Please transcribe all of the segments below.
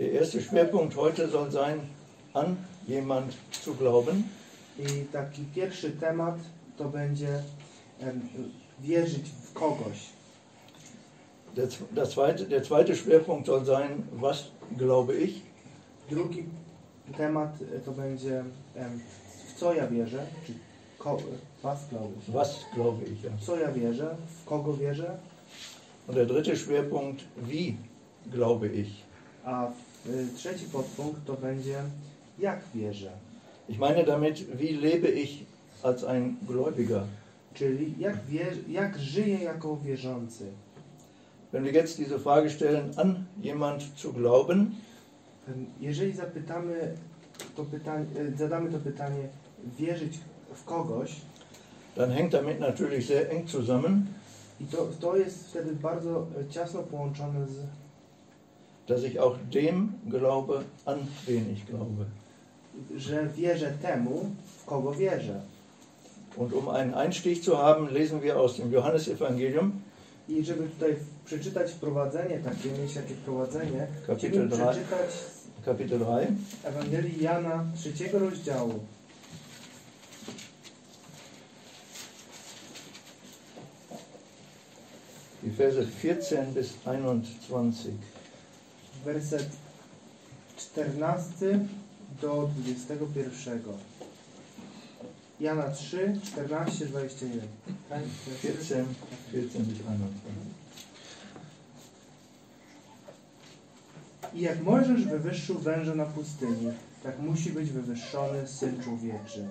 Der erste Schwerpunkt heute soll sein, an jemand zu glauben. I taki pierwszy temat to będzie em, wierzyć w kogoś. Der, das zweite, der zweite Schwerpunkt soll sein, was glaube ich? Drugi temat e, to będzie em, w co ja wierzę, czy ko, was glaube ich. Was glaube ich? Ja. Co ja wierzę, w kogo wierzę, Und der dritte Schwerpunkt, wie glaube ich? a trzeci podpunkt to będzie jak wierzę, Ich meine damit, wie lebe ich als ein Gläubiger? czyli jak, wierzę, jak żyję jako wierzący. Wenn wir jetzt diese Frage stellen, an jemand zu glauben, Jeżeli zapytamy to pytanie, e, zadamy to pytanie wierzyć w kogoś, dann hängt damit natürlich sehr eng zusammen, i to, to jest wtedy bardzo e, ciasno połączone z dass ich auch dem glaube, an wen ich glaube. że wierzę temu, w kogo wierzę. Und um einen Einstieg zu haben, lesen wir aus dem Johannesevangelium, I żeby tutaj przeczytać wprowadzenie, takie mieć takie wprowadzenie, Kapitel chciałbym 3. przeczytać Kapitel 3. z Ewangelii Jana trzeciego rozdziału. Die Verse 14 bis 21. werset 14 do 21. Jana 3, 14, 21. 14, 14 bis 21. I jak Mojżesz wywyższył węża na pustyni, tak musi być wywyższony Syn Człowieczy,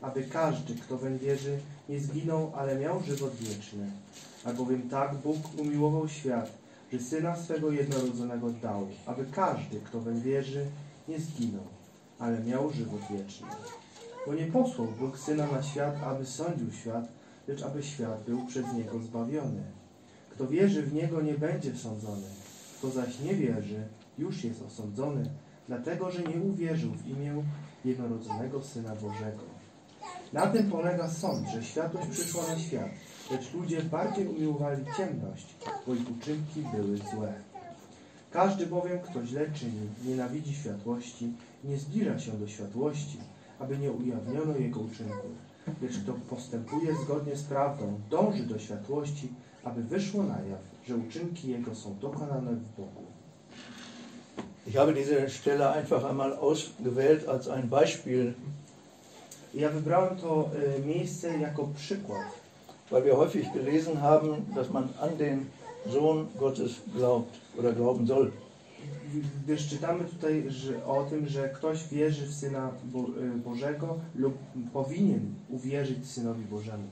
aby każdy, kto weń wierzy, nie zginął, ale miał żywot wieczny. Albowiem tak Bóg umiłował świat, że Syna swego jednorodzonego dał, aby każdy, kto weń wierzy, nie zginął, ale miał żywot wieczny. Bo nie posłał Bóg Syna na świat, aby sądził świat, lecz aby świat był przez Niego zbawiony. Kto wierzy w Niego, nie będzie sądzony. Kto zaś nie wierzy, już jest osądzony, dlatego że nie uwierzył w imię jednorodzonego Syna Bożego. Na tym polega sąd, że światłość przyszła na świat, lecz ludzie bardziej umiłowali ciemność, bo ich uczynki były złe. Każdy bowiem, kto źle czyni, nienawidzi światłości, nie zbliża się do światłości, aby nie ujawniono jego uczynków. Lecz kto postępuje zgodnie z prawdą, dąży do światłości, aby wyszło na jaw, że uczynki jego są dokonane w Bogu. Ich habe diese Stelle einfach einmal ausgewählt als ein Beispiel, Ja wybrałem to y, miejsce jako przykład, weil wir häufig gelesen haben, dass man an den Sohn Gottes glaubt oder glauben soll. gdyż czytamy tutaj że, o tym, że ktoś wierzy w Syna Bo, y, Bożego lub powinien uwierzyć Synowi Bożemu.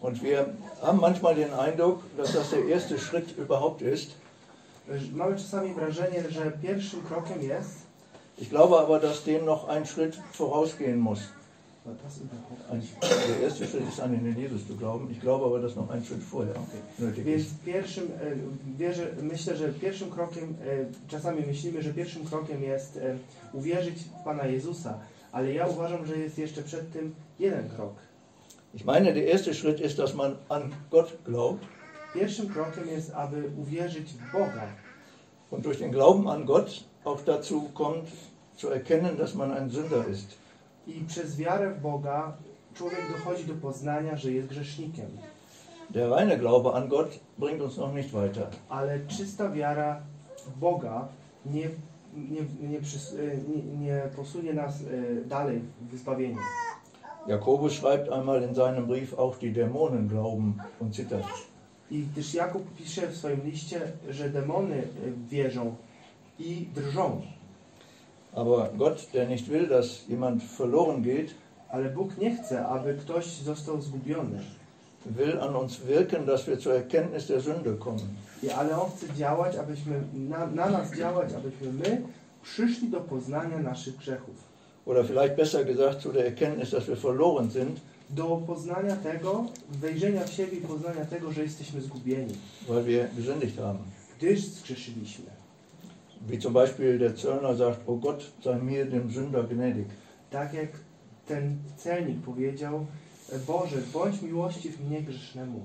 Und wir haben manchmal den Eindruck, dass das der erste Schritt überhaupt ist. Że Mamy czasami wrażenie, że pierwszym krokiem jest Ich glaube aber, dass dem noch ein Schritt vorausgehen muss. No, das überhaupt Ein, nicht. der erste Schritt ist an den Jesus zu glauben. Ich glaube aber, dass noch ein Schritt vorher nötig Więc ist. pierwszym, e, wierzę, myślę, że pierwszym krokiem, e, czasami myślimy, że pierwszym krokiem jest e, uwierzyć w Pana Jezusa, ale ja uważam, że jest jeszcze przed tym jeden krok. Ich meine, der erste Schritt ist, dass man an Gott glaubt Pierwszym krokiem jest, aby uwierzyć w Boga und durch den Glauben an Gott auch dazu kommt, zu erkennen, dass man ein Sünder ist. I przez wiarę w Boga człowiek dochodzi do poznania, że jest grzesznikiem. Der reine Glaube an Gott bringt uns noch nicht weiter. Ale czysta wiara w Boga nie, nie, nie, e, nie, nie posunie nas e, dalej w zbawieniu. Jakobus schreibt einmal in seinem Brief, auch die Dämonen glauben und zittern. I gdyż Jakub pisze w swoim liście, że demony y, wierzą i drżą, Aber Gott, der nicht will, dass jemand verloren geht, ale Bóg nie chce, aby ktoś został zgubiony. will an uns wirken, dass wir zur Erkenntnis der Sünde kommen. I, ale On chce działać, abyśmy, na, na nas działać, abyśmy my przyszli do poznania naszych grzechów. Oder vielleicht besser gesagt, zu der Erkenntnis, dass wir verloren sind, Do poznania tego, wejrzenia w siebie i poznania tego, że jesteśmy zgubieni, weil wir gesündigt haben. gdyż zgrzeszyliśmy. Wie zum Beispiel der Zöllner sagt, O Gott, sei mir dem Sünder gnädig. Tak jak ten celnik powiedział, Boże, bądź miłościw mnie grzesznemu.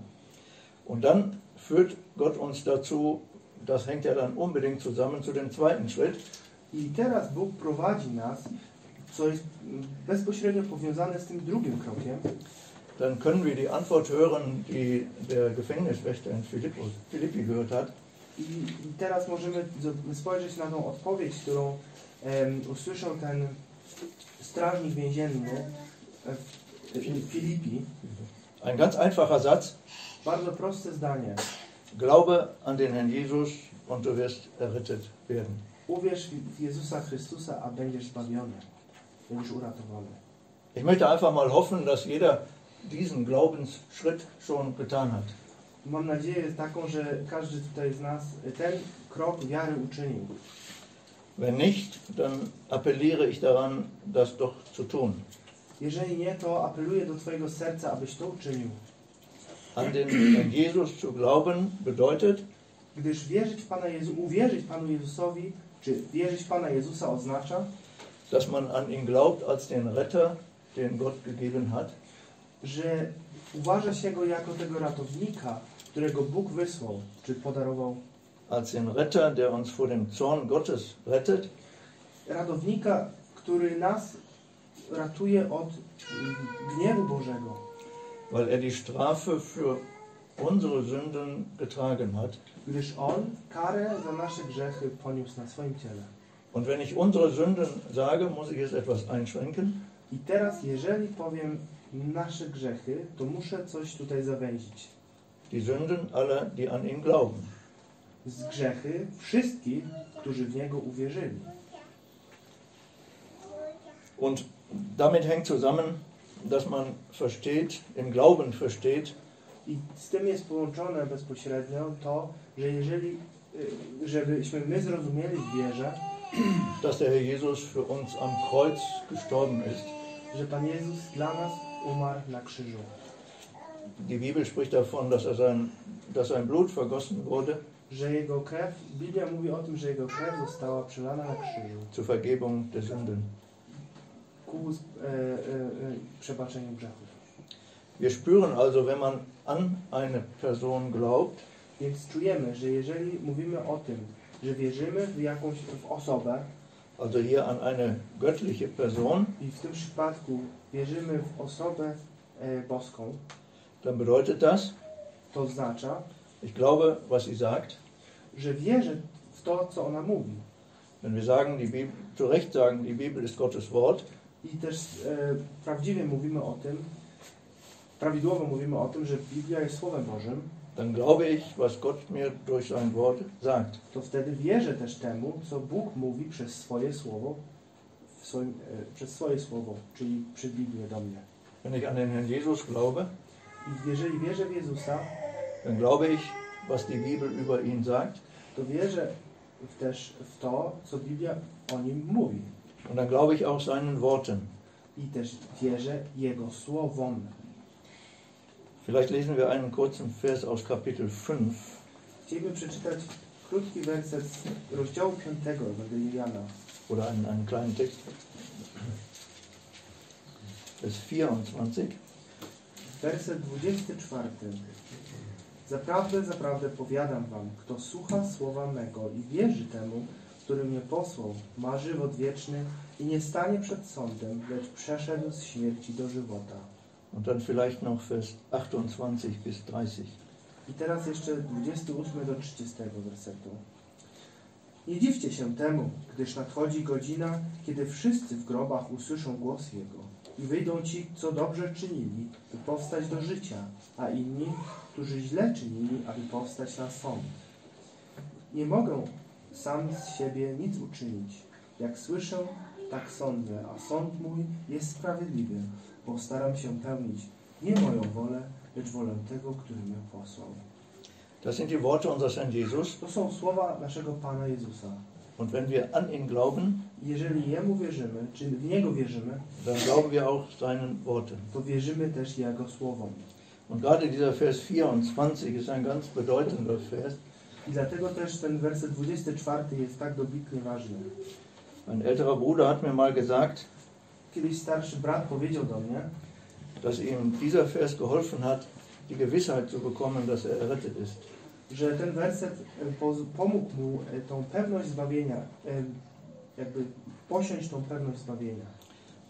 Und dann führt Gott uns dazu, das hängt ja dann unbedingt zusammen zu dem zweiten Schritt. I teraz Bóg prowadzi nas, co jest bezpośrednio powiązane z tym drugim krokiem. Dann können wir die Antwort hören, die der Gefängniswächter in Philippi gehört hat. I teraz możemy spojrzeć na tą odpowiedź, którą em, usłyszał ten strażnik więzienny e, w Filipi. Ein ganz einfacher Satz. Bardzo proste zdanie. Glaube an den Herrn Jesus und du wirst errettet werden. Uwierz w Jezusa Chrystusa, a będziesz zbawiony. Będziesz uratowany. Ich möchte einfach mal hoffen, dass jeder diesen Glaubensschritt schon getan hat. Mam nadzieję taką, że każdy tutaj z nas ten krok wiary uczynił. Wenn nicht, dann appelliere ich daran, das doch zu tun. Jeżeli nie, to apeluję do Twojego serca, abyś to uczynił. An den Herrn Jesus zu glauben bedeutet, Gdyż wierzyć Pana Jezu, uwierzyć Panu Jezusowi, czy wierzyć Pana Jezusa oznacza, dass man an ihn glaubt als den Retter, den Gott gegeben hat, że uważa się Go jako tego ratownika, którego Bóg wysłał, czy podarował. als den Retter, der uns vor dem Zorn Gottes rettet, Ratownika, który nas ratuje od mm, gniewu Bożego, weil er die Strafe für unsere Sünden getragen hat. gdyż On karę za nasze grzechy poniósł na swoim ciele. Und wenn ich unsere Sünden sage, muss ich es etwas einschränken. I teraz, jeżeli powiem nasze grzechy, to muszę coś tutaj zawęzić. Die Sünden aller, die an ihn glauben. Z grzechy wszystkich, którzy w Niego uwierzyli. Und damit hängt zusammen, dass man versteht, im Glauben versteht, I z tym jest połączone bezpośrednio to, że jeżeli, y, żebyśmy my zrozumieli w wierze, dass der Herr Jesus für uns am Kreuz gestorben ist. że Pan Jezus dla nas umarł na krzyżu. Die Bibel spricht davon, dass, er sein, dass sein Blut vergossen wurde krew, Biblia mówi o tym, że Jego krew została przelana na krzyżu zur Vergebung der Sünden. ku e, e, e, przebaczeniu grzechów. Wir spüren also, wenn man an eine Person glaubt, Więc czujemy, że jeżeli mówimy o tym, że wierzymy w jakąś w osobę also hier an eine göttliche Person, i w tym przypadku wierzymy w osobę e, boską, dann bedeutet das, to oznacza, ich glaube, was sie sagt. że wierzę w to, co ona mówi. Wenn wir sagen, die Bibel, zu Recht sagen, die Bibel ist Gottes Wort, I też e, prawdziwie mówimy o tym, prawidłowo mówimy o tym, że Biblia jest Słowem Bożym, dann glaube ich, was Gott mir durch sein Wort sagt. to wtedy wierzę też temu, co Bóg mówi przez swoje słowo, swoim, e, przez swoje słowo, czyli przez Biblię do mnie. Wenn ich an den Herrn Jesus glaube, I jeżeli wierzę w Jezusa, dann glaube ich, was die Bibel über ihn sagt. to wierzę też w to, co Biblia o nim mówi. Und dann glaube ich auch seinen Worten. I też wierzę Jego słowom. Vielleicht lesen wir einen kurzen Vers aus Kapitel 5. Chcielibyśmy przeczytać krótki werset z rozdziału 5 Ewangelii Jana. oder einen, einen kleinen Text. Vers 24. Werset 24. Zaprawdę, zaprawdę powiadam wam, kto słucha słowa mego i wierzy temu, który mnie posłał, ma żywot wieczny i nie stanie przed sądem, lecz przeszedł z śmierci do żywota. Und dann vielleicht noch Vers 28 bis 30. I teraz jeszcze 28 do 30 wersetu. Nie dziwcie się temu, gdyż nadchodzi godzina, kiedy wszyscy w grobach usłyszą głos Jego i wyjdą ci, co dobrze czynili, by powstać do życia, a inni, którzy źle czynili, aby powstać na sąd. Nie mogę sam z siebie nic uczynić. Jak słyszę, tak sądzę, a sąd mój jest sprawiedliwy, bo staram się pełnić nie moją wolę, lecz wolę tego, który mnie posłał. Das sind die Worte unseres Herrn Jesus. To są słowa naszego Pana Jezusa. Und wenn wir an ihn glauben, Jeżeli Jemu wierzymy, czy w Niego wierzymy, dann glauben wir auch seinen Worten. to wierzymy też Jego słowom. Und gerade dieser Vers 24 ist ein ganz bedeutender Vers. I dlatego też ten werset 24 jest tak dobitnie ważny. Ein älterer Bruder hat mir mal gesagt, Kiedyś starszy brat powiedział do mnie, dass ihm dieser Vers geholfen hat, die Gewissheit zu bekommen, dass er errettet ist. że ten werset e, poz- pomógł mu e, tą pewność zbawienia, e, jakby posiąść tą pewność zbawienia.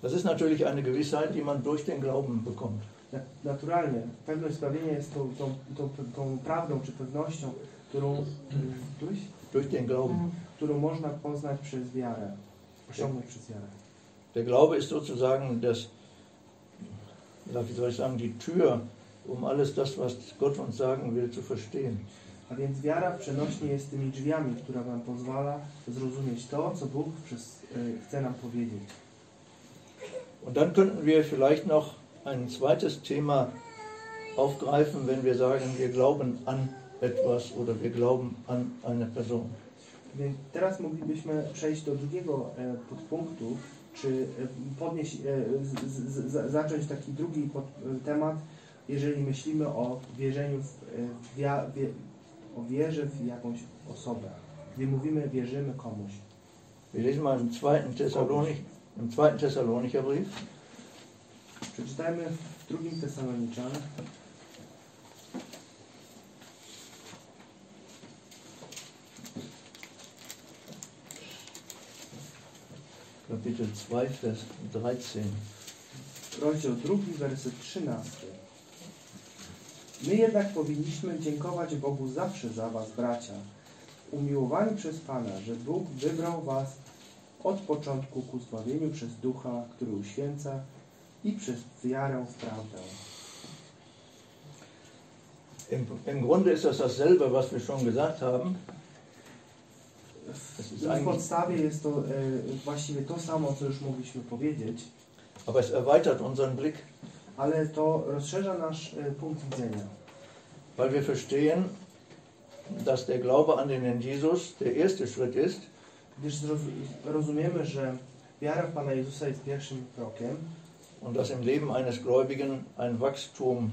Das ist natürlich eine Gewissheit, die man durch den Glauben bekommt. Na- Naturalnie, pewność zbawienia jest tą, tą, tą, tą prawdą czy pewnością, którą, durch, Durch den Glauben. którą można poznać przez wiarę. Der Glaube ist sozusagen das, wie soll ich sagen, die Tür, um alles das, was Gott uns sagen will, zu verstehen. A więc wiara w przenośni jest tymi drzwiami, która nam pozwala zrozumieć to, co Bóg przez, e, chce nam powiedzieć. Und dann könnten wir vielleicht noch ein zweites Thema aufgreifen, wenn wir sagen, wir glauben an etwas oder wir glauben an eine Person. Więc teraz moglibyśmy przejść do drugiego e, podpunktu, czy e, podnieść, e, z, z, z, zacząć taki drugi pod, temat, jeżeli myślimy o wierzeniu, w, o wierze w jakąś osobę. Gdy mówimy wierzymy komuś. Wir lesen mal im zweiten, Thessalonich, im zweiten Thessalonicher Brief, Przeczytajmy w drugim Tesaloniczan, Kapitel 2, Vers 13. rozdział drugi, werset 13. My jednak powinniśmy dziękować Bogu zawsze za was, bracia, umiłowani przez Pana, że Bóg wybrał was od początku ku zbawieniu przez Ducha, który uświęca i przez wiarę w prawdę. Im, Im Grunde ist das dasselbe, was wir schon gesagt haben. Eigentlich, podstawie jest to e, właściwie to samo, co już mogliśmy powiedzieć, aber es erweitert unseren Blick, ale to rozszerza nasz e, punkt widzenia. weil wir verstehen, dass der Glaube an den Herrn Jesus der erste Schritt ist, Gdyż rozumiemy, że wiara w Pana Jezusa jest pierwszym krokiem und dass im Leben eines Gläubigen ein Wachstum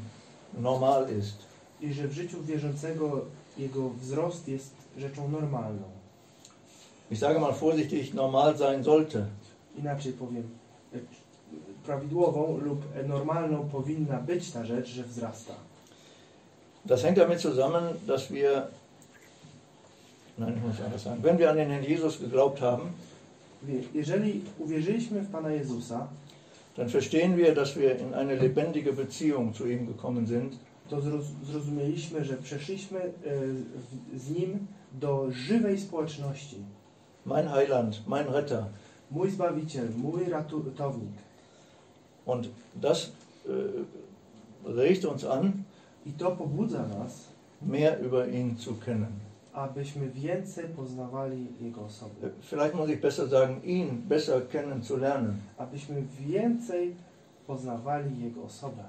normal ist. i że w życiu wierzącego jego wzrost jest rzeczą normalną. Ich sage mal vorsichtig, normal sein sollte. Inaczej powiem, e, prawidłową lub e, normalną powinna być ta rzecz, że wzrasta. Das hängt damit zusammen, dass wir, nein, ich muss anders sagen, wenn wir an den Herrn Jesus geglaubt haben, Jeżeli uwierzyliśmy w Pana Jezusa, dann verstehen wir, dass wir in eine lebendige Beziehung zu ihm gekommen sind to zroz- zrozumieliśmy, że przeszliśmy e, z Nim do żywej społeczności. Mein Heiland, mein Retter. Mój Zbawiciel, mój ratownik. Und das äh, regt uns an, I to pobudza nas, mehr über ihn zu kennen. abyśmy więcej poznawali Jego osobę. Äh, Vielleicht muss ich besser sagen, ihn besser kennenzulernen, Abyśmy więcej poznawali Jego osobę.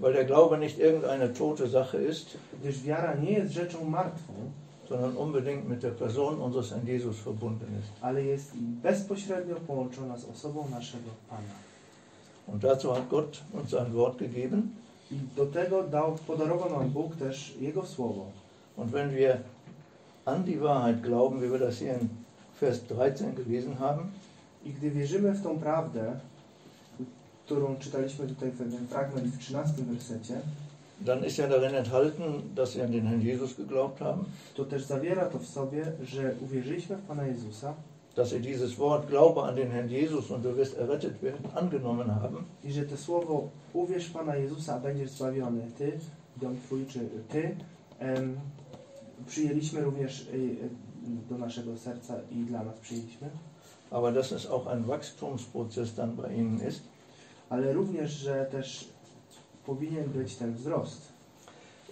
weil der Glaube nicht irgendeine tote Sache ist, Gdyż wiara nie jest rzeczą martwą, sondern unbedingt mit der Person unseres Herrn Jesus verbunden ist. ale jest bezpośrednio połączona z osobą naszego Pana. Und dazu hat Gott uns sein Wort gegeben. I do tego dał, podarował nam Bóg też Jego Słowo. Und wenn wir an die Wahrheit glauben, wie wir das hier in Vers 13 gelesen haben, I gdy wierzymy w tą prawdę, którą czytaliśmy tutaj w ten fragment w 13 wersecie, dann ist ja darin enthalten, dass sie an den Herrn Jesus geglaubt haben, to też zawiera to w sobie, że uwierzyliśmy w Pana Jezusa dass sie dieses Wort Glaube an den Herrn Jesus und du wirst errettet werden angenommen haben i że to słowo uwierz Pana Jezusa, a będziesz zbawiony, Ty, dom Twój, czy Ty, em, przyjęliśmy również y, y, do naszego serca i dla nas przyjęliśmy, aber dass es auch ein Wachstumsprozess dann bei ihnen ist. ale również, że też powinien być ten wzrost.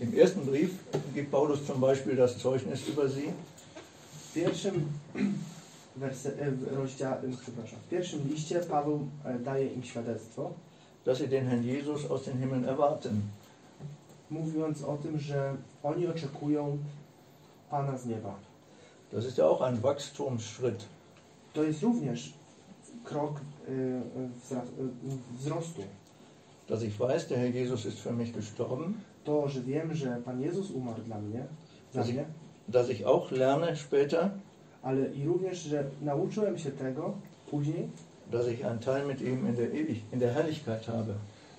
Im ersten Brief gibt Paulus zum Beispiel das Zeugnis über sie, W pierwszym werse, e, rozdziale, przepraszam, w pierwszym liście Paweł e, daje im świadectwo, dass sie den Herrn Jesus aus den Himmeln erwarten. mówiąc o tym, że oni oczekują Pana z nieba. Das ist ja auch ein Wachstumsschritt. To jest również krok wzrostu. Dass ich weiß, der Herr Jesus ist für mich gestorben, To, że wiem, że Pan Jezus umarł dla mnie, za Dass ich- mnie, dass ich auch lerne später, ale i również, że nauczyłem się tego później, dass ich einen Teil mit ihm in der, Ewig in der Herrlichkeit habe.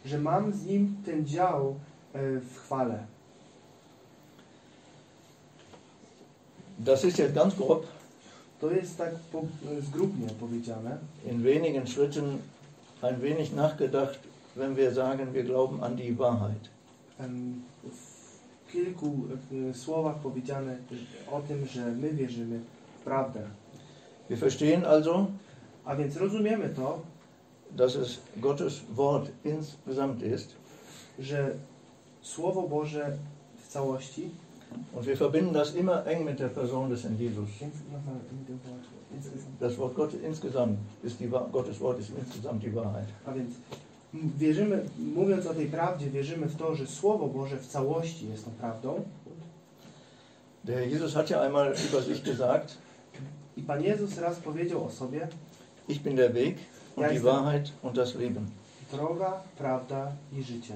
że mam z Nim ten dział y, w chwale. Das ist jetzt ganz grob To jest tak po, zgrubnie powiedziane. in wenigen Schritten ein wenig nachgedacht, wenn wir sagen, wir glauben an die Wahrheit. Em, W kilku słowach powiedziane o tym, że my wierzymy w prawdę. Wir verstehen also, A więc rozumiemy to, dass es Gottes Wort insgesamt ist że Słowo Boże w całości und wir verbinden das immer eng mit der Person des Herrn Jesus. Das Wort Gottes insgesamt ist die Gottes Wort ist insgesamt die Wahrheit. A więc wierzymy, mówiąc o tej prawdzie, wierzymy w to, że Słowo Boże w całości jest tą prawdą. Der Jesus hat ja einmal über sich gesagt, I Pan Jezus raz powiedział o sobie, ich bin der Weg und Ja, die. Wahrheit und das Leben. droga, prawda i życie.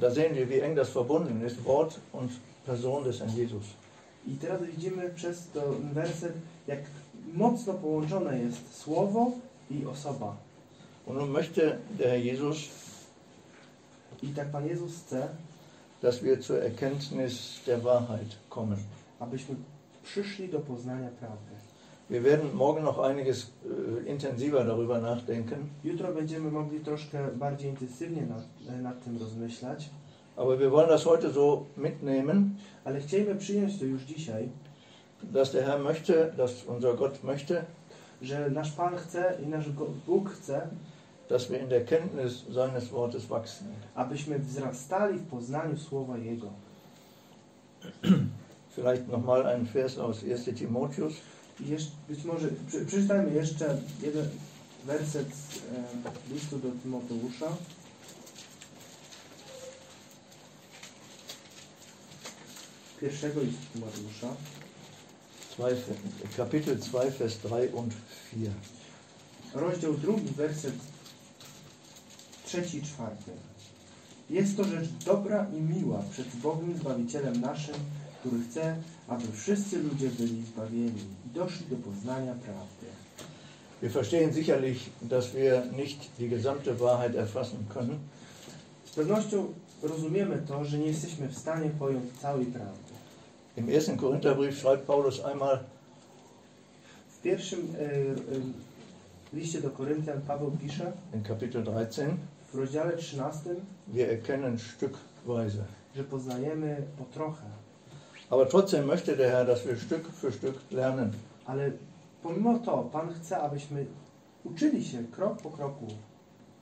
Da sehen wir, wie eng das verbunden ist, Wort und Person des Herrn Jesus. I teraz widzimy przez ten werset, jak mocno połączone jest Słowo i osoba. Und nun möchte der Herr Jesus, I tak Pan Jezus chce, dass wir zur Erkenntnis der Wahrheit kommen. abyśmy przyszli do poznania prawdy. Wir werden morgen noch einiges äh, intensiver darüber nachdenken, Jutro będziemy mogli troszkę bardziej intensywnie nad, nad tym rozmyślać, aber wir wollen das heute so mitnehmen, ale chcielibyśmy przyjąć to już dzisiaj, dass der Herr möchte, dass unser Gott möchte, że nasz Pan chce i nasz Go- Bóg chce, dass wir in der Kenntnis seines Wortes wachsen. abyśmy wzrastali w poznaniu Słowa Jego. Vielleicht nochmal ein Vers aus 1 Timotheus. I jeszcze, być może przy, przeczytajmy jeszcze jeden werset z e, listu do Tymoteusza. Pierwszego listu Tymoteusza. Zwei, Kapitel 2, Vers 3 und 4. Rozdział drugi, werset trzeci i czwarty. Jest to rzecz dobra i miła przed Bogiem Zbawicielem naszym, który chce, aby wszyscy ludzie byli zbawieni i doszli do poznania prawdy. Wir verstehen sicherlich, dass wir nicht die gesamte Wahrheit erfassen können, Z pewnością rozumiemy to, że nie jesteśmy w stanie pojąć całej prawdy. Im ersten Korintherbrief schreibt Paulus einmal, W pierwszym e, e, liście do Koryntian Paweł pisze in Kapitel 13, w rozdziale 13, wir erkennen stückweise. że poznajemy po trochę, Aber trotzdem möchte der Herr, dass wir Stück für Stück lernen. ale pomimo to Pan chce, abyśmy uczyli się krok po kroku,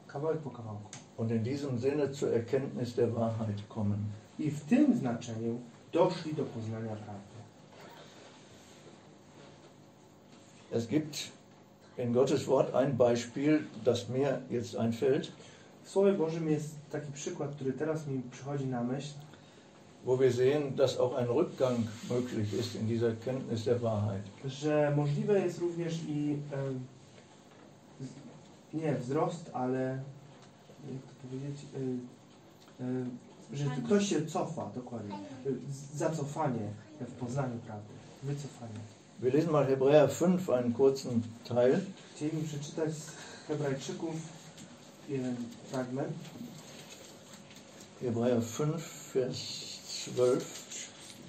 kawałek po kawałku. und in diesem Sinne zur Erkenntnis der Wahrheit kommen. I w tym znaczeniu doszli do poznania prawdy. Es gibt in Gottes Wort ein Beispiel, das mir jetzt einfällt, W Słowie Bożym jest taki przykład, który teraz mi przychodzi na myśl, wo wir sehen, dass auch ein Rückgang möglich ist in dieser Kenntnis der Wahrheit. że możliwe jest również i z- nie wzrost, ale jak to powiedzieć, y, y, że ktoś się cofa, dokładnie, z- zacofanie w poznaniu prawdy, wycofanie. Wir lesen mal Hebräer 5, einen kurzen Teil. Chcielibyśmy przeczytać z Hebrajczyków jeden fragment, Hebräer 5, Vers 12.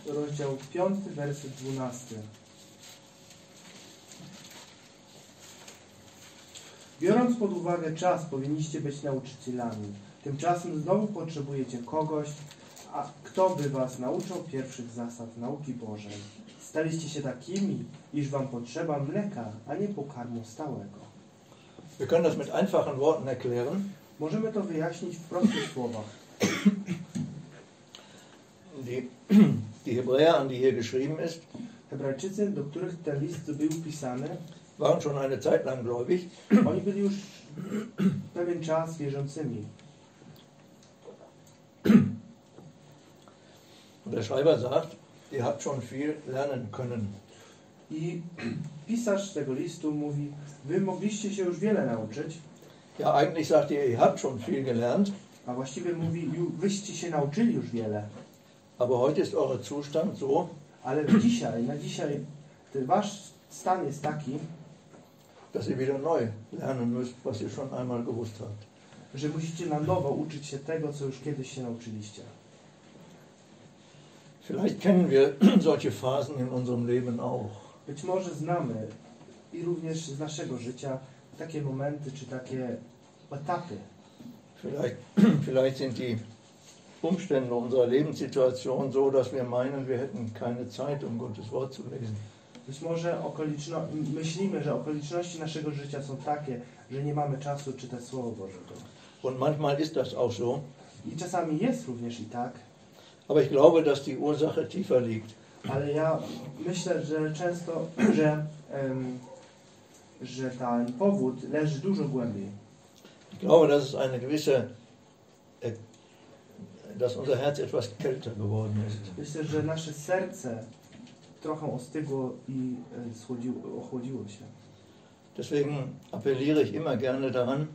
rozdział 5, werset 12. Biorąc pod uwagę czas, powinniście być nauczycielami. Tymczasem znowu potrzebujecie kogoś, a kto by was nauczył pierwszych zasad nauki Bożej. Staliście się takimi, iż wam potrzeba mleka, a nie pokarmu stałego. Wir können das mit einfachen Worten erklären. Możemy to wyjaśnić w prostych słowach. Die, die Hebräer, an die hier geschrieben ist, Hebrajczycy, do których ten list był pisany, waren schon eine Zeit lang gläubig, oni byli już pewien czas wierzącymi. Und der Schreiber sagt, ihr habt schon viel lernen können. I pisarz tego listu mówi, wy mogliście się już wiele nauczyć, Ja, eigentlich sagt ihr, ihr habt schon viel gelernt, a właściwie mówi, "Ju- wyście się nauczyli już wiele, aber heute ist euer Zustand so, ale dzisiaj, na dzisiaj ten wasz stan jest taki, dass ihr wieder neu lernen müsst, was ihr schon einmal gewusst habt. że musicie na nowo uczyć się tego, co już kiedyś się nauczyliście. Vielleicht kennen wir solche Phasen in unserem Leben auch. Być może znamy i również z naszego życia takie momenty czy takie etapy. Vielleicht, vielleicht sind die Umstände unserer Lebenssituation so, dass wir meinen, wir hätten keine Zeit, um Gottes Wort zu lesen. Być może okoliczno... myślimy, że okoliczności naszego życia są takie, że nie mamy czasu czytać Słowo Bożego. Und manchmal ist das auch so. I czasami jest również i tak, Aber ich glaube, dass die Ursache tiefer liegt. Ale ja myślę, że często, że, że ten powód leży dużo głębiej. Ich glaube, dass es eine gewisse, äh, dass unser Herz etwas kälter geworden ist. Myślę, że nasze serce trochę ostygło i e, schłodziło, ochłodziło się. Deswegen appelliere ich immer gerne daran,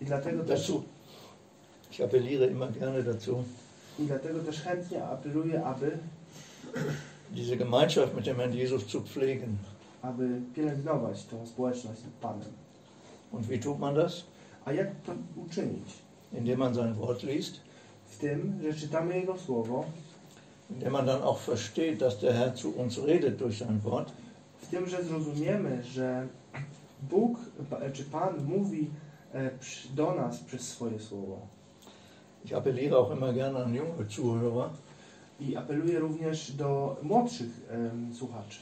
I dlatego też, dazu. Ich appelliere immer gerne dazu, i dlatego też chętnie apeluję, aby, diese Gemeinschaft mit dem Herrn Jesus zu pflegen. aby pielęgnować tą społeczność z Panem. Und wie tut man das? A jak to uczynić? Indem man sein Wort liest, W tym, że czytamy Jego Słowo, indem man dann auch versteht, dass der Herr zu uns redet durch sein Wort w tym, że zrozumiemy, że Bóg czy Pan mówi e, do nas przez swoje Słowo. Ich appelliere auch immer gerne an junge Zuhörer I apeluję również do młodszych em, słuchaczy.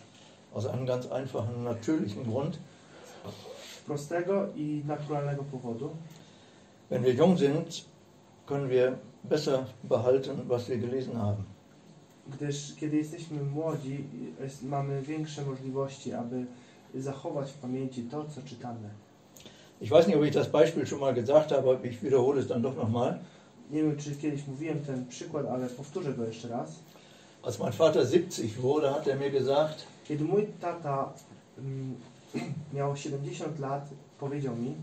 aus einem ganz einfachen, natürlichen Grund. Z prostego i naturalnego powodu. Wenn wir jung sind, können wir besser behalten, was wir gelesen haben. Gdyż kiedy jesteśmy młodzi, jest, mamy większe możliwości, aby zachować w pamięci to, co czytamy. Ich weiß nicht, ob ich das Beispiel schon mal gesagt habe, aber ich wiederhole es dann doch nochmal. Nie wiem, czy kiedyś mówiłem ten przykład, ale powtórzę go jeszcze raz. Als mein Vater 70 wurde, hat er mir gesagt, Kiedy mój tata mm, miał 70 lat, powiedział mi,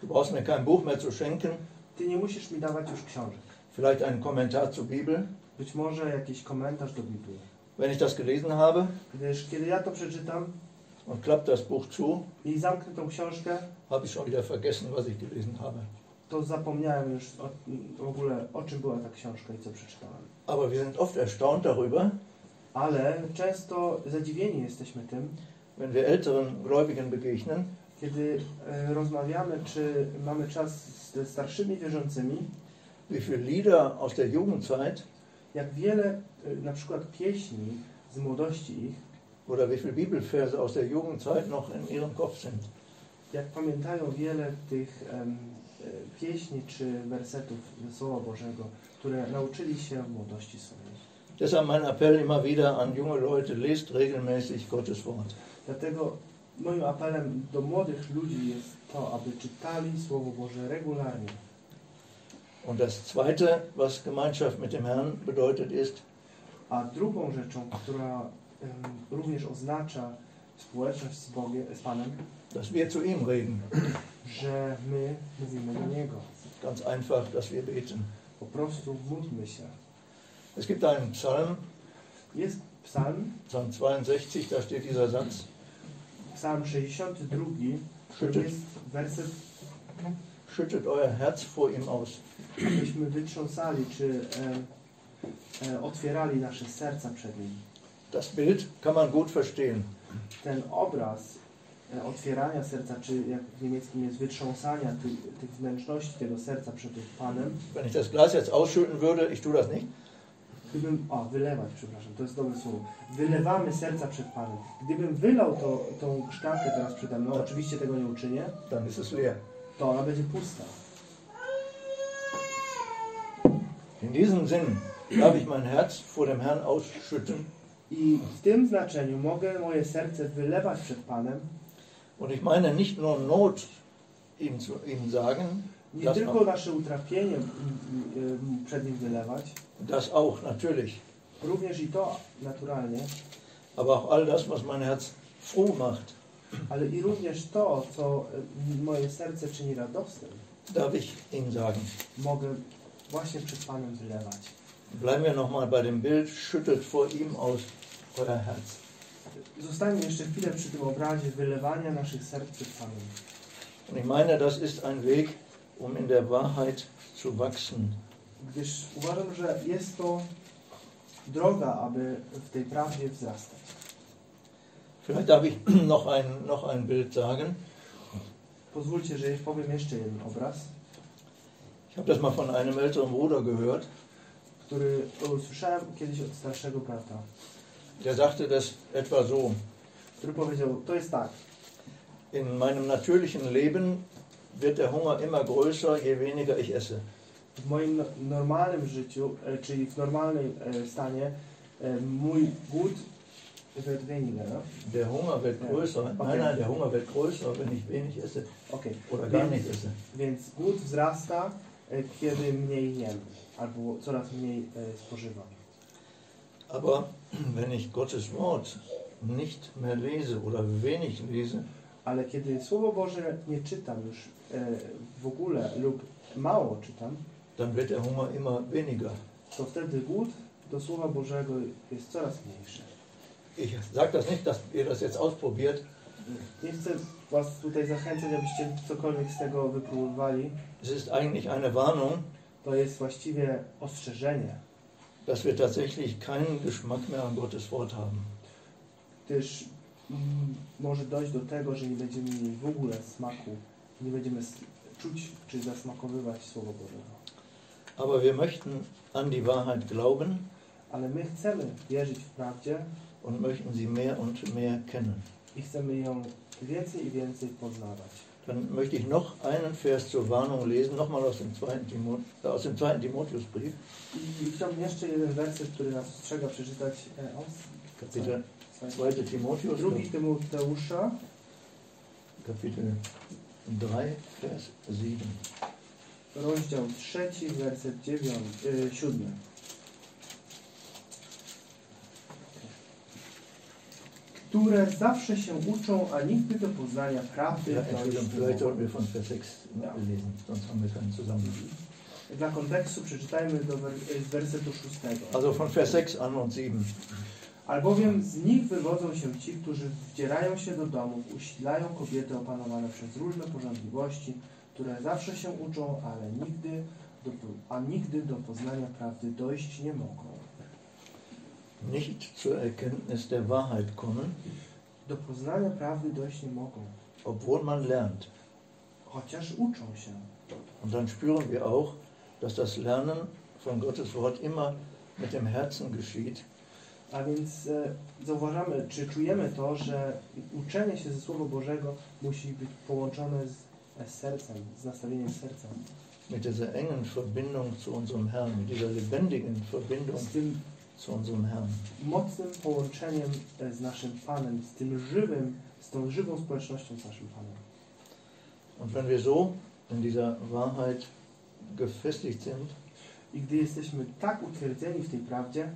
du brauchst mir kein Buch mehr zu schenken, ty nie musisz mi dawać już książek. vielleicht einen Kommentar zur Bibel. Być może jakiś komentarz do Biblii. Wenn ich das gelesen habe Gdyż kiedy ja to przeczytam und klappt das Buch zu, i zamknę tą książkę, habe ich schon wieder vergessen, was ich gelesen habe. To zapomniałem już o, w ogóle o czym była ta książka i co przeczytałem. Aber wir sind oft erstaunt darüber, Ale często zadziwieni jesteśmy tym, wenn wir älteren Gläubigen begegnen, kiedy e, rozmawiamy, czy mamy czas ze starszymi wierzącymi, wie viele Lieder aus der Jugendzeit jak wiele e, na przykład pieśni z młodości ich, oder wie viele Bibelverse aus der Jugendzeit noch in ihrem Kopf sind. jak pamiętają wiele tych em, pieśni czy wersetów Słowa Bożego, które nauczyli się w młodości swojej. Deshalb mein Appell immer wieder an junge Leute, lest regelmäßig Gottes Wort. Dlatego moim apelem do młodych ludzi jest to, aby czytali Słowo Boże regularnie. Und das Zweite, was Gemeinschaft mit dem Herrn bedeutet, ist, A drugą rzeczą, która em, również oznacza społeczność z Bogiem, z Panem, dass wir zu ihm reden. Ganz einfach, dass wir beten. Es gibt einen Psalm, psalm, Psalm 62, da steht dieser Satz, psalm 62, to schüttet, werset, schüttet euer Herz vor ihm aus. abyśmy wytrząsali, czy e, e, otwierali nasze serca przed Nim. Das Bild kann man gut verstehen. Ten obraz otwierania serca, czy jak w niemieckim jest wytrząsania tych, tych wnętrzności tego serca przed Panem, Wenn ich das Glas jetzt ausschütten würde, ich tue das nicht, Gdybym, o, wylewać, przepraszam, to jest dobre słowo. Wylewamy serca przed Panem. Gdybym wylał to, tą szklankę teraz przede mną, oczywiście tego nie uczynię, dann ist es leer. to ona będzie pusta. In diesem Sinn darf ich mein Herz vor dem Herrn ausschütten I w tym znaczeniu mogę moje serce wylewać przed Panem, und ich meine nicht nur Not ihm, zu, ihm sagen, nie tylko nasze utrapienie mm, mm, przed Nim wylewać, das auch natürlich, również i to naturalnie, aber auch all das, was mein Herz froh macht, ale i również to, co y, moje serce czyni radosnym, darf ich ihm sagen. mogę właśnie przed Panem wylewać. Bleiben wir nochmal bei dem Bild, schüttet vor ihm aus euer Herz. Zostańmy jeszcze chwilę przy tym obrazie wylewania naszych serc przed Panem. Und ich meine, das ist ein Weg, um in der Wahrheit zu wachsen. gdyż uważam, że jest to droga, aby w tej prawdzie wzrastać. Vielleicht darf ich noch ein, noch ein Bild sagen. Pozwólcie, że powiem jeszcze jeden obraz, Ich habe das mal von einem älteren Bruder gehört. który usłyszałem kiedyś od starszego brata, Der sagte das etwa so. In meinem natürlichen Leben wird der Hunger immer größer, je weniger ich esse. w moim no- normalnym życiu, e, czyli w normalnym e, stanie, e, mój głód wird weniger, no? Der Hunger wird größer. Okay. Nein, nein, der Hunger wird größer, wenn ich wenig esse Okej, oder gar Więc- nicht esse. więc głód wzrasta, kiedy mniej jem, albo coraz mniej spożywam. Aber wenn ich Gottes Wort nicht mehr lese oder wenig lese, Ale kiedy Słowo Boże nie czytam już e, w ogóle lub mało czytam, dann wird der Hunger immer weniger. to wtedy głód do Słowa Bożego jest coraz mniejszy. Ich sage das nicht, dass ihr das jetzt ausprobiert. Nie chcę Was tutaj zachęcać, abyście cokolwiek z tego wypróbowali. Es ist eigentlich eine Warnung, To jest właściwie ostrzeżenie, dass wir tatsächlich keinen Geschmack mehr an Gottes Wort haben. gdyż mm, może dojść do tego, że nie będziemy mieli w ogóle smaku, nie będziemy czuć czy zasmakowywać Słowo Bożego. Aber wir möchten an die Wahrheit glauben Ale my chcemy wierzyć w prawdzie und möchten sie mehr und mehr kennen. i chcemy ją więcej i więcej poznawać. Dann möchte ich noch einen Vers zur Warnung lesen, nochmal aus dem zweiten, Timot äh, aus dem zweiten Timotheusbrief. Kapitel 2 Timotheus. 2 Kapitel 3, Vers 7. Rozdział 3, werset 9, 7. Które zawsze się uczą, a nigdy do poznania prawdy Ja, vielleicht mogą. sollten wir von Vers 6 Ja. lesen, sonst haben wir keinen Zusammenhang. Dla kontekstu przeczytajmy do z wersetu szóstego. Also von Vers 6 an und 7. Albowiem z nich wywodzą się ci, którzy wdzierają się do domów, usilają kobiety opanowane przez różne porządliwości, które zawsze się uczą, ale nigdy do, a nigdy do poznania prawdy dojść nie mogą. Nicht zur Erkenntnis der Wahrheit kommen, Do poznania prawdy dojść nie mogą, obwohl man lernt. chociaż uczą się. Und dann spüren wir auch, dass das Lernen von Gottes Wort immer mit dem Herzen geschieht A więc e, zauważamy, czy czujemy to, że uczenie się ze Słowa Bożego musi być połączone z, z sercem, z nastawieniem serca. mit dieser engen Verbindung zu unserem Herrn, mit dieser lebendigen Verbindung Z tym zu unserem Herrn. mocnym połączeniem z naszym Panem, z tym żywym, z tą żywą społecznością z naszym Panem. Und wenn wir so in dieser Wahrheit gefestigt sind, I gdy jesteśmy tak utwierdzeni w tej prawdzie,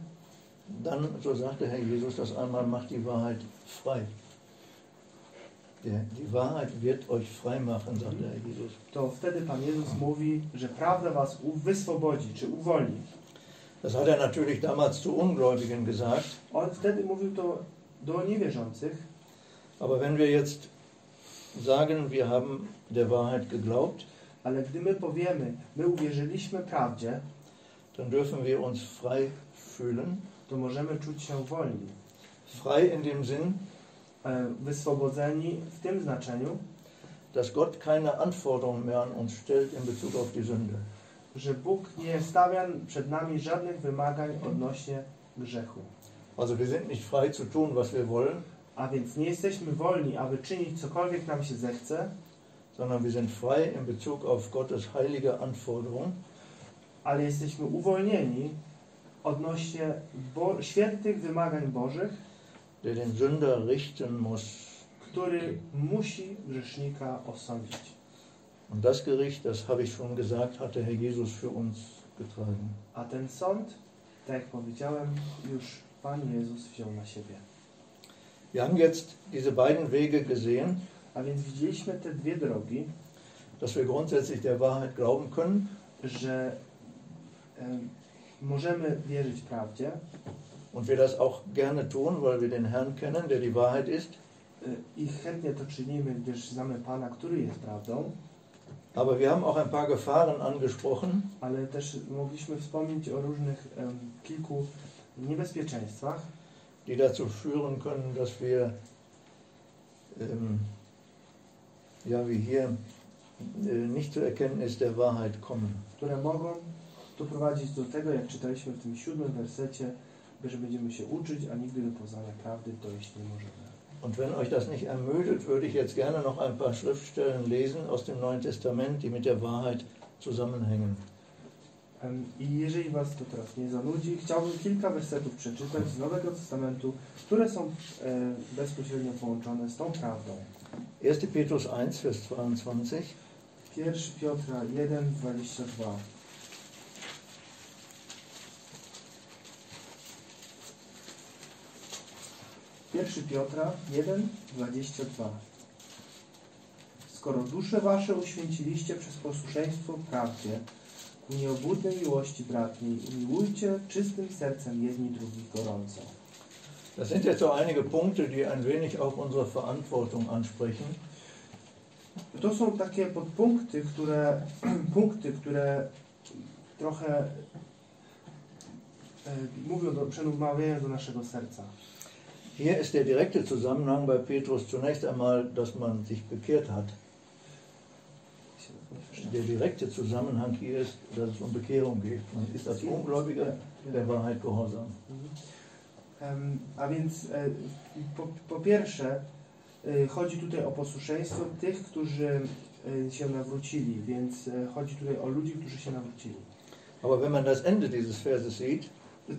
dann, so sagte Herr Jesus das einmal, macht die Wahrheit frei. Die Wahrheit wird euch frei machen, sagte Herr Jesus. to wtedy Pan Jezus mówi, że prawda was wyswobodzi, czy uwolni. Das hat er natürlich damals zu Ungläubigen gesagt. On wtedy mówił to do niewierzących, Aber wenn wir jetzt sagen, wir haben der Wahrheit geglaubt, ale gdy my powiemy, my uwierzyliśmy prawdzie, dann dürfen wir uns frei fühlen. to możemy czuć się wolni. Frei in dem Sinn, E, Wyswobodzeni w tym znaczeniu, dass Gott keine Anforderungen mehr an uns stellt in Bezug auf die Sünde. Że Bóg nie stawia przed nami żadnych wymagań odnośnie grzechu. Also wir sind nicht frei zu tun, was wir wollen, A więc nie jesteśmy wolni, aby czynić cokolwiek nam się zechce, sondern wir sind frei in Bezug auf Gottes heilige Anforderung. ale jesteśmy uwolnieni odnośnie bo- świętych wymagań Bożych, der den Sünder richten muss. który musi grzesznika osądzić. Und das Gericht, das habe ich schon gesagt, hatte Herr Jesus für uns getragen. A ten sąd, tak jak powiedziałem, już Pan Jezus wziął na siebie. Wir haben jetzt diese beiden Wege gesehen, A więc widzieliśmy te dwie drogi, dass wir grundsätzlich der Wahrheit glauben können, że em, możemy wierzyć prawdzie und wir das auch gerne tun, weil wir den Herrn kennen, der die Wahrheit ist. i chętnie to czynimy, gdyż znamy Pana, który jest prawdą, Aber wir haben auch ein paar Gefahren angesprochen, ale też mogliśmy wspomnieć o różnych em, kilku niebezpieczeństwach, die dazu führen können, dass wir, ähm, ja wie hier, äh, nicht zur Erkenntnis der Wahrheit kommen. które mogą doprowadzić do tego, jak czytaliśmy w tym siódmym wersecie, że będziemy się uczyć, a nigdy do poznania prawdy dojść nie możemy. Und wenn euch das nicht ermüdet, würde ich jetzt gerne noch ein paar Schriftstellen lesen aus dem Neuen Testament, die mit der Wahrheit zusammenhängen. I jeżeli Was to teraz nie zanudzi, chciałbym kilka wersetów przeczytać z Nowego Testamentu, które są e, bezpośrednio połączone z tą prawdą. 1. Petrus 1, Vers 22. 1 Piotra 1, 22. Pierwszy Piotra 1, 22. Skoro dusze wasze uświęciliście przez posłuszeństwo prawdzie, ku nieobłudnej miłości bratniej, umiłujcie czystym sercem jedni drugich gorąco. Das sind jetzt so einige Punkte, die ein wenig auch unsere Verantwortung ansprechen. To są takie podpunkty, które, punkty, które trochę e, mówią, do, przemawiają do naszego serca. Hier ist der direkte Zusammenhang bei Petrus zunächst einmal, dass man sich bekehrt hat. Der direkte Zusammenhang hier ist, dass es um Bekehrung geht. Man ist als Ungläubiger der Wahrheit gehorsam. Em, A więc e, po, po pierwsze e, chodzi tutaj o posłuszeństwo tych, którzy e, się nawrócili, więc chodzi tutaj o ludzi, którzy się nawrócili. Aber wenn man das Ende dieses Verses sieht,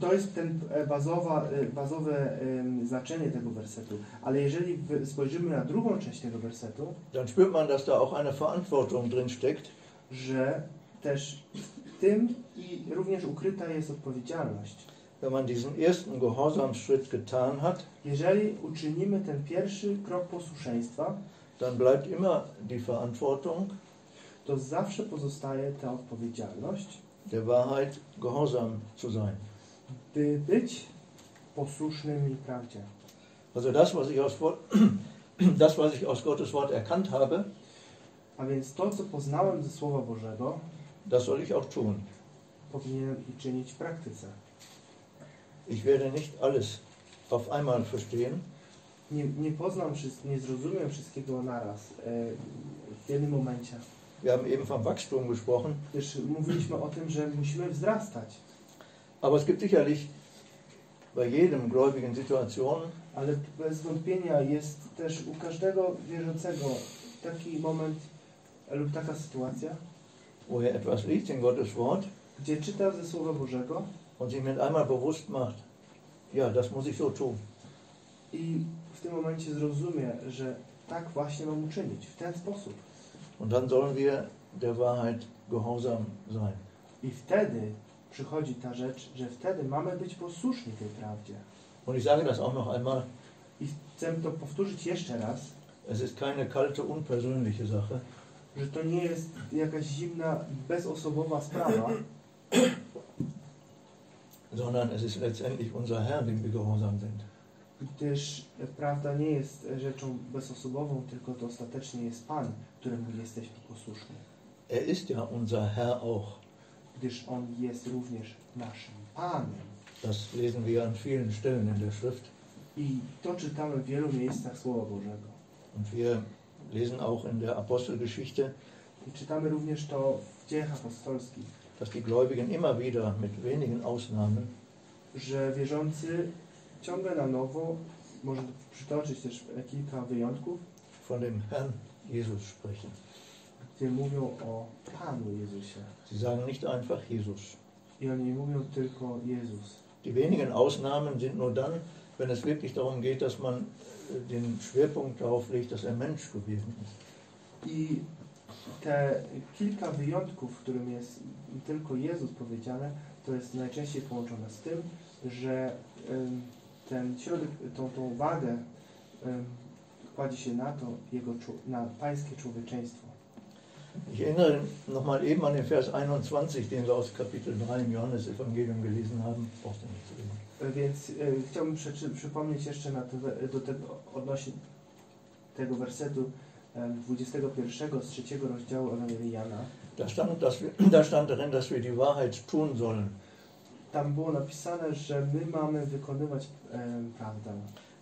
To jest ten e, bazowa, e, bazowe znaczenie tego wersetu. Ale jeżeli spojrzymy na drugą część tego wersetu, dann spürt man, dass da auch eine Verantwortung drin steckt. że też w tym i również ukryta jest odpowiedzialność. Wenn man diesen ersten Gehorsamsschritt getan hat, Jeżeli uczynimy ten pierwszy krok posłuszeństwa, dann bleibt immer die Verantwortung, to zawsze pozostaje ta odpowiedzialność, der Wahrheit gehorsam zu sein. By być posłusznymi prawdzie. Also das, was ich aus, das, was ich aus Gottes Wort erkannt habe, A więc to, co poznałem ze Słowa Bożego, das soll ich auch tun. powinienem i czynić w praktyce. Ich werde nicht alles auf einmal verstehen, Nie, nie poznam nie zrozumiem wszystkiego naraz, e, w jednym momencie. Wir haben eben vom Wachstum gesprochen, Też mówiliśmy o tym, że musimy wzrastać, aber es gibt sicherlich bei jedem Gläubigen Situationen, ale bez wątpienia jest też u każdego wierzącego taki moment lub taka sytuacja, wo er etwas liest in Gottes Wort gdzie czyta ze Słowa Bożego und sich mit einmal bewusst macht, ja, das muss ich so tun. i w tym momencie zrozumie, że tak właśnie mam uczynić, w ten sposób. Und dann sollen wir der Wahrheit gehorsam sein. I wtedy przychodzi ta rzecz, że wtedy mamy być posłuszni tej prawdzie. Und ich sage das auch noch einmal, I chcę to powtórzyć jeszcze raz, es ist keine kalte, unpersönliche Sache, że to nie jest jakaś zimna, bezosobowa sprawa, sondern es ist letztendlich unser Herr, dem wir gehorsam sind. gdyż prawda nie jest rzeczą bezosobową, tylko to ostatecznie jest Pan, któremu jesteśmy posłuszni. Er ist ja unser Herr auch. Gdyż On jest również naszym Panem. Das lesen wir an vielen Stellen in der Schrift. I to czytamy w wielu miejscach Słowa Bożego. Und wir lesen auch in der Apostelgeschichte, I czytamy również to w dziejach apostolskich, dass die Gläubigen immer wieder mit wenigen Ausnahmen że wierzący ciągle na nowo, można przytoczyć też kilka wyjątków, von dem Herrn Jesus sprechen. Gdzie mówią o Panu Jezusie. Sie sagen nicht einfach Jesus. I oni mówią tylko Jezus. Die wenigen Ausnahmen sind nur dann, wenn es wirklich darum geht, dass man äh, den Schwerpunkt darauf legt, dass er Mensch gewesen ist. I te kilka wyjątków, w którym jest tylko Jezus powiedziane, to jest najczęściej połączone z tym, że ten środek, tą, tą wagę kładzie się na to, jego, na pańskie człowieczeństwo. Ich erinnere nochmal eben an den Vers 21, den wir aus Kapitel 3 im Johannesevangelium gelesen haben. Brauchst du nicht zu lesen. E, Więc e, chciałbym przeczy, przypomnieć jeszcze na te, we- do tego, odnośnie tego wersetu em, 21 z trzeciego rozdziału Ewangelii Jana. Da stand, dass wir, da stand darin, dass wir die Wahrheit tun sollen. tam było napisane, że my mamy wykonywać e, prawdę.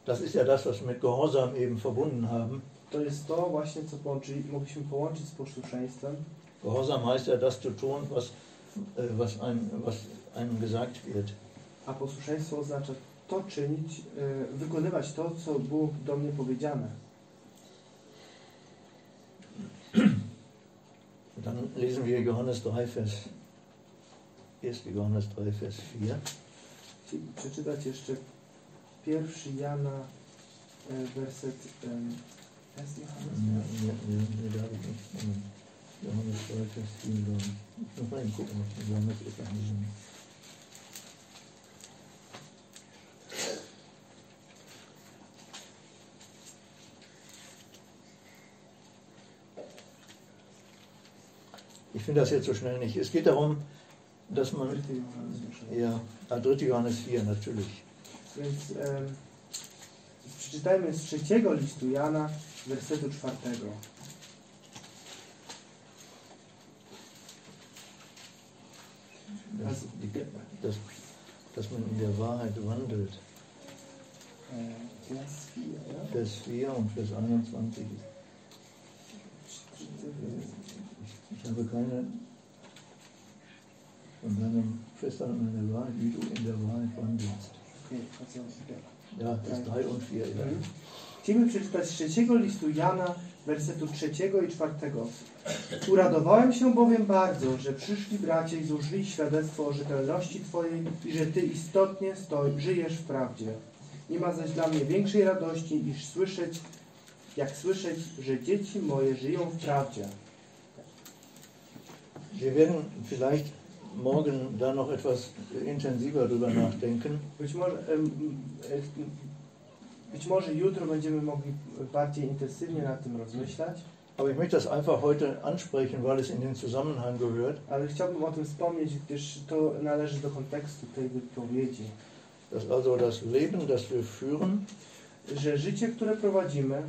Das ist ja das, was wir mit Gehorsam eben verbunden haben. To jest to właśnie, co połączyli, mogliśmy połączyć z posłuszeństwem. Gehorsam heißt ja das zu tun, was, äh, was, was einem gesagt wird. A posłuszeństwo oznacza to czynić, e, wykonywać to, co było do mnie powiedziane. Dann lesen wir Johannes 3, Vers 1. Johannes 3, Vers 4. Chcieliby przeczytać jeszcze pierwszy Jana, e, werset em, jest Johannes? Nee, nee, nee, da habe ich nicht. Johannes 3, Vers 4, glaube ich. Ich muss mal eben gucken, die Johannes ist. nicht. Ich finde das jetzt so schnell nicht. Es geht darum, dass man. Dritte Johannes. Ja, ah, 3. Johannes 4, natürlich. Więc em, przeczytajmy z trzeciego listu Jana, wersetu czwartego. Dass, dass, dass man in der Wahrheit wandelt. Vers 4, ja? Vers 4 und Vers 21. Ich, habe keine von deinem Festhalten an der Wahrheit, wie du in der Wahrheit wandelst. Okay, also, okay. Ja, Vers 3 und 4. Ja. Mhm. Chcemy przeczytać z trzeciego listu Jana, wersetu trzeciego i czwartego. Uradowałem się bowiem bardzo, że przyszli bracia i złożyli świadectwo o rzetelności Twojej i że Ty istotnie stoi, żyjesz w prawdzie. Nie ma zaś dla mnie większej radości, niż słyszeć, jak słyszeć, że dzieci moje żyją w prawdzie. Wir werden vielleicht morgen da noch etwas intensiver drüber nachdenken. Być może, być może jutro będziemy mogli bardziej intensywnie nad tym rozmyślać. Aber ich möchte das einfach heute ansprechen, weil es in den Zusammenhang gehört. Ale chciałbym o tym wspomnieć, gdyż to należy do kontekstu tej wypowiedzi. Dass also das Leben, das wir führen, Że życie, które prowadzimy,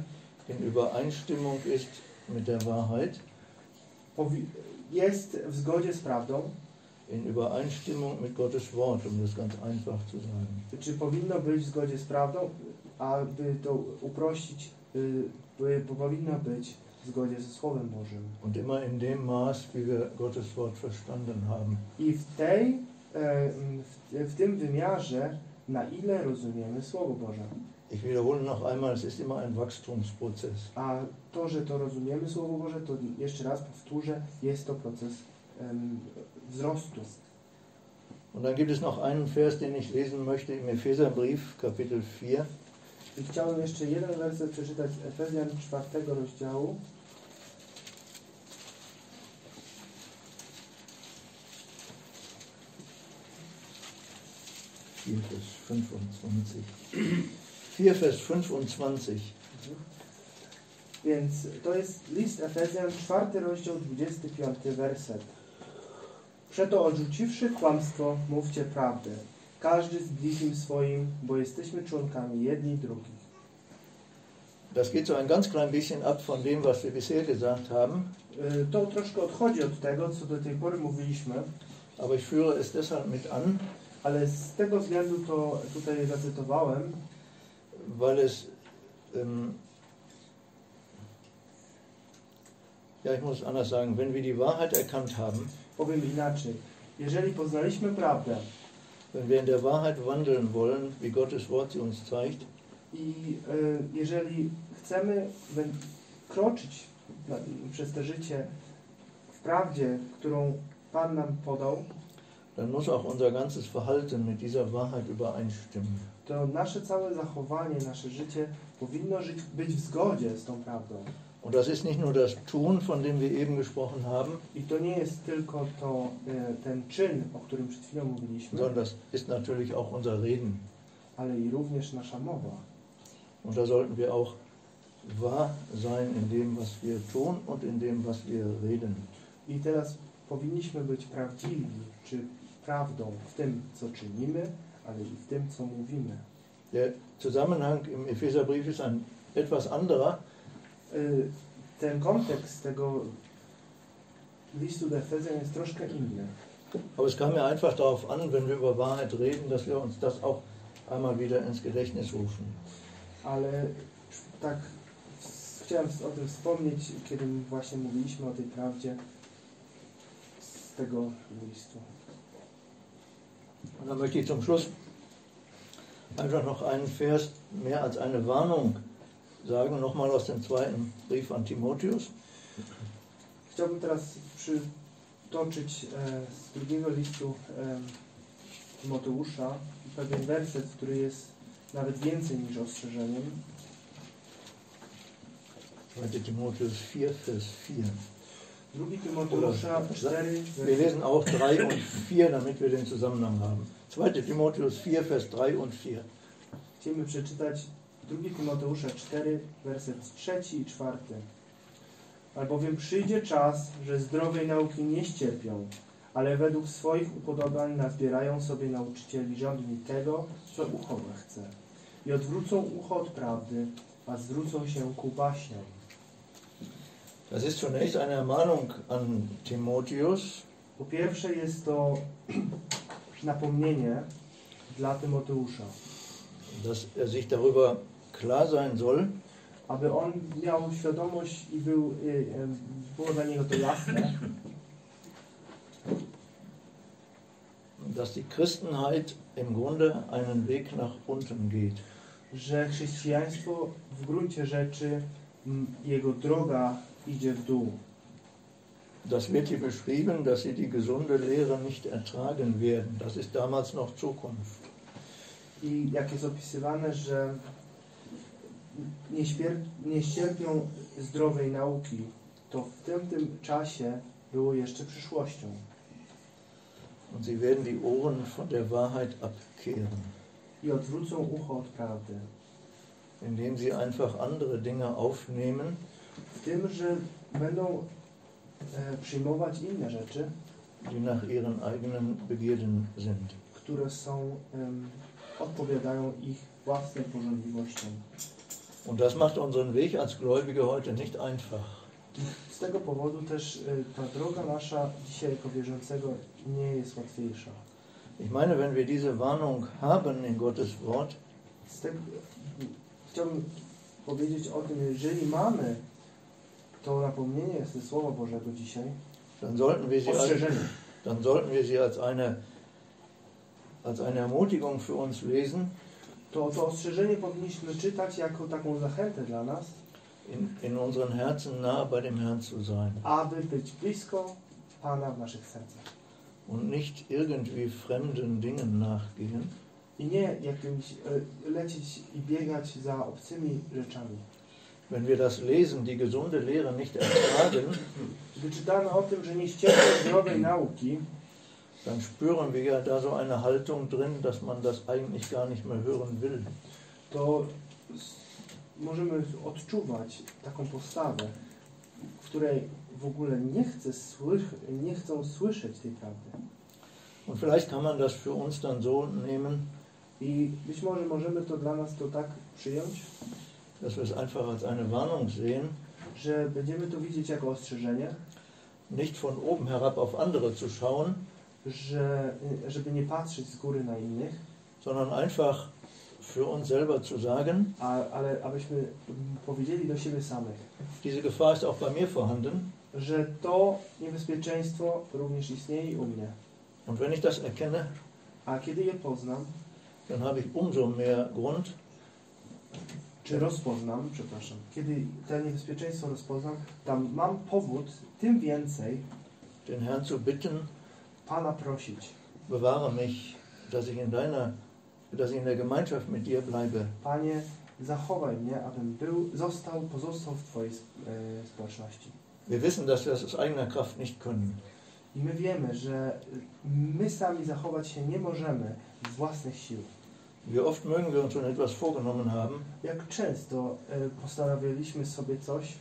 in Übereinstimmung ist mit der Wahrheit, jest w zgodzie z prawdą, in Übereinstimmung mit Gottes Wort, um das ganz einfach zu sagen. czy powinno być w zgodzie z prawdą, aby to uprościć, y, by, bo powinno być w zgodzie ze Słowem Bożym. Und immer in dem Maß, wie wir Gottes Wort verstanden haben. I w tej, e, w, tym wymiarze, na ile rozumiemy Słowo Boże. Ich wiederhole noch einmal, es ist immer ein Wachstumsprozess. A to, że to rozumiemy Słowo Boże, to jeszcze raz powtórzę, jest to proces em, wzrostu. Und dann gibt es noch einen Vers, den ich lesen möchte im Epheserbrief, Kapitel 4. I chciałbym jeszcze jeden werset przeczytać z Efezjan 4 rozdziału. Vier Vers 25. 4 Vers 25. Więc to jest list Efezjan, 4 rozdział, 25 werset. Przeto odrzuciwszy kłamstwo, mówcie prawdę. Każdy z bliskim swoim, bo jesteśmy członkami jedni drugich. Das geht so ein ganz klein bisschen ab von dem, was wir bisher gesagt haben, Y, To troszkę odchodzi od tego, co do tej pory mówiliśmy, aber ich führe es deshalb mit an, ale z tego względu to tutaj zacytowałem, weil es, ähm, ja, ich muss anders sagen, wenn wir die Wahrheit erkannt haben, powiem inaczej. Jeżeli poznaliśmy prawdę wenn wir in der Wahrheit wandeln wollen, wie Gottes Wort sie uns zeigt, i y, jeżeli chcemy kroczyć na, przez to życie w prawdzie, którą Pan nam podał, dann muss auch unser ganzes Verhalten mit dieser Wahrheit übereinstimmen. to nasze całe zachowanie, nasze życie powinno żyć, być w zgodzie z tą prawdą. Und das ist nicht nur das Tun, von dem wir eben gesprochen haben, to czyn, mówiliśmy, sondern das ist natürlich auch unser Reden. Und da sollten wir auch wahr sein in dem, was wir tun und in dem, was wir reden. I teraz powinniśmy być prawdziwi, czy prawdą w tym, co czynimy, ale i w tym, co mówimy. Der Zusammenhang im Epheserbrief ist ein etwas anderer. Ten kontekst tego listu do Efezjan jest troszkę inny. Aber es kam mir einfach darauf an, wenn wir über Wahrheit reden, dass wir uns das auch einmal wieder ins Gedächtnis rufen. Ale tak chciałem o tym wspomnieć, kiedy właśnie mówiliśmy o tej prawdzie z tego listu. Und dann möchte ich zum Schluss einfach noch einen Vers mehr als eine Warnung sagen, nochmal aus dem zweiten Brief an Timotheus. Chciałbym teraz przytoczyć e, z drugiego listu e, Tymoteusza pewien werset, który jest nawet więcej niż ostrzeżeniem. 2 Timotheus 4, Vers 4. Drugi Tymoteusza 4, Wir lesen auch 3 und 4, damit wir den Zusammenhang haben. 2 Timotheus 4, Vers 3 und 4. Chcielibyśmy przeczytać 2 Tymoteusza 4, werset 3 i 4. Albowiem przyjdzie czas, że zdrowej nauki nie ścierpią, ale według swoich upodobań nazbierają sobie nauczycieli rządni tego, co ucho chce. I odwrócą ucho od prawdy, a zwrócą się ku baśniom. Das ist zunächst eine Ermahnung an Timotheus, Po pierwsze jest to napomnienie dla Tymoteusza, dass er sich darüber klar sein soll, aby on miał świadomość i był, było dla niego to jasne, dass die Christenheit im Grunde einen Weg nach unten geht. że chrześcijaństwo w gruncie rzeczy jego droga idzie w dół. Das wird hier beschrieben, dass sie die gesunde Lehre nicht ertragen werden. Das ist damals noch Zukunft. I jak jest opisywane, że nie, śpier- nie ścierpią zdrowej nauki, to w tym, tym czasie było jeszcze przyszłością. Und sie werden die Ohren von der Wahrheit abkehren, I odwrócą ucho od prawdy. indem sie einfach andere Dinge aufnehmen, W tym, że będą e, przyjmować inne rzeczy, die nach ihren eigenen Begierden sind. które są, em, odpowiadają ich własnym pożądliwościom. Und das macht unseren Weg als Gläubige heute nicht einfach. Z tego powodu też e, ta droga nasza dzisiaj jako wierzącego nie jest łatwiejsza. Ich meine, wenn wir diese Warnung haben in Gottes Wort, Z tego, chciałbym powiedzieć o tym, jeżeli mamy to napomnienie ze Słowa Bożego dzisiaj, dann sollten wir sie als, dann sollten wir sie als eine, als eine Ermutigung für uns lesen, to to ostrzeżenie powinniśmy czytać jako taką zachętę dla nas, in, in unseren Herzen nah bei dem Herrn zu sein aby być blisko Pana w naszych sercach. und nicht irgendwie fremden Dingen nachgehen, I nie jakimś e, lecieć i biegać za obcymi rzeczami. wenn wir das lesen, die gesunde Lehre nicht ertragen, o tym, że nie ścierpią zdrowej nauki, dann spüren wir ja da so eine Haltung drin, dass man das eigentlich gar nicht mehr hören will. to możemy odczuwać taką postawę, w której w ogóle nie, chce słych- nie chcą słyszeć tej prawdy. Und vielleicht kann man das für uns dann so nehmen, I być może możemy to dla nas to tak przyjąć, dass wir es einfach als eine Warnung sehen, że będziemy to widzieć jako ostrzeżenie, nicht von oben herab auf andere zu schauen, że, y, żeby nie patrzeć z góry na innych, sondern einfach für uns selber zu sagen, a, ale abyśmy powiedzieli do siebie samych, diese Gefahr ist auch bei mir vorhanden. że to niebezpieczeństwo również istnieje i u mnie. Und wenn ich das erkenne, A kiedy je poznam, dann habe ich umso mehr Grund, czy rozpoznam, przepraszam, kiedy to niebezpieczeństwo rozpoznam, tam mam powód, tym więcej den Herrn zu bitten, Pana prosić. bewahre mich, dass ich in deiner, dass ich in der Gemeinschaft mit dir bleibe. Panie, zachowaj mnie, abym był, został, pozostał w Twojej e, społeczności. Wir wissen, dass wir das aus eigener Kraft nicht können. I my wiemy, że my sami zachować się nie możemy z własnych sił. Wie oft mögen wir uns schon etwas vorgenommen haben. Jak często e, postanawialiśmy sobie coś,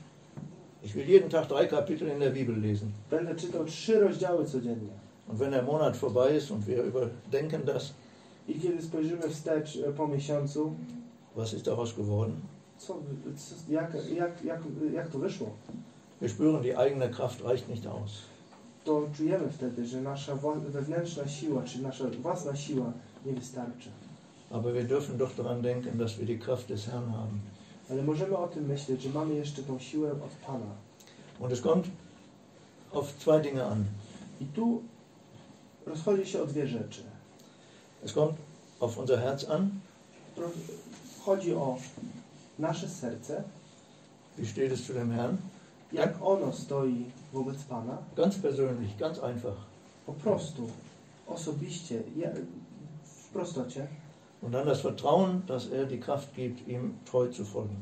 Ich will jeden Tag drei Kapitel in der Bibel lesen. będę czytał trzy rozdziały codziennie. Und wenn der Monat vorbei ist und wir überdenken das, I kiedy spojrzymy wstecz e, po miesiącu, was ist daraus geworden? co, co, jak, jak, jak, jak to wyszło? Wir spüren, die eigene Kraft reicht nicht aus. to czujemy wtedy, że nasza wewnętrzna siła, czy nasza własna siła nie wystarczy. Aber wir dürfen doch daran denken, dass wir die Kraft des Herrn haben. Ale możemy o tym myśleć, że mamy jeszcze tą siłę od Pana. Und es kommt auf zwei Dinge an. I tu rozchodzi się o dwie rzeczy. Es kommt auf unser Herz an. Chodzi o nasze serce, Wie steht es zu dem Herrn? jak ono stoi wobec Pana, Ganz persönlich, ganz einfach. po prostu, osobiście, w prostocie. Und dann das Vertrauen, dass er die Kraft gibt, ihm treu zu folgen.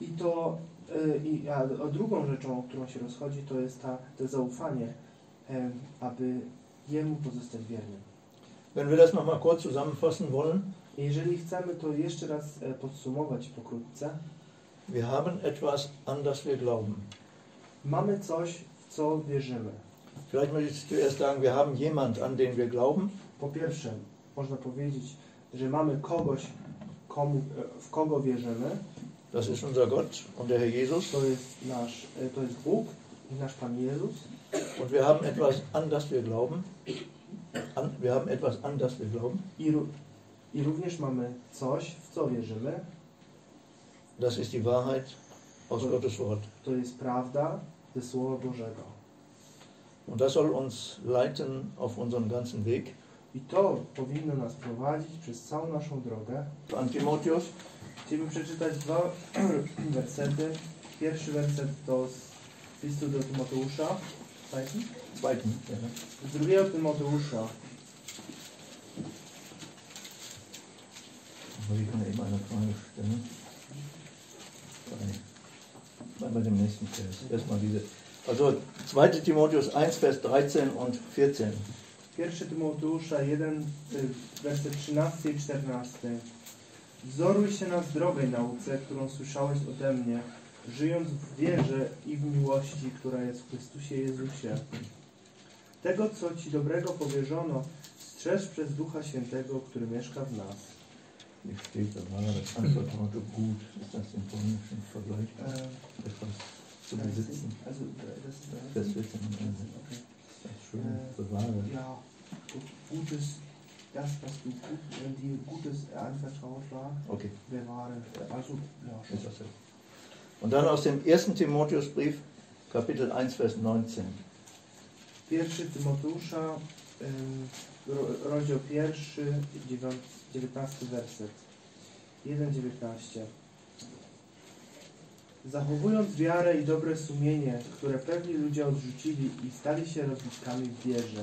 I to, y, i, a, a drugą rzeczą, o którą się rozchodzi, to jest ta, to zaufanie, aby Jemu pozostać wiernym. Wenn wir das nochmal kurz zusammenfassen wollen, Jeżeli chcemy to jeszcze raz e, podsumować pokrótce, wir haben etwas, an das wir glauben. mamy coś, w co wierzymy. Vielleicht möchte ich zuerst sagen, wir haben jemand, an den wir glauben. Po pierwsze, można powiedzieć, że mamy kogoś, komu, e, w kogo wierzymy. Das ist unser Gott und der Herr Jesus. To jest nasz, e, to jest Bóg i nasz Pan Jezus. Und wir haben etwas, an das wir glauben. An, wir haben etwas, an das wir glauben. I, I również mamy coś, w co wierzymy. Das ist die Wahrheit aus Gottes Wort. To jest prawda ze Słowa Bożego. Und das soll uns leiten auf unserem ganzen Weg. I to powinno nas prowadzić przez całą naszą drogę. An Timotheus, Chciałbym przeczytać dwa wersety. Pierwszy werset to z listu do Tymoteusza. Zweiten? zweiten. Ja. Z drugiego Tymoteusza, Aber ich kann eben eine Frage stellen. Bei, bei dem nächsten Vers. Erstmal diese. Also 2 Timotheus 1, Vers 13 und 14. Pierwszy Tymoteusza 1, y, werset 13 i 14. Wzoruj się na zdrowej nauce, którą słyszałeś ode mnie, żyjąc w wierze i w miłości, która jest w Chrystusie Jezusie. Tego, co Ci dobrego powierzono, strzeż przez Ducha Świętego, który mieszka w nas. Hier steht, da war das Anvertraute gut. Ist das im polnischen Vergleich? E, Etwas zu besitzen. Also, das, das, Vers 14. okay. Das schön. Äh, Bewahre. Ja, Gutes, das, was du gut, äh, dir Gutes anvertraut war, Okay, bewahre. Also, ja, ist das so. Und dann aus dem 1. Timotheusbrief, Kapitel 1, Vers 19. Pierwszy Tymoteusza, ym, ro- rozdział pierwszy, dziewią- dziewiętnasty werset. 1,19 Zachowując wiarę i dobre sumienie, które pewni ludzie odrzucili i stali się rozliczkami w wierze.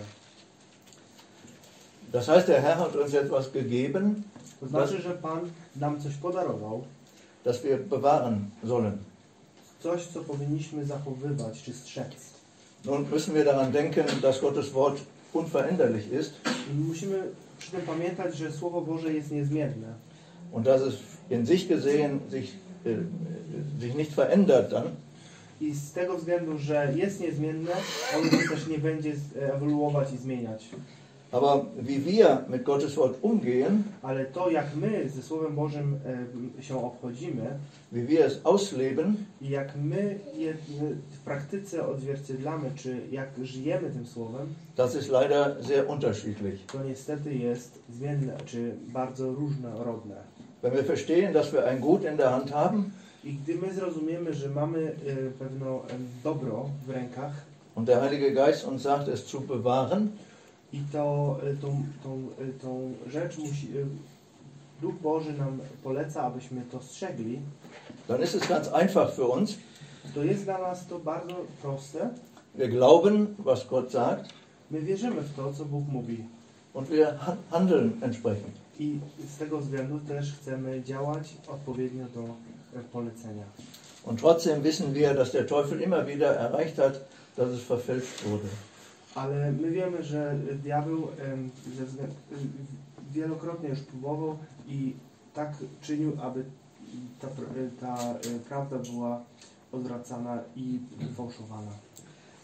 Das heißt, der Herr hat uns etwas gegeben, To znaczy, że Pan nam coś podarował, das wir bewahren sollen. coś, co powinniśmy zachowywać czy strzec. Nun müssen wir daran denken, dass Gottes Wort unveränderlich ist musimy przy tym pamiętać, że Słowo Boże jest niezmienne. und dass es in sich gesehen sich, äh, sich nicht verändert dann, I z tego względu, że jest niezmienne, ono też nie będzie z- ewoluować i zmieniać. Aber wie wir mit Gottes Wort umgehen, Ale to, jak my ze Słowem Bożym e, się obchodzimy wie wir es ausleben, i jak my je w praktyce odzwierciedlamy, czy jak żyjemy tym Słowem, das ist leider sehr unterschiedlich. to niestety jest zmienne, czy bardzo różnorodne. Wenn wir verstehen, dass wir ein Gut in der Hand haben I gdy my zrozumiemy, że mamy e, pewno e, dobro w rękach und der Heilige Geist uns sagt, es zu bewahren, i to, e, tą, tą, e, tą rzecz musi, e, Duch Boży nam poleca, abyśmy to strzegli, dann ist es ganz einfach für uns. to jest dla nas to bardzo proste. Wir glauben, was Gott sagt My wierzymy w to, co Bóg mówi. und wir han- handeln entsprechend. I z tego względu też chcemy działać odpowiednio do polecenia. Und trotzdem wissen wir, dass der Teufel immer wieder erreicht hat, dass es verfälscht wurde. Ale my wiemy, że diabeł wielokrotnie już próbował i tak czynił, aby ta, ta e, prawda była odwracana i fałszowana.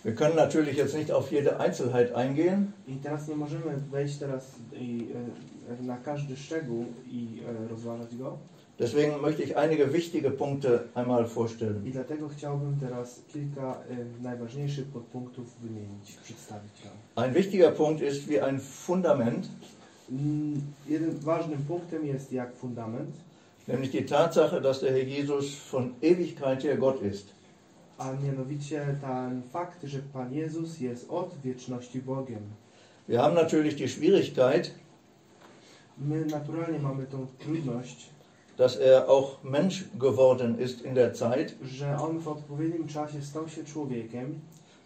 Wir können natürlich jetzt nicht auf jede Einzelheit eingehen, I teraz nie możemy wejść teraz i, e, na każdy szczegół i e, rozważać go, Deswegen möchte ich einige wichtige Punkte einmal vorstellen. I dlatego chciałbym teraz kilka y, najważniejszych podpunktów wymienić, przedstawić Wam. Ein wichtiger Punkt ist wie ein Fundament, Mm, Jeden ważnym punktem jest jak fundament, nämlich die Tatsache, dass der Herr Jesus von Ewigkeit her Gott ist. a mianowicie ten fakt, że Pan Jezus jest od wieczności Bogiem. Wir haben natürlich die Schwierigkeit, My naturalnie mamy tą trudność, dass er auch Mensch geworden ist in der Zeit.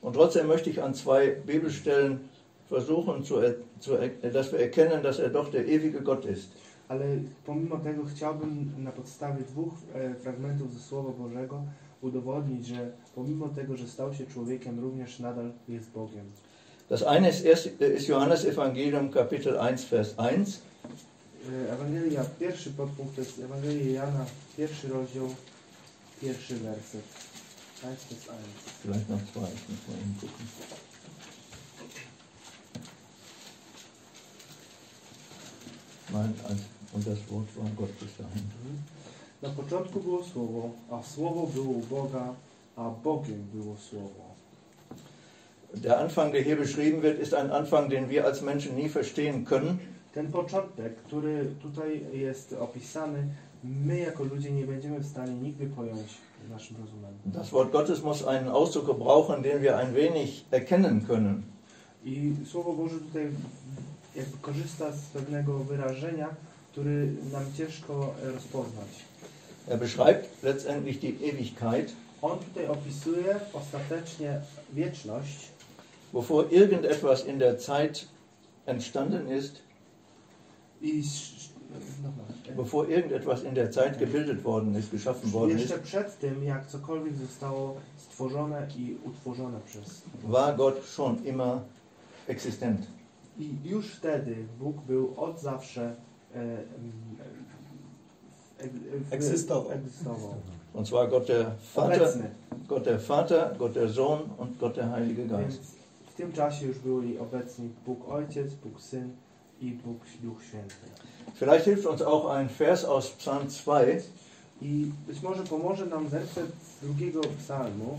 Und trotzdem möchte ich an zwei Bibelstellen versuchen, zu, zu, dass wir erkennen, dass er doch der ewige Gott ist. Ale pomimo tego chciałbym na podstawie dwóch e, fragmentów ze Słowa Bożego udowodnić, że pomimo tego, że stał się człowiekiem, również nadal jest Bogiem. Das eine ist, ist Johannes Evangelium Kapitel 1, Vers 1. E, Ewangelia, pierwszy podpunkt to jest Ewangelia Jana, pierwszy rozdział, pierwszy werset. Eins bis eins. Vielleicht noch zwei, ich muss mal eben gucken. Nein, als, und das Wort war Gott bis dahin. Na początku było Słowo, a Słowo było u Boga, a Bogiem było Słowo. Der Anfang, der hier beschrieben wird, ist ein Anfang, den wir als Menschen nie verstehen können. Ten początek, który tutaj jest opisany, my jako ludzie nie będziemy w stanie nigdy pojąć naszym rozumem. Das Wort Gottes muss einen Ausdruck gebrauchen, den wir ein wenig erkennen können. I Słowo Boże tutaj jakby korzysta z pewnego wyrażenia, który nam ciężko e, rozpoznać. Er beschreibt letztendlich die Ewigkeit, On tutaj opisuje ostatecznie wieczność, bevor irgendetwas in der Zeit entstanden ist, i sz- nochmal, bevor irgendetwas in der Zeit gebildet worden ist, geschaffen worden ist, jeszcze przed tym, jak cokolwiek zostało stworzone i utworzone przez war Gott schon immer existent. I już wtedy Bóg był od zawsze e, e, egzystował. Und zwar Gott der Vater, Obecny. Gott der Vater, Gott der Sohn und Gott der Heilige Więc Geist. w tym czasie już byli obecni Bóg Ojciec, Bóg Syn Vielleicht hilft uns auch ein Vers aus Psalm 2, I być może pomoże nam werset drugiego psalmu.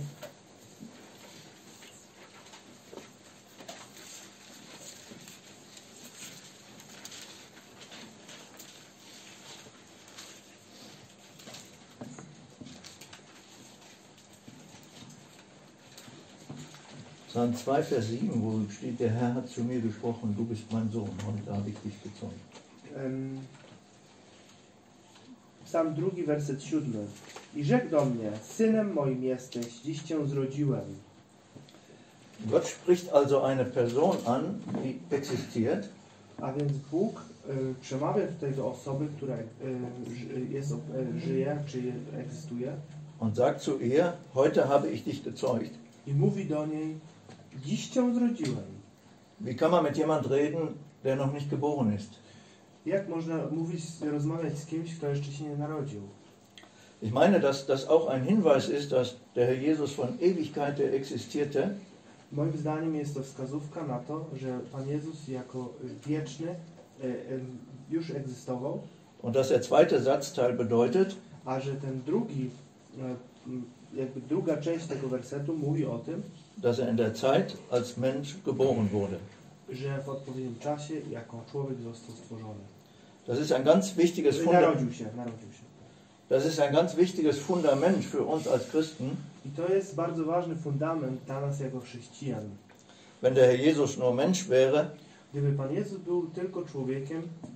Psalm 2, Vers 7, wo steht, der Herr hat zu mir gesprochen, du bist mein Sohn, heute habe ich dich gezeugt. Em, Psalm drugi, werset siódmy. I rzekł do mnie, synem moim jesteś, dziś cię zrodziłem. Gott spricht also eine Person an, die existiert, A więc Bóg y, przemawia tutaj do osoby, która y, jest, y, żyje, czy je- egzystuje und sagt zu ihr, heute habe ich dich gezeugt. i mówi do niej, dziś cię zrodziłem. Wie kann man mit jemand reden, der noch nicht geboren ist? Jak można mówić, rozmawiać z kimś, kto jeszcze się nie narodził? Ich meine, dass das auch ein Hinweis ist, dass der Herr Jesus von Ewigkeit her existierte Moim zdaniem jest to wskazówka na to, że Pan Jezus jako y, wieczny y, już egzystował, und dass der zweite Satzteil bedeutet, a że ten drugi, y, jakby druga część tego wersetu mówi o tym, dass er in der Zeit als Mensch geboren wurde. Das ist ein ganz wichtiges Fundament. Das ist ein ganz wichtiges Fundament für uns als Christen. Wenn der Herr Jesus nur Mensch wäre,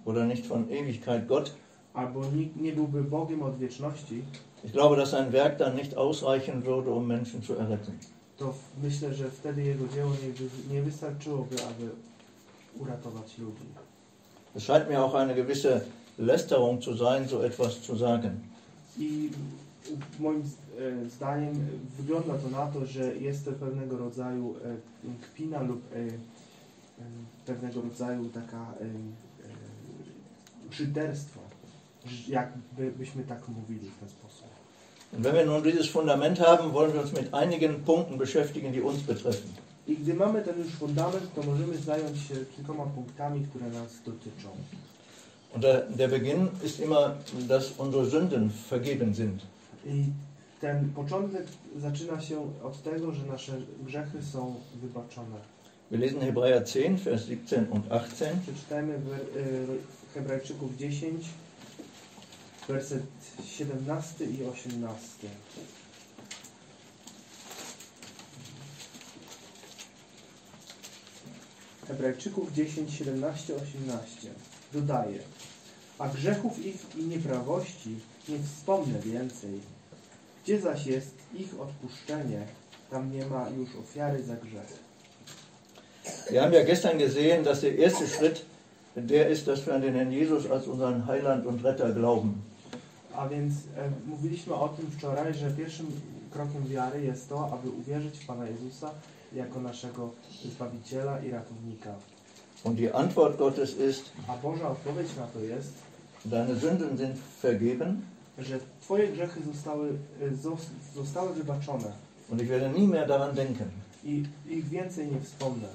oder nicht von Ewigkeit Gott, ich glaube, dass sein Werk dann nicht ausreichen würde, um Menschen zu erretten. To myślę, że wtedy Jego dzieło nie, nie wystarczyłoby, aby uratować ludzi. Es scheint mir auch eine gewisse Lästerung zu sein, so etwas zu sagen. I moim e, zdaniem wygląda to na to, że jest to pewnego rodzaju e, kpina lub e, pewnego rodzaju taka szyderstwo, ż- jakby byśmy tak mówili w ten sposób. Und wenn wir nun dieses Fundament haben, wollen wir uns mit einigen Punkten beschäftigen, die uns betreffen. I gdy mamy ten już fundament, to możemy zająć się kilkoma punktami, które nas dotyczą. Und der, der Beginn ist immer, dass unsere Sünden vergeben sind. I ten początek zaczyna się od tego, że nasze grzechy są wybaczone. Wir lesen Hebräer 10, Vers 17 und 18. Przeczytajmy w y, Hebrajczyków 10, werset 17 i 18. Hebrajczyków 10, 17, 18. Dodaje, a grzechów ich i nieprawości nie wspomnę więcej. Gdzie zaś jest ich odpuszczenie, tam nie ma już ofiary za grzech. Wir haben ja gestern gesehen, dass der erste Schritt der ist, dass wir an den Herrn Jesus als unseren Heiland und Retter glauben. A więc e, mówiliśmy o tym wczoraj, że pierwszym krokiem wiary jest to, aby uwierzyć w Pana Jezusa jako naszego Zbawiciela i Ratownika. Und die Antwort Gottes ist, A Boża odpowiedź na to jest, deine Sünden sind vergeben że Twoje grzechy zostały, e, zos- zostały wybaczone und ich werde nie mehr daran denken. i ich więcej nie wspomnę.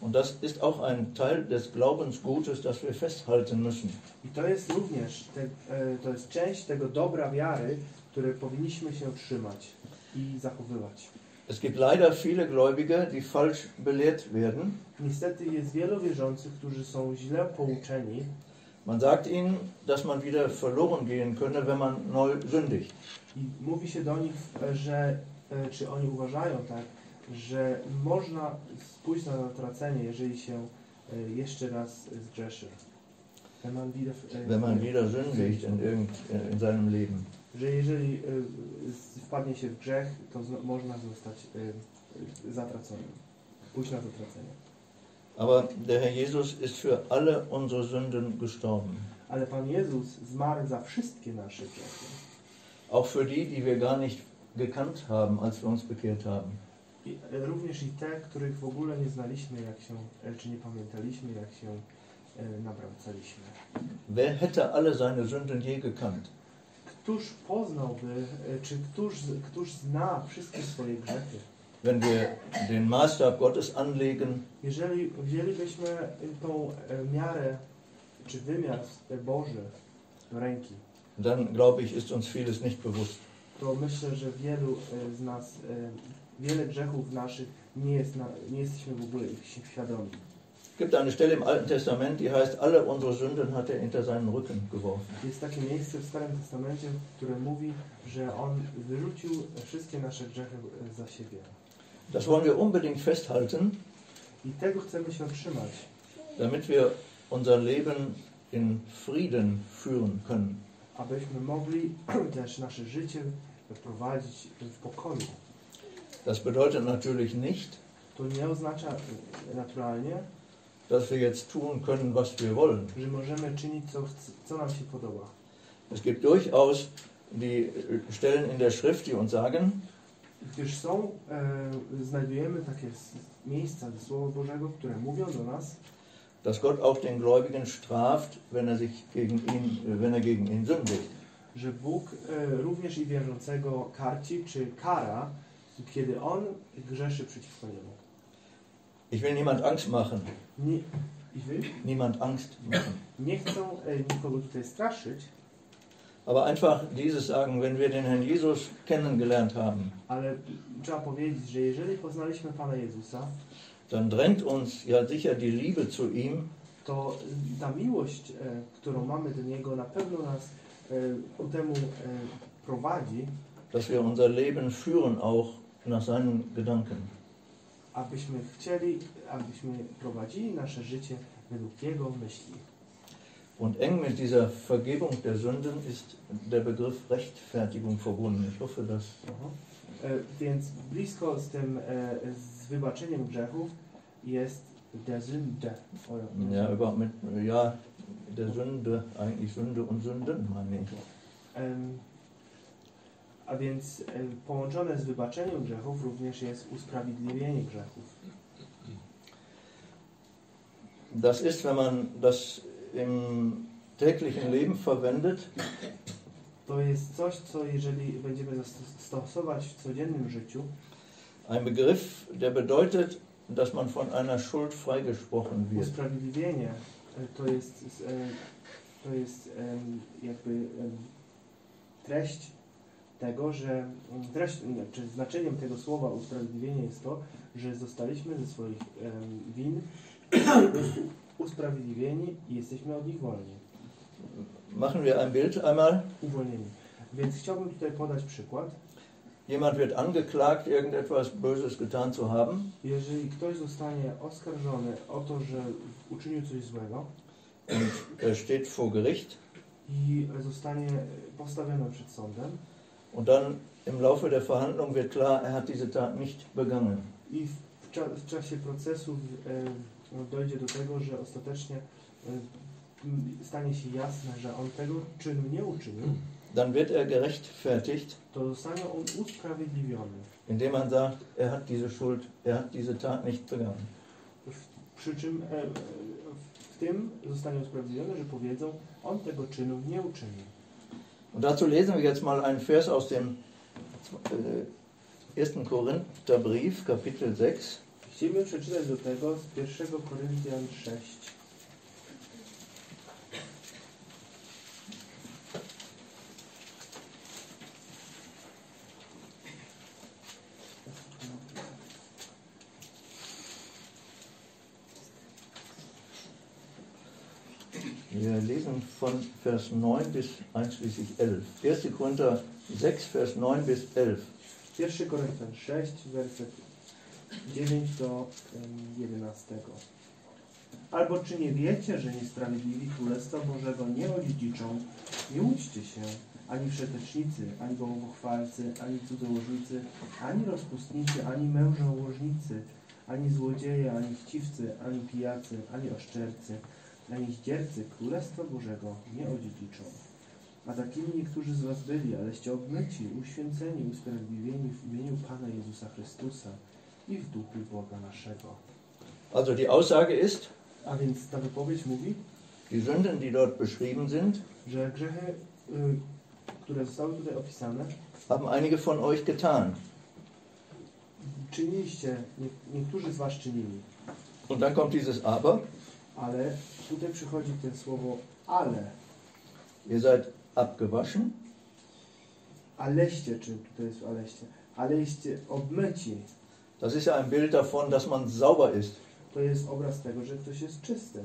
Und das ist auch ein Teil des Glaubensgutes, das wir festhalten müssen. I to jest również, te, e, to jest część tego dobra wiary, które powinniśmy się trzymać i zachowywać. Es gibt leider viele Gläubige, die falsch belehrt werden. Niestety jest wielu wierzących, którzy są źle pouczeni. Man sagt ihnen, dass man wieder verloren gehen könne, wenn man neu sündigt. I mówi się do nich, e, że, e, czy oni uważają tak, że można pójść na zatracenie, jeżeli się e, jeszcze raz zgrzeszy. Wenn man wieder, e, Wenn man wieder sündigt in, irgend, in seinem Leben. Że jeżeli e, wpadnie się w grzech, to można zostać e, e, zatraconym. Pójść na zatracenie. Aber der Herr Jesus ist für alle unsere Sünden gestorben. Ale Pan Jezus zmarł za wszystkie nasze grzechy. Auch für die, die wir gar nicht gekannt haben, als wir uns bekehrt haben. I, również i te, których w ogóle nie znaliśmy, jak się, e, czy nie pamiętaliśmy, jak się e, nawracaliśmy. Wer hätte alle seine Sünden je gekannt? Któż poznałby, e, czy któż, któż zna wszystkie swoje grzechy? Wenn wir den Maßstab Gottes anlegen, Jeżeli wzięlibyśmy tą miarę, czy wymiar Boży do ręki, dann glaube ich, ist uns vieles nicht bewusst. to myślę, że wielu z nas, wiele grzechów naszych nie, jest na, nie jesteśmy w ogóle ich świadomi. Gibt eine Stelle im Alten Testament, die heißt, alle unsere Sünden hat er hinter seinen Rücken geworfen. Jest takie miejsce w Starym Testamencie, które mówi, że On wyrzucił wszystkie nasze grzechy e, za siebie. Das wollen wir unbedingt festhalten, I tego chcemy się trzymać, damit wir unser Leben in Frieden führen können. abyśmy mogli też nasze życie prowadzić w pokoju. Das bedeutet natürlich nicht, To nie oznacza e, naturalnie, dass wir jetzt tun können, was wir wollen. że możemy czynić, co, chc- co nam się podoba. Es gibt durchaus die äh, Stellen in der Schrift, die uns sagen, Gdyż są, e, znajdujemy takie s- miejsca ze Słowa Bożego, które mówią do nas, dass Gott auch den Gläubigen straft, wenn er sich gegen ihn, wenn er gegen ihn sündigt. że Bóg e, również i wierzącego karci czy kara, kiedy on grzeszy przeciwko niemu. Ich will niemand Angst machen, Nie, I wy niemand Angst machen. nie chcą e, nikogo tutaj straszyć, Aber einfach dieses sagen, wenn wir den Herrn Jesus kennengelernt haben, ale trzeba powiedzieć, że jeżeli poznaliśmy Pana Jezusa, dann drängt uns ja sicher die Liebe zu ihm, to ta miłość, e, którą mamy do Niego, na pewno nas e, ku temu prowadzi, dass wir unser Leben führen auch nach seinen Gedanken. abyśmy chcieli, abyśmy prowadzili nasze życie według Jego myśli. Und eng mit dieser Vergebung der Sünden ist der Begriff Rechtfertigung verbunden. Ich hoffe, dass E, Więc blisko z tym, e, z wybaczeniem grzechów jest der Sünde. Ja, überhaupt mit, ja, der Sünde, eigentlich Sünde und Sünden, meine ich. Em, A więc e, połączone z wybaczeniem grzechów również jest usprawiedliwienie grzechów. Das ist, wenn man das im täglichen Leben verwendet, To jest coś, co jeżeli będziemy stosować w codziennym życiu, ein Begriff, der bedeutet, dass man von einer Schuld freigesprochen wird. usprawiedliwienie e, to jest e, to jest jakby treść tego, że treść, nie, czy znaczeniem tego słowa usprawiedliwienie jest to, że zostaliśmy ze swoich win usprawiedliwieni i jesteśmy od nich wolni. Machen wir ein Bild einmal. Uwolnieni. Więc chciałbym tutaj podać przykład. Jemand wird angeklagt, irgendetwas Böses getan zu haben. Jeżeli ktoś zostanie oskarżony o to, że uczynił coś złego und er steht vor Gericht i zostanie postawiony przed sądem und dann im Laufe der Verhandlung wird klar, er hat diese Tat nicht begangen. i w, cza w czasie procesu e, no, dojdzie do tego, że ostatecznie e, stanie się jasne, że on tego czynu nie uczynił, Dann wird er gerechtfertigt, to zostanie on usprawiedliwiony. indem man sagt, er hat diese Schuld, er hat diese Tat nicht begangen. Przy czym e, w tym zostanie usprawiedliwiony, że powiedzą, on tego czynu nie uczynił. Und dazu lesen wir jetzt mal einen Vers aus dem äh, 1. Korintherbrief, Kapitel 6. Chcielibyśmy przeczytać do tego z 1 Koryntian 6. Wir lesen von Vers 9 bis einschließlich 11. 1. Korinther 6, Vers 9 bis 11. 1 Koryntian 6, werset 9 do em, 11. Albo czy nie wiecie, że niesprawiedliwi Królestwa Bożego nie odziedziczą? Nie łudźcie się, ani wszetecznicy, ani bałwochwalcy, ani cudzołożnicy, ani rozpustnicy, ani mężołożnicy, ani złodzieje, ani chciwcy, ani pijacy, ani oszczercy, ani zdziercy Królestwa Bożego nie odziedziczą. A takimi niektórzy z was byli, aleście obmyci, uświęceni, usprawiedliwieni w imieniu Pana Jezusa Chrystusa i w duchu Boga naszego. Also die Aussage ist, A więc ta wypowiedź mówi, die Sünden, die dort beschrieben sind, że grzechy, y, które zostały tutaj opisane, haben einige von euch getan. czyniliście, nie, niektórzy z was czynili, Und dann kommt dieses Aber, ale tutaj przychodzi to słowo ale. ihr seid abgewaschen, Aleście, czy tutaj jest aleście, aleście obmyci. Das ist ja ein Bild davon, dass man sauber ist. To jest obraz tego, że ktoś jest czysty.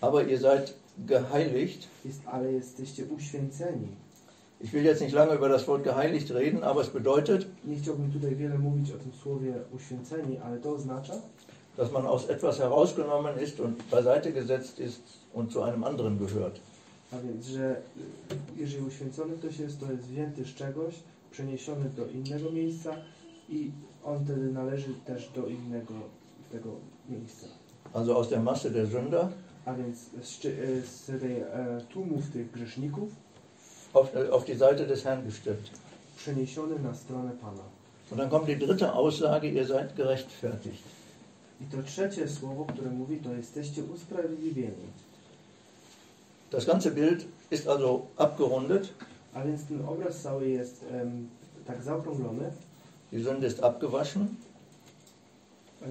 Aber ihr seid geheiligt. Jest, ale jesteście uświęceni. Ich will jetzt nicht lange über das Wort geheiligt reden, aber es bedeutet, Nie chciałbym tutaj wiele mówić o tym słowie uświęceni, ale to oznacza, dass man aus etwas herausgenommen ist und beiseite gesetzt ist und zu einem anderen gehört. a więc, że jeżeli uświęcony ktoś jest, to jest wzięty z czegoś, przeniesiony do innego miejsca i on wtedy należy też do innego tego miejsca. Also aus der Masse der Sünder A więc z, z tej e, tłumów tych grzeszników auf, äh, auf die Seite des Herrn gestellt. przeniesiony na stronę Pana. Und dann kommt die dritte Aussage, ihr seid gerechtfertigt. I to trzecie słowo, które mówi, to jesteście usprawiedliwieni. Das ganze Bild ist also abgerundet. A więc ten obraz cały jest em, tak zaokrąglony. Die Sünde ist abgewaschen. E,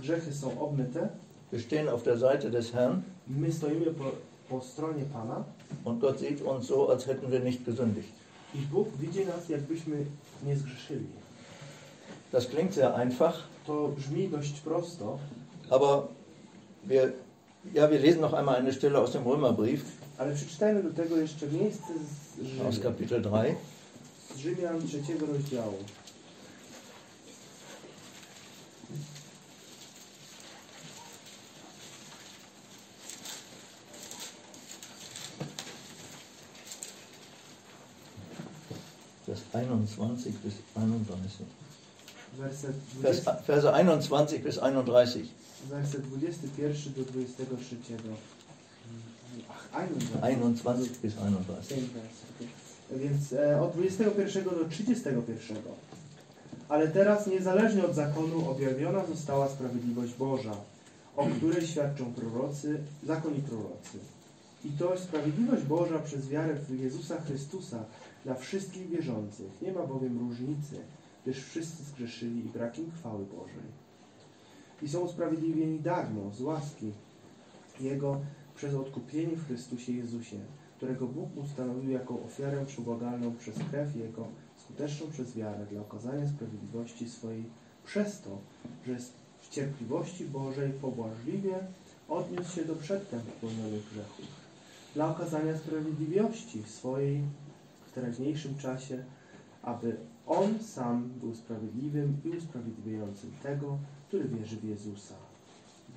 Grzechy są obmyte. Wir stehen auf der Seite des Herrn My stoimy po, po stronie Pana und Gott sieht uns so, als hätten wir nicht gesündigt. i Bóg widzi nas, jakbyśmy nie zgrzeszyli. Das klingt sehr einfach, To brzmi dość prosto, aber wir, ja, wir lesen noch einmal eine Stelle aus dem Römerbrief, ale przeczytajmy do tego jeszcze miejsce z, aus Rzym, Kapitel 3. z Rzymian trzeciego rozdziału. Vers 21 bis 31. Werset, Vers, 20, Verse 21 bis 31. werset 21 do 23. Ach, 21. 21 bis 31. Ten wers, okej. Więc e, od 21 do 31. Ale teraz niezależnie od zakonu objawiona została sprawiedliwość Boża, o której świadczą prorocy, zakon i prorocy. I to jest sprawiedliwość Boża przez wiarę w Jezusa Chrystusa dla wszystkich wierzących. Nie ma bowiem różnicy, gdyż wszyscy zgrzeszyli i brak im chwały Bożej. I są usprawiedliwieni darmo, z łaski Jego przez odkupienie w Chrystusie Jezusie, którego Bóg ustanowił jako ofiarę przebłagalną przez krew Jego, skuteczną przez wiarę dla okazania sprawiedliwości swojej, przez to, że w cierpliwości Bożej pobłażliwie odniósł się do przedtem popełnionych grzechów, dla okazania sprawiedliwości swojej w teraźniejszym czasie, aby On sam był sprawiedliwym i usprawiedliwiającym tego, który wierzy w Jezusa.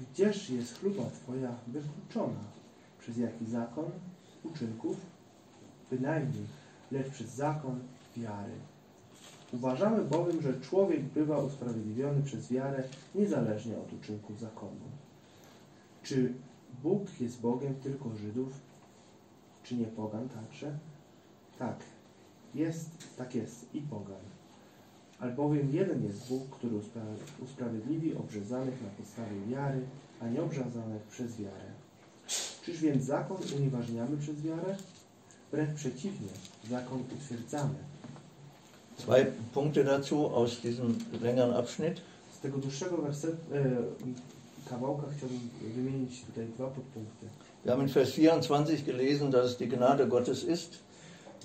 Gdzież jest chluba Twoja wykluczona? Przez jaki zakon? Uczynków? Bynajmniej, lecz przez zakon wiary. Uważamy bowiem, że człowiek bywa usprawiedliwiony przez wiarę niezależnie od uczynków zakonu. Czy Bóg jest Bogiem tylko Żydów, czy nie pogan także? Tak, jest, tak jest i pogan. Albowiem jeden jest Bóg, który uspra- usprawiedliwi obrzezanych na podstawie wiary, a nie obrzezanych przez wiarę. Czyż więc zakon unieważniamy przez wiarę? Wręcz przeciwnie, zakon utwierdzamy. Zwei Punkte dazu aus diesem längeren Abschnitt. Z tego dłuższego werset, e, kawałka chciałbym wymienić tutaj dwa podpunkty. Wir haben in Vers 24 gelesen, dass es die Gnade Gottes ist,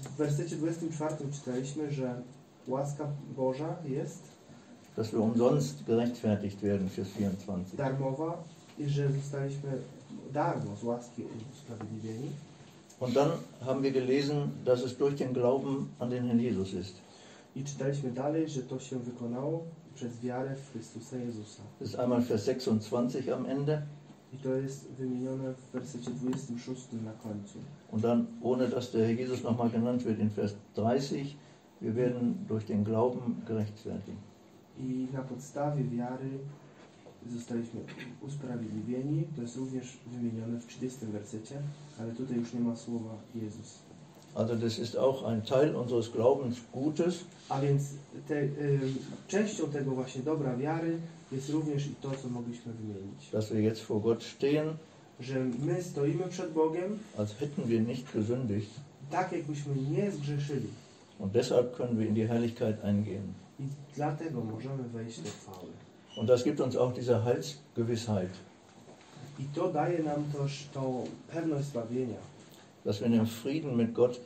W wersecie 24 czytaliśmy, że łaska Boża jest dass wir umsonst gerechtfertigt werden, Vers 24. darmowa i że zostaliśmy darmo z łaski usprawiedliwieni. Und dann haben wir gelesen, dass es durch den Glauben an den Herrn Jesus ist. I czytaliśmy dalej, że to się wykonało przez wiarę w Chrystusa Jezusa. Das ist einmal Vers 26 am Ende I to jest wymienione w wersecie 26 na końcu. und dann, ohne dass der Herr Jesus nochmal genannt wird, in Vers 30, wir werden durch den Glauben gerechtfertigt. I na podstawie wiary zostaliśmy usprawiedliwieni. To jest również wymienione w 30 wersecie, ale tutaj już nie ma słowa Jezus. Also das ist auch ein Teil unseres Glaubensgutes, A więc te, y, częścią tego właśnie dobra wiary jest również i to, co mogliśmy wymienić. dass wir jetzt vor Gott stehen, Że my stoimy przed Bogiem als hätten wir nicht gesündigt tak, jakbyśmy nie zgrzeszyli. und deshalb können wir in die Herrlichkeit eingehen. I dlatego możemy wejść do chwały. Und das gibt uns auch diese Heilsgewissheit, I to daje nam też tą pewność zbawienia. dass wir in dem Frieden mit Gott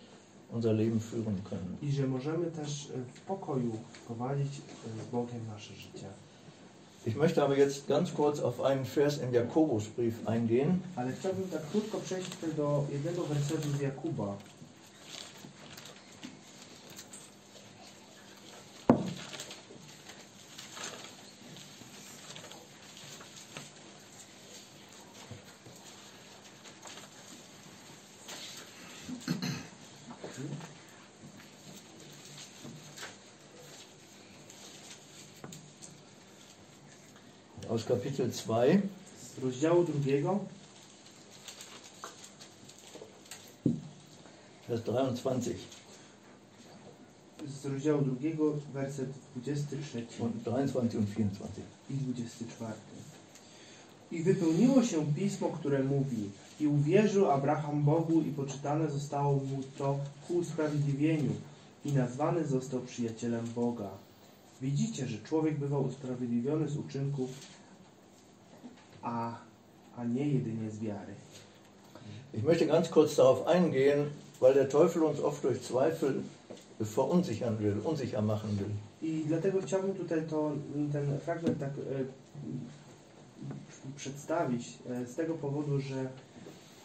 unser Leben führen können. I że możemy też w pokoju prowadzić z Bogiem nasze życie. Ich möchte aber jetzt ganz kurz auf einen Vers im Jakobusbrief eingehen. Ale chciałbym tak krótko przejść do jednego wersetu z Jakuba. Aus Kapitel 2, Z rozdziału drugiego, Vers 23 z rozdziału drugiego, werset 23 und 23 und 24. i 24. I wypełniło się pismo, które mówi i uwierzył Abraham Bogu i poczytane zostało mu to ku usprawiedliwieniu i nazwany został przyjacielem Boga. Widzicie, że człowiek bywał usprawiedliwiony z uczynków, a, a nie jedynie z wiary. Ich möchte ganz kurz darauf eingehen, weil der Teufel uns oft durch Zweifel verunsichern will, unsicher machen will. I dlatego chciałbym tutaj to, ten fragment tak e, przedstawić e, z tego powodu, że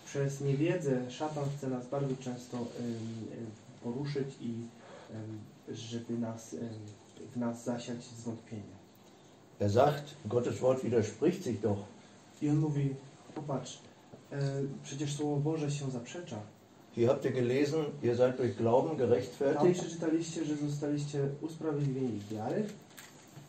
przez niewiedzę szatan chce nas bardzo często em, poruszyć i żeby nas, w nas zasiać zwątpienie. Er sagt, Gottes Wort widerspricht sich doch. I on mówi, popatrz, e, przecież Słowo Boże się zaprzecza. Hier habt ihr gelesen, ihr seid durch Glauben Tam gerechtfertigt. przeczytaliście, że zostaliście usprawiedliwieni wiary,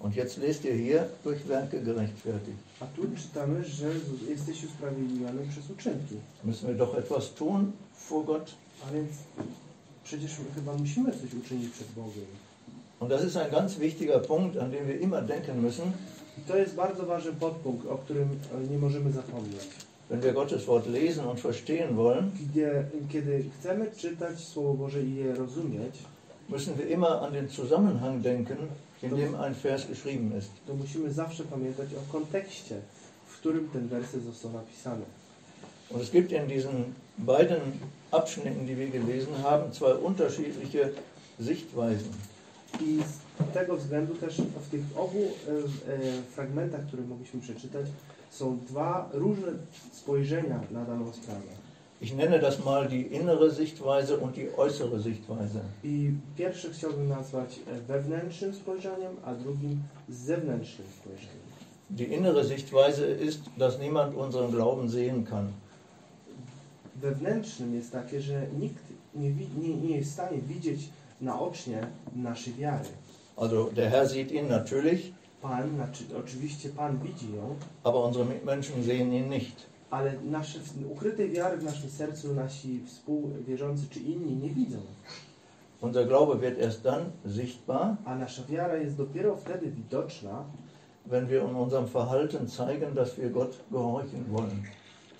Und jetzt lest ihr hier durch Werke gerechtfertigt. a tu czytamy, że jesteś usprawiedliwiony przez uczynki. Müssen wir doch etwas tun vor Gott. A więc przecież chyba musimy coś uczynić przed Bogiem. Und das ist ein ganz wichtiger Punkt, an den wir immer denken müssen, I to jest bardzo ważny podpunkt, o którym e, nie możemy zapomnieć. wenn wir Gottes Wort lesen und verstehen wollen, Gdzie, kiedy chcemy czytać Słowo Boże i je rozumieć, müssen wir immer an den Zusammenhang denken, in dem ein Vers geschrieben ist. to musimy zawsze pamiętać o kontekście, w którym ten werset został napisany. Und es gibt in diesen beiden Abschnitten, die wir gelesen haben, zwei unterschiedliche Sichtweisen. I z tego względu też w tych obu e, e, fragmentach, które mogliśmy przeczytać, są dwa różne spojrzenia na daną sprawę. Ich nenne das mal die innere Sichtweise und die äußere Sichtweise. I pierwszy chciałbym nazwać e, wewnętrznym spojrzeniem, a drugim zewnętrznym spojrzeniem. Die innere Sichtweise ist, dass niemand unseren Glauben sehen kann. Wewnętrznym jest takie, że nikt nie, nie, nie jest w stanie widzieć naocznie naszej wiary. Also der Herr sieht ihn natürlich, Pan, znaczy, oczywiście Pan widzi ją, aber unsere Mitmenschen sehen ihn nicht. ale nasze ukrytej wiary w naszym sercu nasi współwierzący czy inni nie widzą. Unser Glaube wird erst dann sichtbar, A nasza wiara jest dopiero wtedy widoczna, wenn wir in unserem Verhalten zeigen, dass wir Gott gehorchen wollen.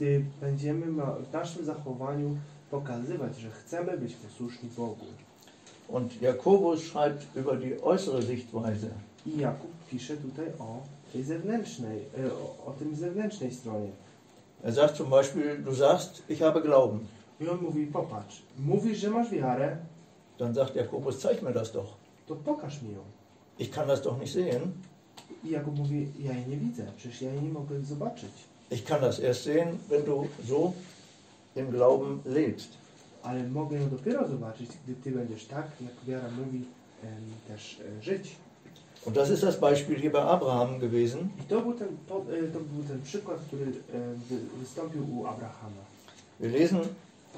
gdy będziemy w naszym zachowaniu pokazywać, że chcemy być posłuszni Bogu. Und Jakobus schreibt über die äußere Sichtweise. I Jakub pisze tutaj o tej zewnętrznej, e, o, o tym zewnętrznej stronie. Er sagt zum Beispiel, du sagst, ich habe Glauben. I on mówi, popatrz, mówisz, że masz wiarę, Dann sagt Jakobus, zeig mir das doch. to pokaż mi ją. Ich kann das doch nicht sehen. I Jakub mówi, ja jej nie widzę, przecież ja jej nie mogę zobaczyć. Ich kann das erst sehen, wenn du so im Glauben lebst. Ale mogę ją dopiero zobaczyć, gdy Ty będziesz tak, jak wiara mówi, też e, żyć. Und das ist das Beispiel hier bei Abraham gewesen. I to był ten, po, e, to był ten przykład, który e, wy, wystąpił u Abrahama. Wir lesen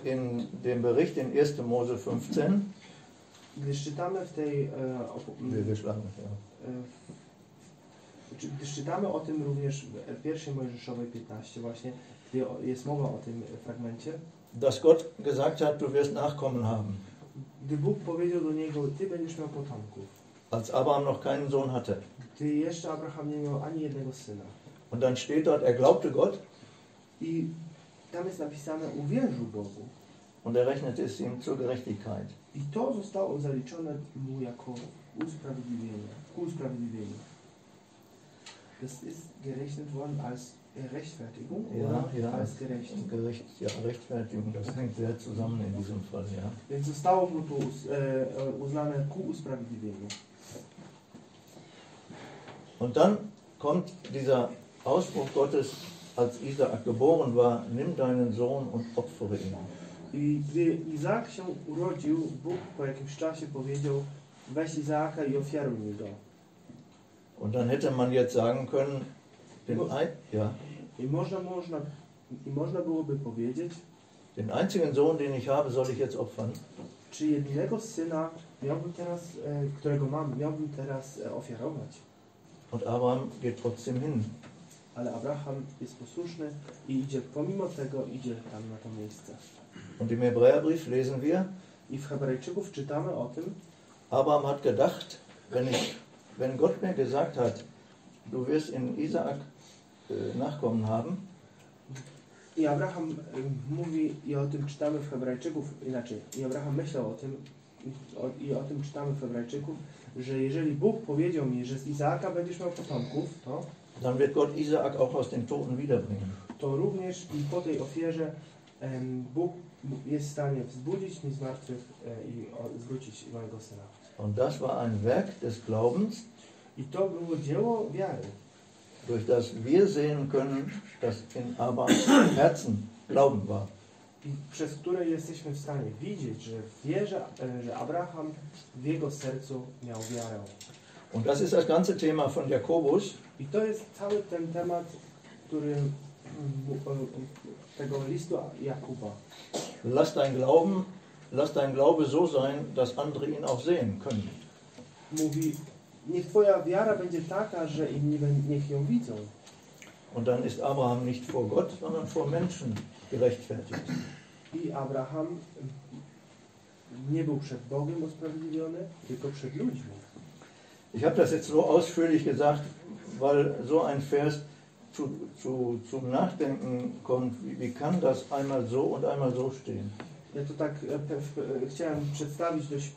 in dem Bericht in 1. Mose 15. Gdyż czytamy w tej... Ja. czy- gdyż czytamy o tym również w pierwszej Mojżeszowej 15 właśnie, gdzie o- jest mowa o tym fragmencie, Dass Gott gesagt hat, du wirst Nachkommen haben. gdy Bóg powiedział do niego, Ty będziesz miał potomków. Als Abraham noch keinen Sohn hatte. Ty jeszcze Abraham nie miał ani jednego syna. Und dann steht dort, er glaubte Gott I tam jest napisane, uwierzył Bogu. und er rechnete es ihm zur Gerechtigkeit. I to zostało zaliczone mu jako usprawiedliwienie, ku usprawiedliwieniu. Das ist gerechnet worden als Rechtfertigung Ja, oder ja. als Gerechtigung. Gerecht, ja, Rechtfertigung, das hängt sehr zusammen in diesem Fall, ja. Więc zostało mu to e, e, uznane ku usprawiedliwieniu. Und dann kommt dieser Ausspruch Gottes, als Isaak geboren war, nimm deinen Sohn und opfere ihn. I gdy Izaak się urodził, Bóg po jakimś czasie powiedział, weź Izaaka i ofiaruj mi go. Und dann hätte man jetzt sagen können, den, ein, ja, I można, można, I można byłoby powiedzieć, den einzigen Sohn, den ich habe, soll ich jetzt opfern. czy jedynego syna miałbym teraz, e, którego mam, miałbym teraz e, ofiarować. Und Abraham geht trotzdem hin. Ale Abraham jest posłuszny i idzie, pomimo tego idzie tam na to miejsce. Und im Hebräerbrief lesen wir, I w Hebrajczyków czytamy o tym, Abraham hat gedacht, wenn, ich, wenn Gott mir gesagt hat, du wirst in Isaak Nachkommen haben, i Abraham y, mówi, i o tym czytamy w Hebrajczyków, inaczej, i Abraham myślał o tym, i o, i o tym czytamy w Hebrajczyków, że jeżeli Bóg powiedział mi, że z Izaaka będziesz miał potomków, to, dann wird Gott Isaak auch aus den Toten wiederbringen. to również i po tej ofierze em, Bóg jest w stanie wzbudzić mi z martwych e, i zwrócić mojego syna. Und das war ein Werk des Glaubens, I to było dzieło wiary, durch das wir sehen können, dass in Abrahams Herzen Glauben war. przez które jesteśmy w stanie widzieć, że wierzę, e, że Abraham w jego sercu miał wiarę. Und das ist das ganze Thema von Jakobus. I to jest cały ten temat, który mm, e, tego listu Jakuba. Lass dein Glauben, lass dein Glaube so sein, dass andere ihn auch sehen können. Mówi, niech twoja wiara będzie taka, że inni niech ją widzą. Und dann ist Abraham nicht vor Gott, sondern vor Menschen gerechtfertigt. I Abraham nie był przed Bogiem usprawiedliwiony, tylko przed ludźmi. Ich habe das jetzt so ausführlich gesagt, weil so ein Vers zu, zu, zum Nachdenken kommt. Wie, wie kann das einmal so und einmal so stehen? Ja to tak e, e, chciałem przedstawić dość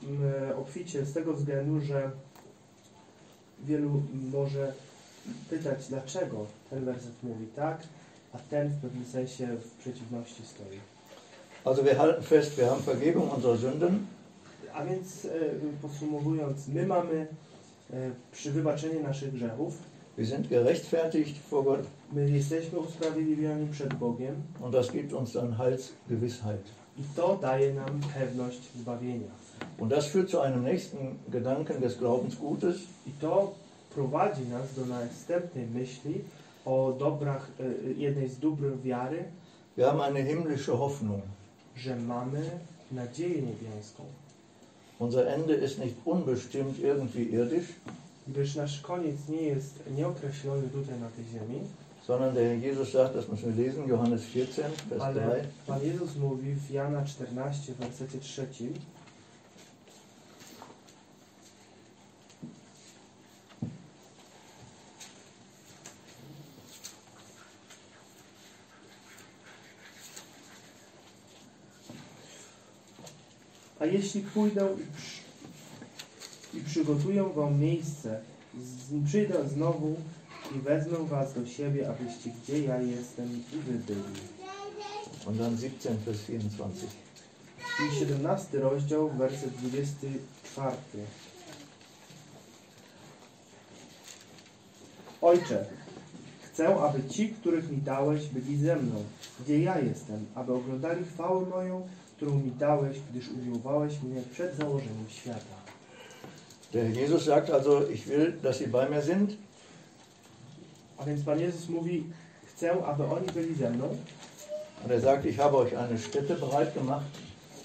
e, obficie z tego względu, że wielu może pytać, dlaczego ten werset mówi tak a ten w pewnym sensie w przeciwności stoi. Also wir halten fest, wir haben Vergebung unserer Sünden, A więc e, podsumowując, my mamy e, przy wybaczenie naszych grzechów, wir sind gerechtfertigt vor Gott my jesteśmy usprawiedliwieni przed Bogiem und das gibt uns dann Heilsgewissheit. i to daje nam pewność zbawienia. Und das führt zu einem nächsten Gedanken des Glaubensgutes, I to prowadzi nas do następnej myśli o dobrach, e, jednej z dóbr wiary, wir haben eine himmlische Hoffnung. że mamy nadzieję niebiańską. Unser Ende ist nicht unbestimmt irgendwie irdisch, Gdyż nasz koniec nie jest nieokreślony tutaj na tej ziemi, sondern der Herr Jesus sagt, das müssen wir lesen, Johannes 14, Vers 3. ale Pan Jezus mówi w Jana 14, w wersecie 3, A jeśli pójdę i, przy, i przygotuję wam miejsce, z, przyjdę znowu i wezmę was do siebie, abyście gdzie ja jestem i wy byli. Und dann 17, Vers 24. I 17 rozdział, werset 24. Ojcze, chcę, aby ci, których mi dałeś, byli ze mną, gdzie ja jestem, aby oglądali chwałę moją, którą mi dałeś, gdyż umiłowałeś mnie przed założeniem świata. Der Jesus sagt also, ich will, dass sie bei mir sind, A więc Pan Jezus mówi, chcę, aby oni byli ze mną. Und er sagt, ich habe euch eine Stätte bereit gemacht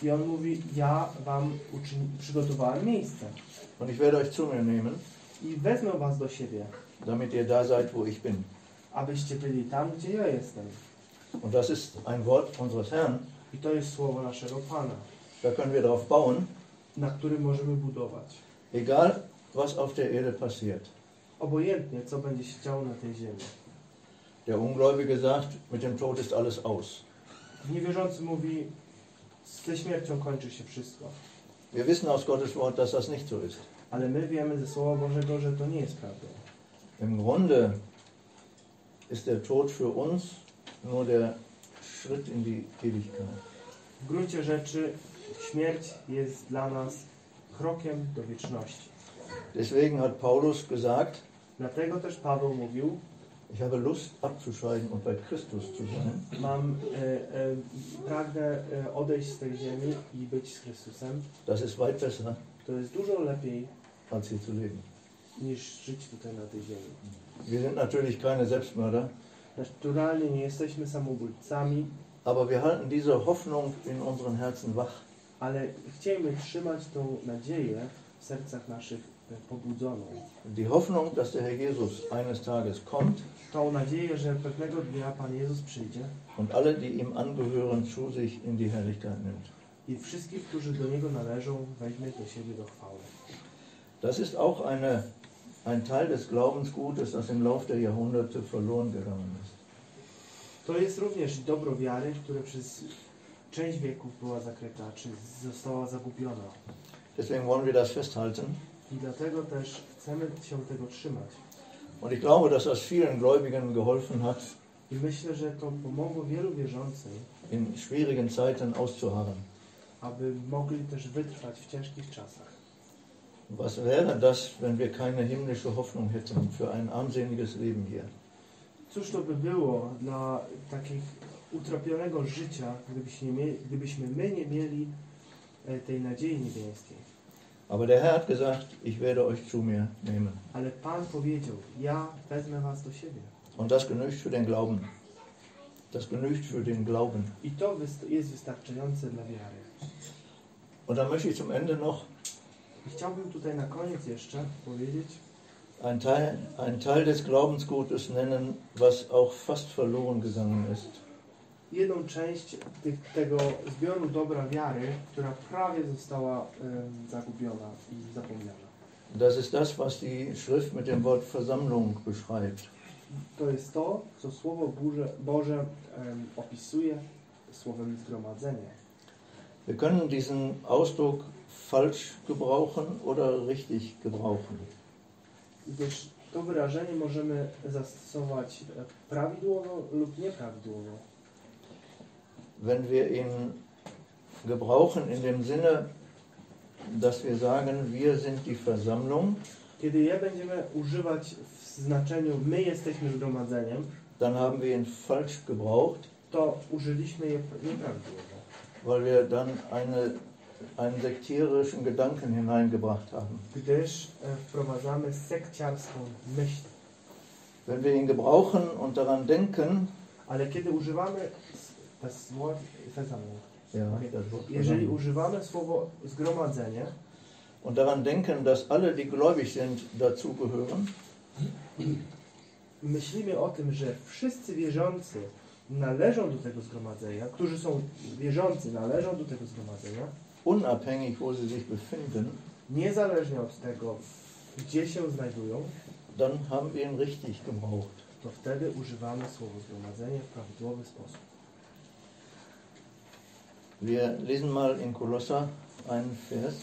I On mówi, ja wam przygotowałem miejsce und ich werde euch zu mir nehmen, i wezmę was do siebie, damit ihr da seid, wo ich bin. abyście byli tam, gdzie ja jestem. Und das ist ein Wort unseres Herrn. I to jest słowo naszego Pana, Da können wir drauf bauen, na którym możemy budować. egal was auf der Erde passiert. Obojętnie, co będzie się działo na tej ziemi. Der Ungläubige sagt, mit dem Tod ist alles aus. Niewierzący mówi, ze śmiercią kończy się wszystko. Wir wissen aus Gottes Wort, dass das nicht so ist. Ale my wiemy ze Słowa Bożego, że to nie jest prawdą. Im Grunde ist der Tod für uns nur der Schritt in die Ewigkeit. W gruncie rzeczy śmierć jest dla nas krokiem do wieczności. Deswegen hat Paulus gesagt, Dlatego też Paweł mówił, ich habe Lust abzuscheiden und bei Christus zu sein. mam, e, e, pragnę e, odejść z tej ziemi i być z Chrystusem. Das ist weit besser, To jest dużo lepiej als hier zu leben. niż żyć tutaj na tej ziemi. Wir sind natürlich keine Selbstmörder, Naturalnie nie jesteśmy samobójcami, aber wir halten diese Hoffnung in unseren Herzen wach. ale chcielibyśmy trzymać tą nadzieję w sercach naszych e, pobudzoną. Die Hoffnung, dass der Herr Jesus eines Tages kommt Tą nadzieję, że pewnego dnia Pan Jezus przyjdzie und alle, die ihm angehören, zu sich in die Herrlichkeit nimmt. i wszystkich, którzy do Niego należą, weźmie do siebie do chwały. Das ist auch eine, ein Teil des Glaubensgutes, das im Laufe der Jahrhunderte verloren gegangen ist. To jest również dobro wiary, które przez część wieków była zakryta, czy została zagubiona. Deswegen wollen wir das festhalten. I dlatego też chcemy się tego trzymać. Und ich glaube, dass das vielen Gläubigen geholfen hat, I myślę, że to pomogło wielu wierzącym, in schwierigen Zeiten auszuharren. aby mogli też wytrwać w ciężkich czasach. Was wäre das, wenn wir keine himmlische Hoffnung hätten für ein armseliges Leben hier? Cóż to by było dla takich utropionego życia, gdybyśmy, nie mieli, gdybyśmy my nie mieli e, tej nadziei niebiańskiej. Aber der Herr hat gesagt, ich werde euch zu mir nehmen. Ale Pan powiedział, ja wezmę was do siebie. Und das genügt für den Glauben. Das genügt für den Glauben. I to jest wystarczające dla wiary. Und dann möchte ich zum Ende noch chciałbym tutaj na koniec jeszcze powiedzieć, ein Teil, ein Teil des Glaubensgutes nennen, was auch fast verloren gegangen ist. jedną część tych, tego zbioru dobra wiary, która prawie została em, zagubiona i zapomniana. Das ist das, was die Schrift mit dem Wort Versammlung beschreibt. To jest to, co Słowo Boże, Boże em, opisuje słowem zgromadzenie. Wir können diesen Ausdruck falsch gebrauchen oder richtig gebrauchen. Gdyż To wyrażenie możemy zastosować e, prawidłowo lub nieprawidłowo. Wenn wir ihn gebrauchen in dem Sinne, dass wir sagen, wir sind die Versammlung, Kiedy je będziemy używać w znaczeniu my jesteśmy zgromadzeniem, dann haben wir ihn falsch gebraucht, to użyliśmy je nieprawidłowo, weil wir dann eine, einen sektierischen Gedanken hineingebracht haben. e. Wenn wir ihn gebrauchen und daran denken, Ale kiedy używamy das Wort Versammlung, ja, Okay. das Wort jeżeli używamy słowo zgromadzenie und daran denken, dass alle, die gläubig sind, dazugehören, myślimy o tym, że wszyscy wierzący należą do tego zgromadzenia, którzy są wierzący, należą do tego zgromadzenia, unabhängig, wo sie sich befinden, niezależnie od tego, gdzie się znajdują, dann haben wir ihn richtig gebraucht. to wtedy używamy słowo zgromadzenie w prawidłowy sposób. Wir lesen mal in Kolosser einen Vers.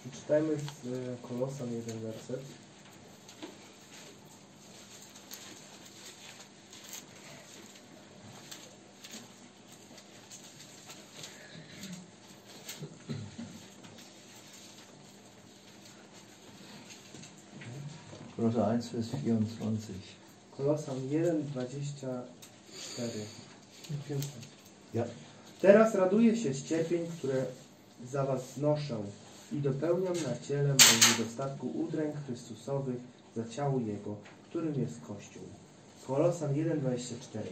Przeczytajmy z Kolosan jeden werset. Kolosser 1, Vers 24. Kolosan 1, 24. Ja. Teraz raduję się z cierpień, które za was znoszę i dopełniam na ciele moim niedostatku udręk Chrystusowych za ciało Jego, którym jest Kościół. Kolosan 1, 24.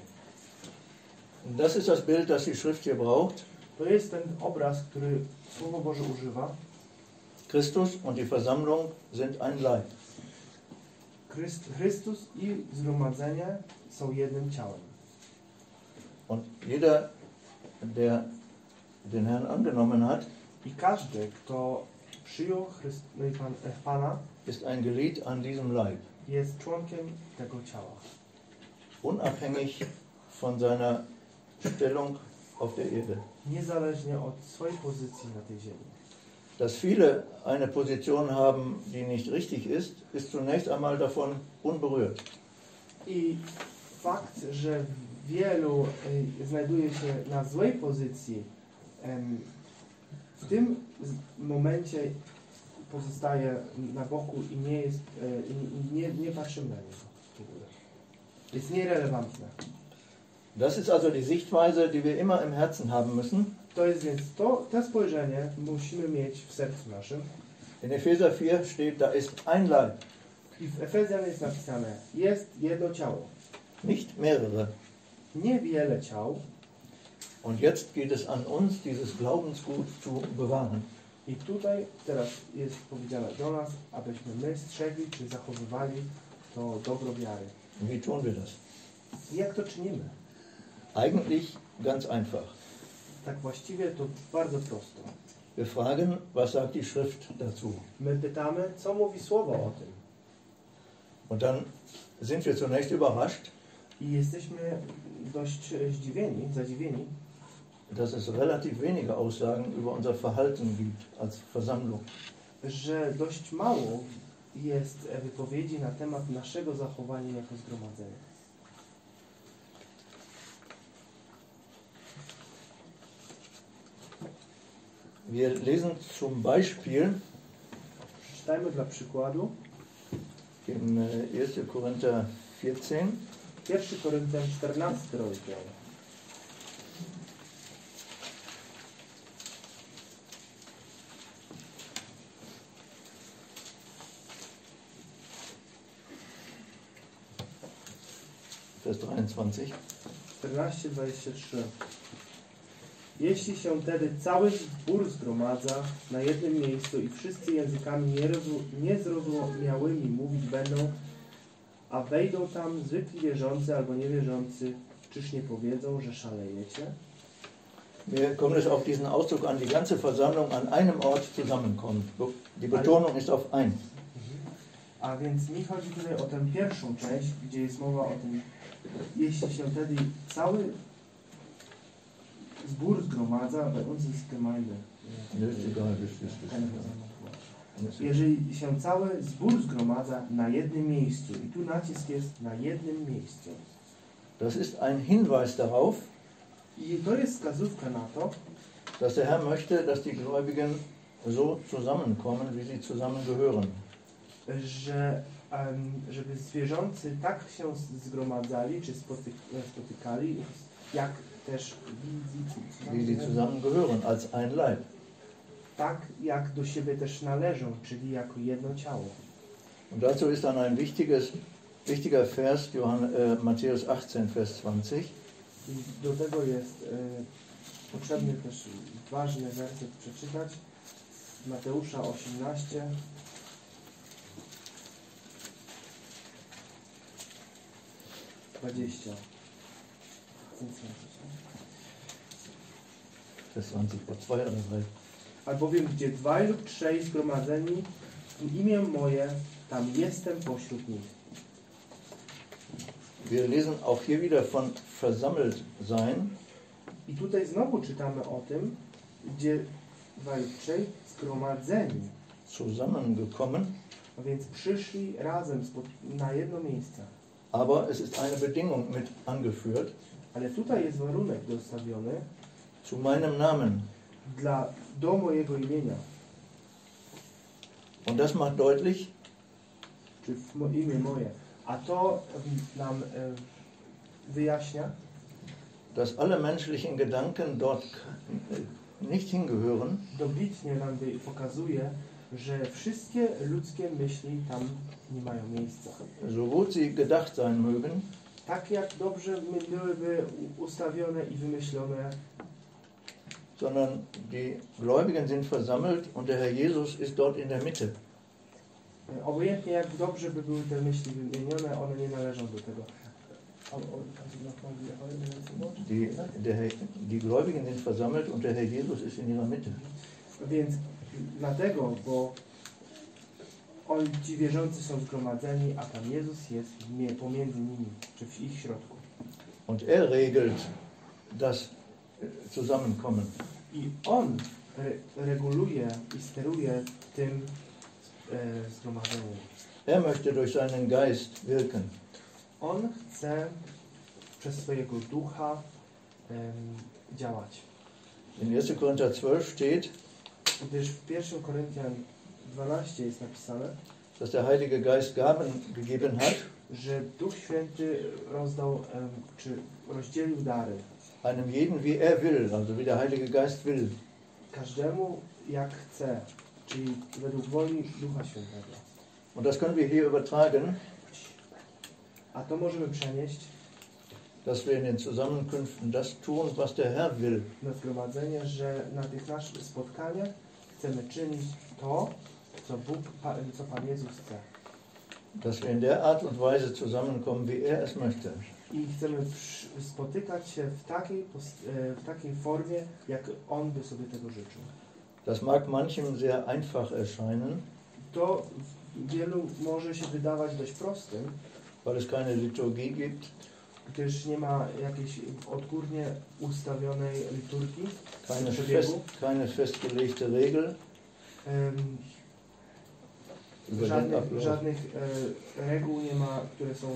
Das ist das Bild, das die Schrift hier braucht. To jest ten obraz, który Słowo Boże używa. Christus und die Versammlung sind ein Leib. Chryst, Chrystus i zgromadzenie są jednym ciałem. Und jeder, der den Herrn angenommen hat, I każdy, kto przyjął Chryst, Pan, e, Pana, ist ein Glied an diesem Leib. jest członkiem tego ciała. Unabhängig von seiner Stellung auf der Erde. Niezależnie od swojej pozycji na tej ziemi. Dass viele eine Position haben, die nicht richtig ist, ist zunächst einmal davon unberührt. I fakt, że wielu y, znajduje się na złej pozycji, em, w tym momencie pozostaje na boku i nie jest, e, nie, nie patrzymy na niego w ogóle. Jest nierelevantne. Das ist also die Sichtweise, die wir immer im Herzen haben müssen. To jest więc to, to spojrzenie musimy mieć w sercu naszym. In Epheser 4 steht, da ist ein Leib, I w Efezjan jest napisane, jest jedno ciało. nicht mehrere. Nie wiele ciał. Und jetzt geht es an uns, dieses Glaubensgut zu bewahren. I tutaj teraz jest powiedziane do nas, abyśmy my strzegli czy zachowywali to dobro wiary. Wie tun wir das? Jak to czynimy? Eigentlich ganz einfach. Tak właściwie to bardzo prosto. Wir fragen, was sagt die Schrift dazu? My pytamy, co mówi Słowo o tym. Und dann sind wir zunächst überrascht, I jesteśmy dość zdziwieni, zadziwieni, dass es relativ wenige Aussagen über unser Verhalten gibt als Versammlung. że dość mało jest wypowiedzi na temat naszego zachowania jako zgromadzenia. Wir lesen zum Beispiel Przeczytajmy dla przykładu in äh, 1. Korinther 14, 1 Koryntian 14 rozdział. Vers 23. 14-23 Jeśli się wtedy cały zbór zgromadza na jednym miejscu i wszyscy językami niezrozumiałymi mówić będą, a wejdą tam zwykli wierzący albo niewierzący, czyż nie powiedzą, że szalejecie? Mir kommt es auf diesen Ausdruck an, die ganze Versammlung an einem Ort zusammenkommt. Die Betonung ist auf ein. A więc mi chodzi tutaj o tę pierwszą część, gdzie jest mowa o tym, jeśli się wtedy cały zbór zgromadza, bei uns ist Gemeinde. Nö, ist egal, das ist- das ist Keine egal. Versammlung. Jeżeli się cały zbór zgromadza na jednym miejscu i tu nacisk jest na jednym miejscu. Das ist ein Hinweis darauf, I to jest wskazówka na to, dass der Herr möchte, dass die Gläubigen so zusammenkommen, wie sie zusammengehören. że żeby zwierzący tak się zgromadzali, czy spotyk, spotykali, jak Wie sie zusammengehören als ein Leib. tak jak do siebie też należą, czyli jako jedno ciało. Und dazu ist dann ein wichtiges, wichtiger Vers, Johann, äh, Matthäus 18, Vers 20. I do tego jest e, potrzebny też ważny werset przeczytać. Mateusza 18. Dwadzieścia. Vers 20, vor zwei oder drei. Albowiem gdzie dwaj lub trzej zgromadzeni w imię moje, tam jestem pośród nich. Wir lesen auch hier wieder von versammelt sein. I tutaj znowu czytamy o tym, gdzie dwaj lub trzej zgromadzeni, zusammengekommen, a więc przyszli razem na jedno miejsce. aber es ist eine Bedingung mit angeführt, Ale tutaj jest warunek dostawiony zu meinem Namen. dla, do mojego imienia, Und das macht deutlich, czy w imię moje. A to nam e, wyjaśnia, dass alle menschlichen Gedanken dort nicht hingehören, dobitnie nam pokazuje, że wszystkie ludzkie myśli tam nie mają miejsca. so gut sie gedacht sein mögen, Tak jak dobrze byłyby ustawione i wymyślone, sondern die Gläubigen sind versammelt und der Herr Jesus ist dort in der Mitte. obojętnie jak dobrze by były te myśli wymienione, one nie należą do tego. Die, der die Gläubigen sind versammelt und der Herr Jesus ist in ihrer Mitte. Więc dlatego, bo oni, ci wierzący są zgromadzeni, a Pan Jezus jest pomiędzy nimi, czy w ich środku. Und er regelt das äh, Zusammenkommen. I On re reguluje i steruje tym e, zgromadzeniem. Er möchte durch seinen Geist wirken. On chce przez swojego ducha em, działać. In 1. Korinther 12 steht, Gdyż w 1 Koryntian 12 jest napisane, dass der Heilige Geist Gaben gegeben hat, że Duch Święty rozdał, em, czy rozdzielił dary einem jeden wie er will, also wie der Heilige Geist will. każdemu jak chce, czyli według woli Ducha Świętego. Und das können wir hier übertragen, A to możemy przenieść dass wir in den Zusammenkünften das tun, was der Herr will. na zgromadzenie, że na tych naszych spotkaniach chcemy czynić to, co Bóg, co Pan Jezus chce. Dass wir in der Art und Weise zusammenkommen, wie er es möchte. I chcemy spotykać się w takiej, e, w takiej formie, jak On by sobie tego życzył. Das mag manchem sehr einfach erscheinen, To wielu może się wydawać dość prostym, weil es keine Liturgie gibt, gdyż nie ma jakiejś odgórnie ustawionej liturgii, keine, fest, keine festgelegte Regel. Den Żadnych, Ablauf. żadnych e, reguł nie ma, które są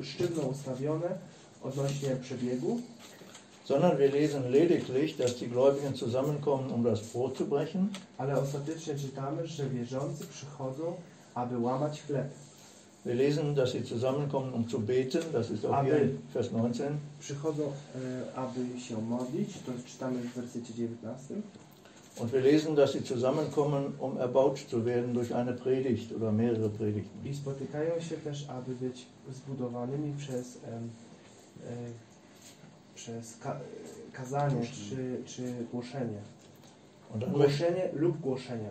e, sztywno ustawione odnośnie przebiegu, sondern wir lesen lediglich, dass die Gläubigen zusammenkommen, um das Brot zu brechen ale ostatecznie czytamy, że wierzący przychodzą, aby łamać chleb. Wir lesen, dass sie zusammenkommen, um zu beten. Das ist auch hier in Vers 19. Przychodzą, e, aby się modlić, to czytamy w wersecie 19. Und wir lesen, dass sie zusammenkommen, um erbaut zu werden durch eine Predigt oder mehrere Predigten. I spotykają się też, aby być zbudowanymi przez, em, e, przez ka, kazanie czy, czy głoszenie. Und dann, möchten, Głoszenie lub głoszenia.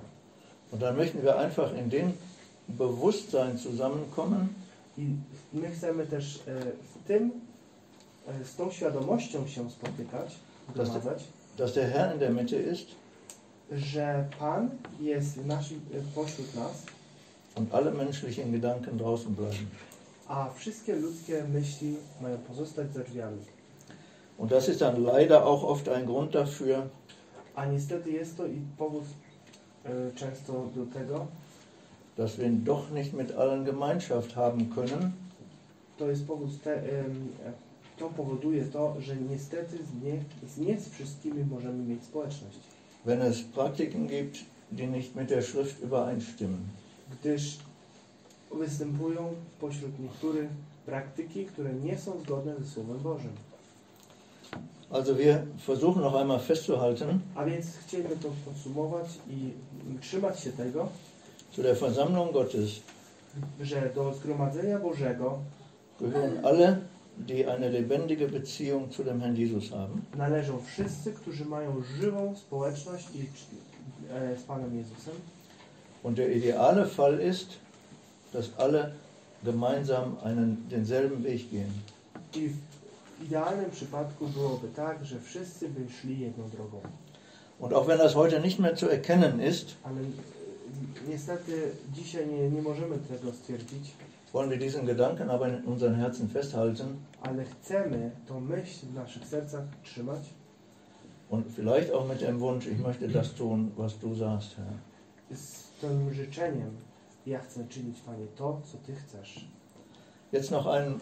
und dann möchten wir einfach in dem Bewusstsein zusammenkommen, I my chcemy też e, w tym, e, z tą świadomością się spotykać, gromadzać, dass der Herr in der Mitte ist że Pan jest naszym, pośród nas, und alle menschlichen Gedanken draußen bleiben. a wszystkie ludzkie myśli mają pozostać za drzwiami. Und das ist dann leider auch oft ein Grund dafür, A niestety jest to i powód e, często do tego, dass wir doch nicht mit allen Gemeinschaft haben können, to jest powód, te, e, to powoduje to, że niestety z nie, z nie z wszystkimi możemy mieć społeczność. Wenn es Praktiken gibt, die nicht mit der Schrift übereinstimmen. Gdyż występują pośród niektórych praktyki, które nie są zgodne ze Słowem Bożym. Also wir versuchen noch einmal festzuhalten, A więc chcieliby to podsumować i trzymać się tego, zu der Versammlung Gottes że do zgromadzenia Bożego gehören alle, die eine lebendige Beziehung zu dem Herrn Jesus haben. należą wszyscy, którzy mają żywą społeczność i, e, z Panem Jezusem. Und der ideale Fall ist, dass alle gemeinsam einen, denselben Weg gehen. I w idealnym przypadku byłoby tak, że wszyscy by szli jedną drogą. Und auch wenn das heute nicht mehr zu erkennen ist, Ale e, niestety dzisiaj nie, nie możemy tego stwierdzić, wollen wir diesen Gedanken aber in unseren Herzen festhalten ale chcemy tą myśl w naszych sercach trzymać und vielleicht auch mit dem Wunsch, ich möchte das tun, was du sagst, Herr. z tym życzeniem. Ja chcę czynić, Panie, to, co Ty chcesz. Jetzt noch ein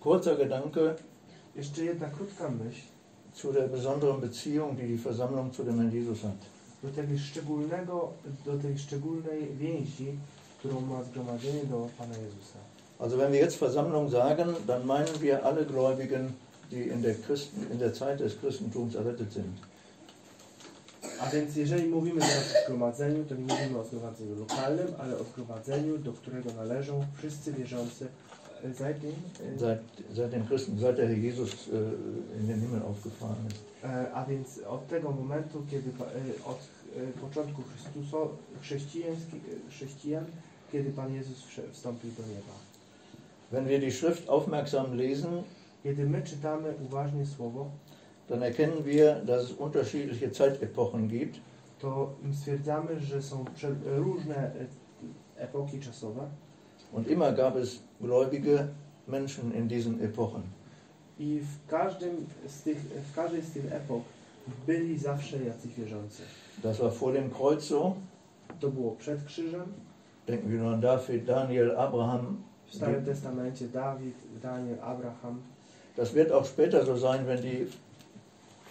kurzer Gedanke Jeszcze jedna krótka myśl zu der besonderen Beziehung, die die Versammlung zu dem Herrn Jesus hat. do tego szczególnego, do tej szczególnej więzi, którą ma zgromadzenie do Pana Jezusa. Also wenn wir jetzt Versammlung sagen, dann meinen wir alle Gläubigen, die in der, Christen, in der Zeit des Christentums errettet sind. A więc jeżeli mówimy teraz o zgromadzeniu, to nie mówimy o zgromadzeniu lokalnym, ale o zgromadzeniu, do którego należą wszyscy wierzący e, seit dem, e, Seit, seit dem Christen, seit der Herr Jesus äh, in den Himmel aufgefahren ist. e, a więc od tego momentu, kiedy e, od e, początku chrześcijański, e, chrześcijan, kiedy Pan Jezus wstąpił do nieba. Wenn wir die Schrift aufmerksam lesen, Kiedy my czytamy uważnie Słowo, dann erkennen wir, dass es unterschiedliche Zeitepochen gibt. to stwierdzamy, że są różne e, epoki czasowe Und immer gab es gläubige Menschen in diesen Epochen. i w, każdym z tych, w każdej z tych epok byli zawsze jacyś wierzący. Das war vor dem Kreuz so. To było przed krzyżem, Denken wir nur an David, Daniel, Abraham. W Starym Testamencie Dawid, Daniel, Abraham. Das wird auch später so sein, wenn die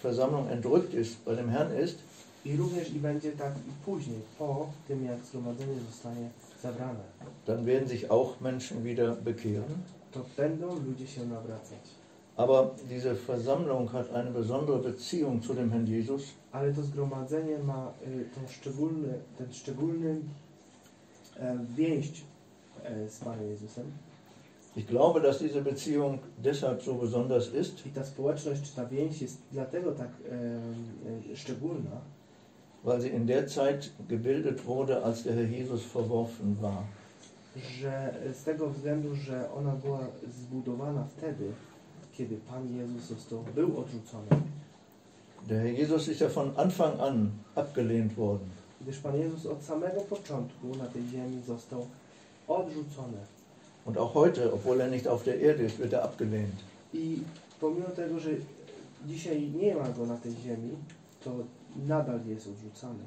Versammlung entrückt ist, bei dem Herrn ist. I również i będzie tak i później, po tym jak zgromadzenie zostanie zabrane, Dann werden sich auch Menschen wieder bekehren. to będą ludzie się nawracać. Aber diese Versammlung hat eine besondere Beziehung zu dem Herrn Jesus. Ale to zgromadzenie ma y, tą szczególny, ten szczególny e, więź Ich glaube, dass diese Beziehung deshalb so besonders ist, I ta społeczność, czy ta więź jest dlatego tak e, e, szczególna, weil sie in der Zeit gebildet wurde, als der Herr Jesus verworfen war. że z tego względu, że ona była zbudowana wtedy, kiedy Pan Jezus został, był odrzucony. Der Herr Jesus ist ja von Anfang an abgelehnt worden. Gdyż Pan Jezus od samego początku na tej ziemi został odrzucony. Und auch heute, obwohl er nicht auf der Erde ist, wird er abgelehnt. I pomimo tego, że dzisiaj nie ma go na tej ziemi, to nadal jest odrzucany.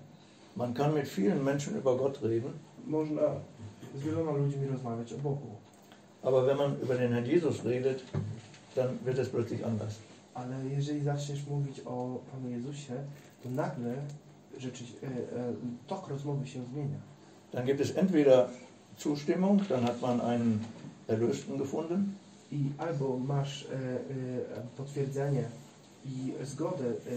Man kann mit vielen Menschen über Gott reden, Można z wieloma ludźmi rozmawiać o Bogu, aber wenn man über den Herrn Jesus redet, dann wird es plötzlich anders. ale jeżeli zaczniesz mówić o Panu Jezusie, to nagle rzeczy, e, e, tok rozmowy się zmienia. Dann gibt es entweder Zustimmung, dann hat man einen Erlösten gefunden, I albo masz e, e, potwierdzenie i zgodę, e,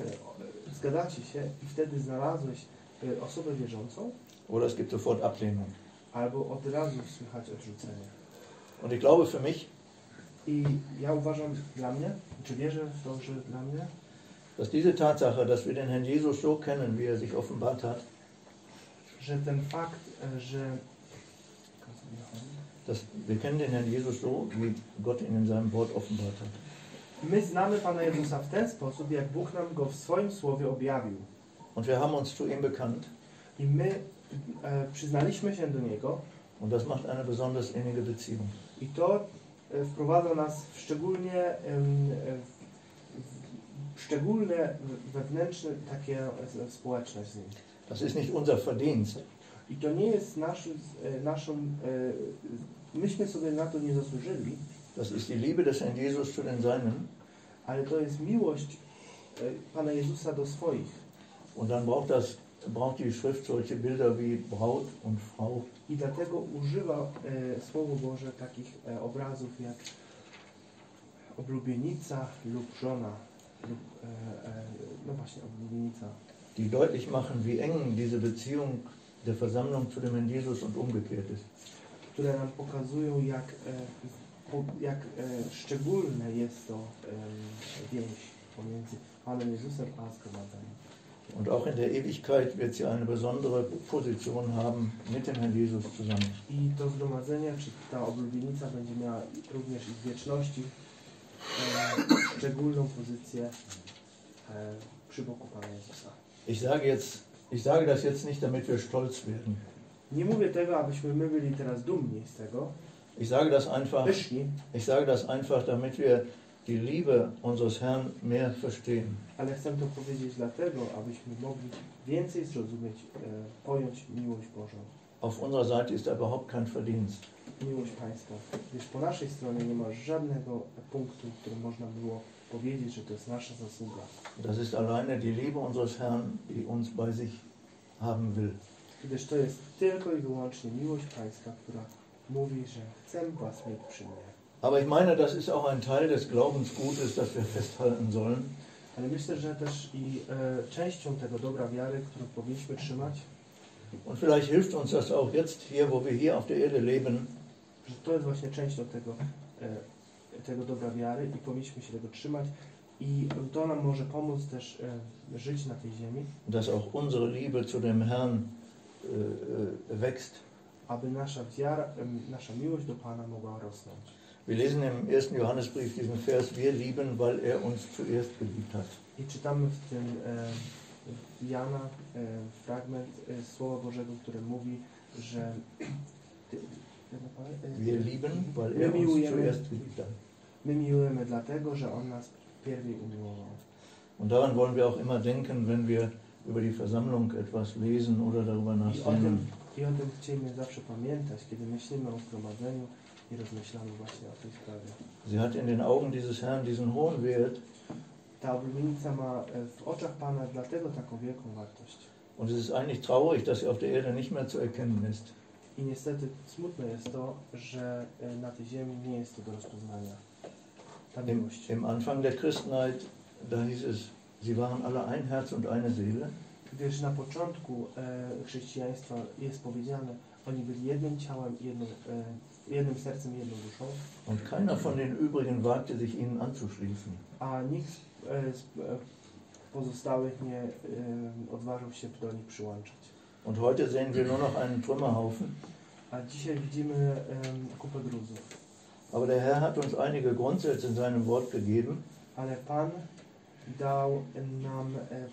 e, zgadacie się i wtedy znalazłeś e, osobę wierzącą, oder es gibt sofort Ablehnung. albo od razu słychać odrzucenie. Und ich glaube für mich, I ja uważam dla mnie, czy wierzę w to, że dla mnie, dass diese Tatsache, dass wir den Herrn Jesus so kennen, wie er sich offenbart hat, że ten fakt, e, że dass wir kennen den Herrn Jesus so, wie Gott ihn in seinem Wort offenbart hat. my znamy Pana Jezusa w ten sposób, jak Bóg nam go w swoim słowie objawił. Und wir haben uns zu ihm bekannt I my e, przyznaliśmy się do Niego und das macht eine besonders innige Beziehung. i to e, wprowadza nas w szczególnie e, w, szczególne wewnętrzne takie e, społeczność z Nim. Das ist nicht unser Verdienst. I to nie jest nasz, e, naszą, e, myśmy sobie na to nie zasłużyli, Das ist die Liebe des Herrn Jesus zu den Seinen. ale to jest miłość e, Pana Jezusa do swoich. Und dann braucht, das, braucht die Schrift solche Bilder wie Braut und Frau. I dlatego używa e, Słowo Boże takich e, obrazów jak oblubienica lub żona, lub, e, e, no właśnie, oblubienica, die deutlich machen, wie eng diese Beziehung der Versammlung zu dem Herrn Jesus und umgekehrt ist. które nam pokazują, jak, e, jak e, szczególne jest to więź pomiędzy Panem Jezusem a zgromadzeniem. Und auch in der Ewigkeit wird sie eine besondere Position haben mit dem Herrn Jesus zusammen. I to zgromadzenie, czy ta oblubienica będzie miała również i w wieczności szczególną pozycję e, przy boku Pana Jezusa. Ich sage, jetzt, ich sage das jetzt nicht, damit wir stolz werden. Nie mówię tego, abyśmy my byli teraz dumni z tego, Ich sage das einfach, pyszni, ich sage das einfach, damit wir die Liebe unseres Herrn mehr verstehen. ale chcę to powiedzieć dlatego, abyśmy mogli więcej zrozumieć, e, pojąć miłość Bożą. Auf unserer Seite ist da überhaupt kein Verdienst. miłość Pańska. Gdyż po naszej stronie nie ma żadnego punktu, w którym można było powiedzieć, że to jest nasza zasługa. Das ist alleine die Liebe unseres Herrn, die uns bei sich haben will. Gdyż to jest tylko i wyłącznie miłość Pańska, która mówi, że chcę Was mieć przy mnie. Aber ich meine, das ist auch ein Teil des Glaubensgutes, das wir festhalten sollen. Ale myślę, że też i e, częścią tego dobra wiary, którą powinniśmy trzymać, Und vielleicht hilft uns das auch jetzt hier, wo wir hier auf der Erde leben, że to jest właśnie częścią tego, e, tego dobra wiary i powinniśmy się tego trzymać. I to nam może pomóc też e, żyć na tej ziemi, dass auch unsere Liebe zu dem Herrn äh, äh, wächst. aby nasza wiara, nasza miłość do Pana mogła rosnąć. Wir lesen im ersten Johannesbrief diesen Vers, wir lieben, weil er uns zuerst geliebt hat. I czytamy w tym e, Jana e, fragment e, Słowa Bożego, które mówi, że ty? E, Wir lieben, weil er uns zuerst geliebt hat. My miłujemy dlatego, że On nas pierwej umiłował. Und daran wollen wir auch immer denken, wenn wir über die Versammlung etwas lesen oder darüber I o, nachdenken. tym, I o tym chcielibyśmy zawsze pamiętać, kiedy myślimy o zgromadzeniu i rozmyślamy właśnie o tej sprawie. Sie hat in den Augen dieses Herrn diesen hohen Wert Ta oblubienica ma e, w oczach Pana dlatego taką wielką wartość. und es ist eigentlich traurig, dass sie auf der Erde nicht mehr zu erkennen ist. I niestety smutne jest to, że e, na tej ziemi nie jest to do rozpoznania. Im. Im Anfang der Christenheit, da hieß es, sie waren alle ein Herz und eine Seele. Gdyż na początku e, chrześcijaństwa jest powiedziane, oni byli jednym ciałem, jednym, e, jednym sercem, jedną duszą, Und keiner von den übrigen wagte sich ihnen anzuschließen. a nikt e, z e, pozostałych nie e, odważył się do nich przyłączać. Und heute sehen wir nur noch einen Trümmerhaufen. A dzisiaj widzimy e, kupę gruzów. Aber der Herr hat uns einige Grundsätze in seinem Wort gegeben. Ale Pan dał nam e,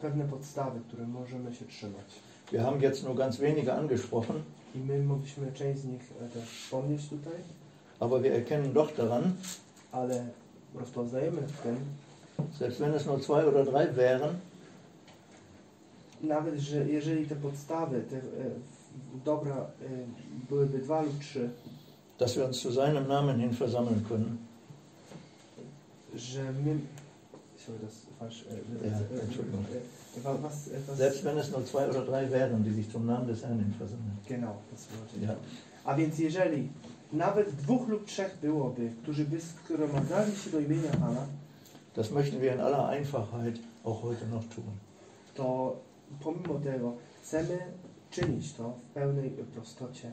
pewne podstawy, które możemy się trzymać. Wir haben jetzt nur ganz wenige angesprochen, I my mogliśmy część z nich e, też wspomnieć tutaj, aber wir erkennen doch daran, ale rozpoznajemy w tym, selbst wenn es nur zwei oder drei wären, nawet że jeżeli te podstawy, te e, dobra byłyby dwa lub trzy, dass wir uns zu seinem Namen hin versammeln können. Ja, Selbst wenn es nur zwei oder drei wären, die sich zum Namen des Herrn hin versammeln. Genau, das wollte ich. Ja. A więc jeżeli nawet dwóch lub trzech byłoby, którzy by zgromadzali się do imienia Pana, Das möchten wir in aller Einfachheit auch heute noch tun. to pomimo tego chcemy czynić to w pełnej prostocie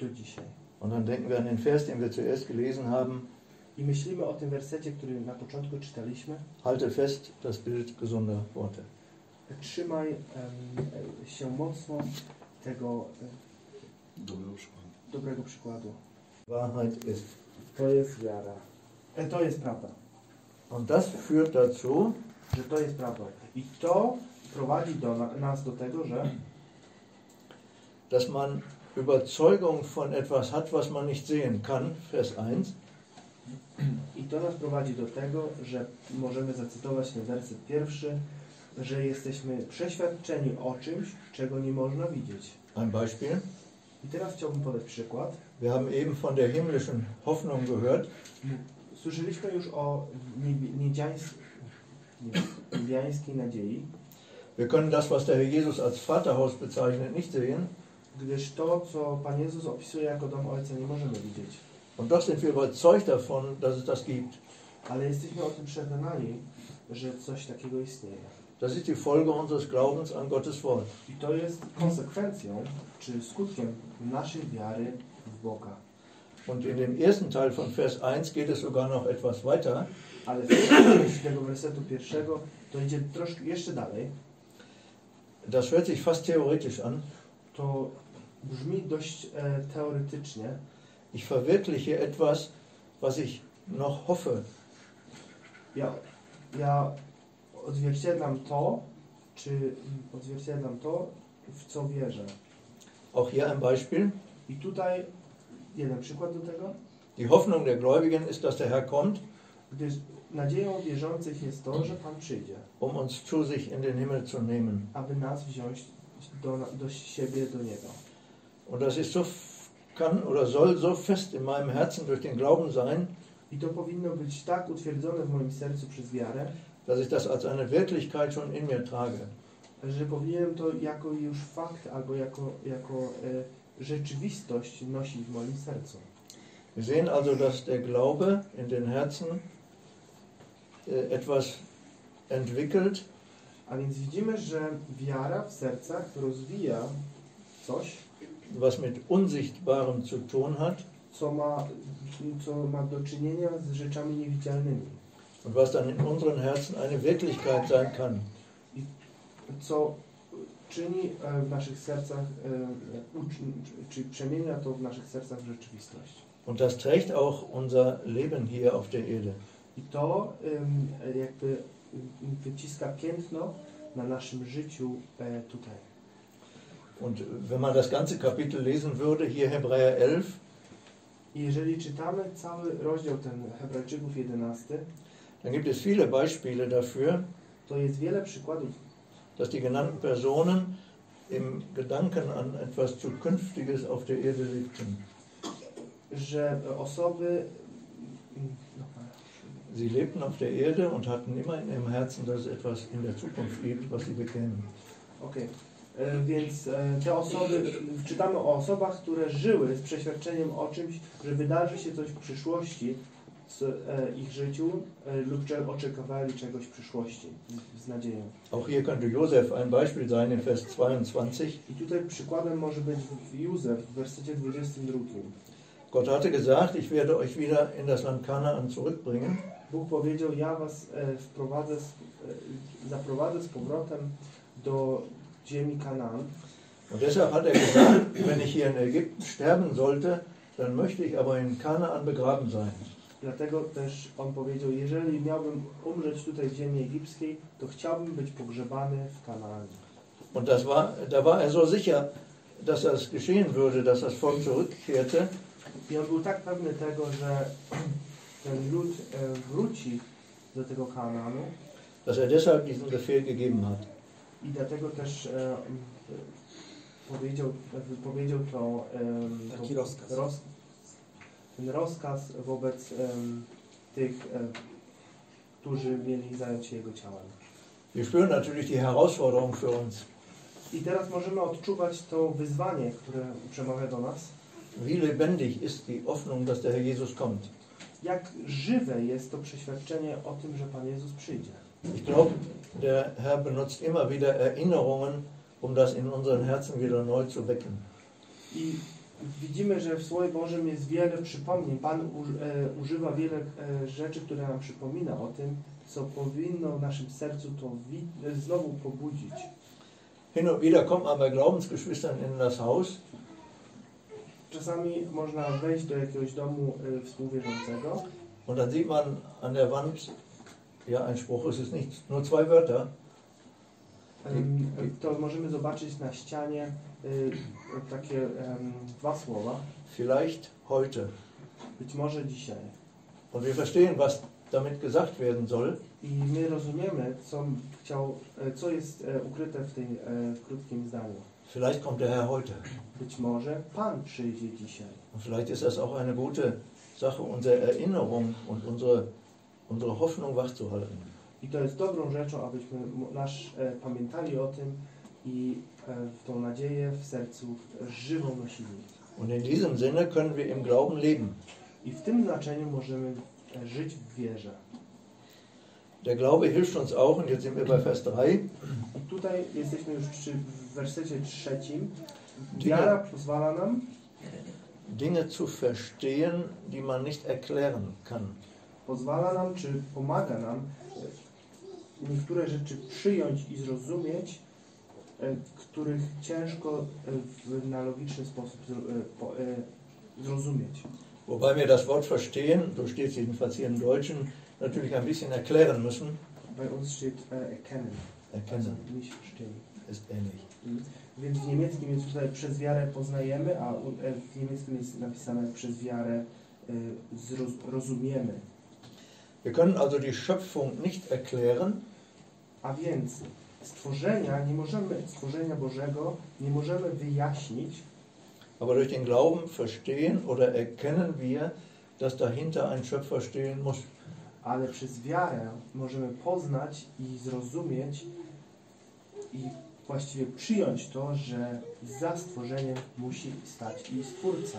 do dzisiaj. Und dann denken wir an den Vers, den wir zuerst gelesen haben. I myślimy o tym wersecie, który na początku czytaliśmy. Halte fest das Bild gesunder Worte. Trzymaj e, się mocno tego Dobrego przykładu. dobrego przykładu. Wahrheit ist. To jest wiara. E, to jest prawda. Und das führt dazu, Że to jest prawda. I to prowadzi do, na, nas do tego, że dass man Überzeugung von etwas hat, was man nicht sehen kann. Vers 1. I to nas prowadzi do tego, że możemy zacytować ten werset pierwszy, że jesteśmy przeświadczeni o czymś, czego nie można widzieć. Ein Beispiel. I teraz chciałbym podać przykład. Wir haben eben von der himmlischen Hoffnung gehört. Słyszeliśmy już o niebiańskiej nadziei, Wir können das, was der Herr Jesus als Vaterhaus bezeichnet, nicht sehen. Gdyż to, co Pan Jezus opisuje jako dom Ojca, nie możemy widzieć. Und doch sind wir überzeugt davon, dass es das gibt. Ale jesteśmy o tym przekonani, że coś takiego istnieje. Das ist die Folge unseres Glaubens an Gottes Wort. I to jest konsekwencją, czy skutkiem naszej wiary w Boga. Und in dem ersten Teil von Vers 1 geht es sogar noch etwas weiter. Ale w tego wersetu pierwszego to idzie troszkę jeszcze dalej. Das hört sich fast theoretisch an. To brzmi dość e, teoretycznie. Ich verwirkliche etwas, was ich noch hoffe. Ja, ja odzwierciedlam to, czy odzwierciedlam to, w co wierzę. Auch hier ein Beispiel. I tutaj jeden przykład do tego. Die Hoffnung der Gläubigen ist, dass der Herr kommt, Gdyż nadzieją wierzących jest to, że Pan przyjdzie, um uns zu sich in den Himmel zu nehmen. aby nas wziąć do, do siebie, do Niego. Und das ist so, kann oder soll so fest in meinem Herzen durch den Glauben sein, I to powinno być tak utwierdzone w moim sercu przez wiarę, dass ich das als eine Wirklichkeit schon in mir trage. że powinienem to jako już fakt albo jako, jako e, rzeczywistość nosić w moim sercu. Wir sehen also, dass der Glaube in den Herzen äh, etwas entwickelt, A więc widzimy, że wiara w sercach rozwija coś, was mit Unsichtbarem zu tun hat co ma, co ma do czynienia z rzeczami niewidzialnymi, und was dann in unseren Herzen eine Wirklichkeit sein kann. co czyni e, w naszych sercach, e, czy przemienia to w naszych sercach w rzeczywistość. Und das trägt auch unser Leben hier auf der Erde. I to jakby wyciska piętno na naszym życiu e, tutaj. Und wenn man das ganze Kapitel lesen würde, hier Hebräer 11, I jeżeli czytamy cały rozdział ten Hebrajczyków 11, dann gibt es viele Beispiele dafür, to jest wiele przykładów, dass die genannten Personen im Gedanken an etwas Zukünftiges auf der Erde lebten. że osoby Sie lebten auf der Erde und hatten immer in ihrem Herzen, dass es etwas in der Zukunft gibt, was sie bekämen. Okej. E, Więc e, te osoby, czytamy o osobach, które żyły z przeświadczeniem o czymś, że wydarzy się coś w przyszłości z e, ich życiu lub że oczekiwali czegoś w przyszłości z nadzieją. Auch hier könnte Josef ein Beispiel sein in Vers 22. I tutaj przykładem może być Józef w wersecie 22. Gott hatte gesagt, ich werde euch wieder in das Land Kanaan zurückbringen. Bóg powiedział, ja was wprowadzę, zaprowadzę z powrotem do ziemi Kanaan. Und deshalb hat er gesagt, wenn ich hier in Ägypten sterben sollte, dann möchte ich aber in Kanaan begraben sein. Dlatego też on powiedział, jeżeli miałbym umrzeć tutaj w ziemi egipskiej, to chciałbym być pogrzebany w Kanaanie. Und das war, da war er so sicher, dass das geschehen würde, dass das Volk zurückkehrte, I on był tak pewny tego, że ten lud e, wróci do tego Kanaanu dass er deshalb diesen Befehl gegeben hat. I dlatego też e, e, powiedział, e, powiedział to, em, Taki to rozkaz. roz, ten rozkaz wobec em, tych, e, którzy mieli zająć się jego ciałem. Wir spüren natürlich die Herausforderung für uns. I teraz możemy odczuwać to wyzwanie, które przemawia do nas. Wie lebendig ist die Hoffnung, dass der Herr Jesus kommt? Jak żywe jest to przeświadczenie o tym, że Pan Jezus przyjdzie. Ich glaube, der Herr benutzt immer wieder Erinnerungen, um das in unseren Herzen wieder neu zu wecken. I widzimy, że w Słowie Bożym jest wiele przypomnień. Pan e, używa wiele e, rzeczy, które nam przypomina o tym, co powinno w naszym sercu to e, znowu pobudzić. Hin und wieder kommt man bei Glaubensgeschwistern in das Haus Czasami można wejść do jakiegoś domu współwierzącego und dann sieht man an der Wand, ja, ein Spruch ist es nicht, nur zwei Wörter. em, to możemy zobaczyć na ścianie e, takie dwa słowa. Vielleicht heute. Być może dzisiaj. Und wir verstehen, was damit gesagt werden soll. I my rozumiemy, co, chciał, e, co jest e, ukryte w tym e, krótkim zdaniu. Vielleicht kommt der Herr heute. Być może Pan przyjdzie dzisiaj. Und vielleicht ist das auch eine gute Sache, unsere Erinnerung und unsere, unsere Hoffnung wachzuhalten. I to jest dobrą rzeczą, abyśmy nasz, e, pamiętali o tym i e, tą nadzieję w sercu żywą nosili. Und in diesem Sinne können wir im Glauben leben. I w tym znaczeniu możemy e, żyć w wierze. Der Glaube hilft uns auch, und jetzt sind wir bei Vers 3, I tutaj jesteśmy już przy w wersecie trzecim. Wiara pozwala nam Dinge zu verstehen, die man nicht erklären kann. Pozwala nam, czy pomaga nam e, niektóre rzeczy przyjąć i zrozumieć, e, których ciężko e, w, na logiczny sposób zro- po- zrozumieć. Wobei wir das Wort verstehen, so steht es jedenfalls hier im Deutschen, natürlich ein bisschen erklären müssen. Bei uns steht e, erkennen, also Erkennen nicht verstehen. ist ähnlich. Mhm. Więc w niemieckim jest tutaj przez wiarę poznajemy, a w niemieckim jest napisane przez wiarę rozumiemy. Wir können also die Schöpfung nicht erklären, A więc stworzenia nie możemy, stworzenia Bożego nie możemy wyjaśnić, aber durch den Glauben verstehen oder erkennen wir, dass dahinter ein Schöpfer stehen muss. ale przez wiarę możemy poznać i zrozumieć i właściwie przyjąć to, że za stworzeniem musi stać i Stwórca.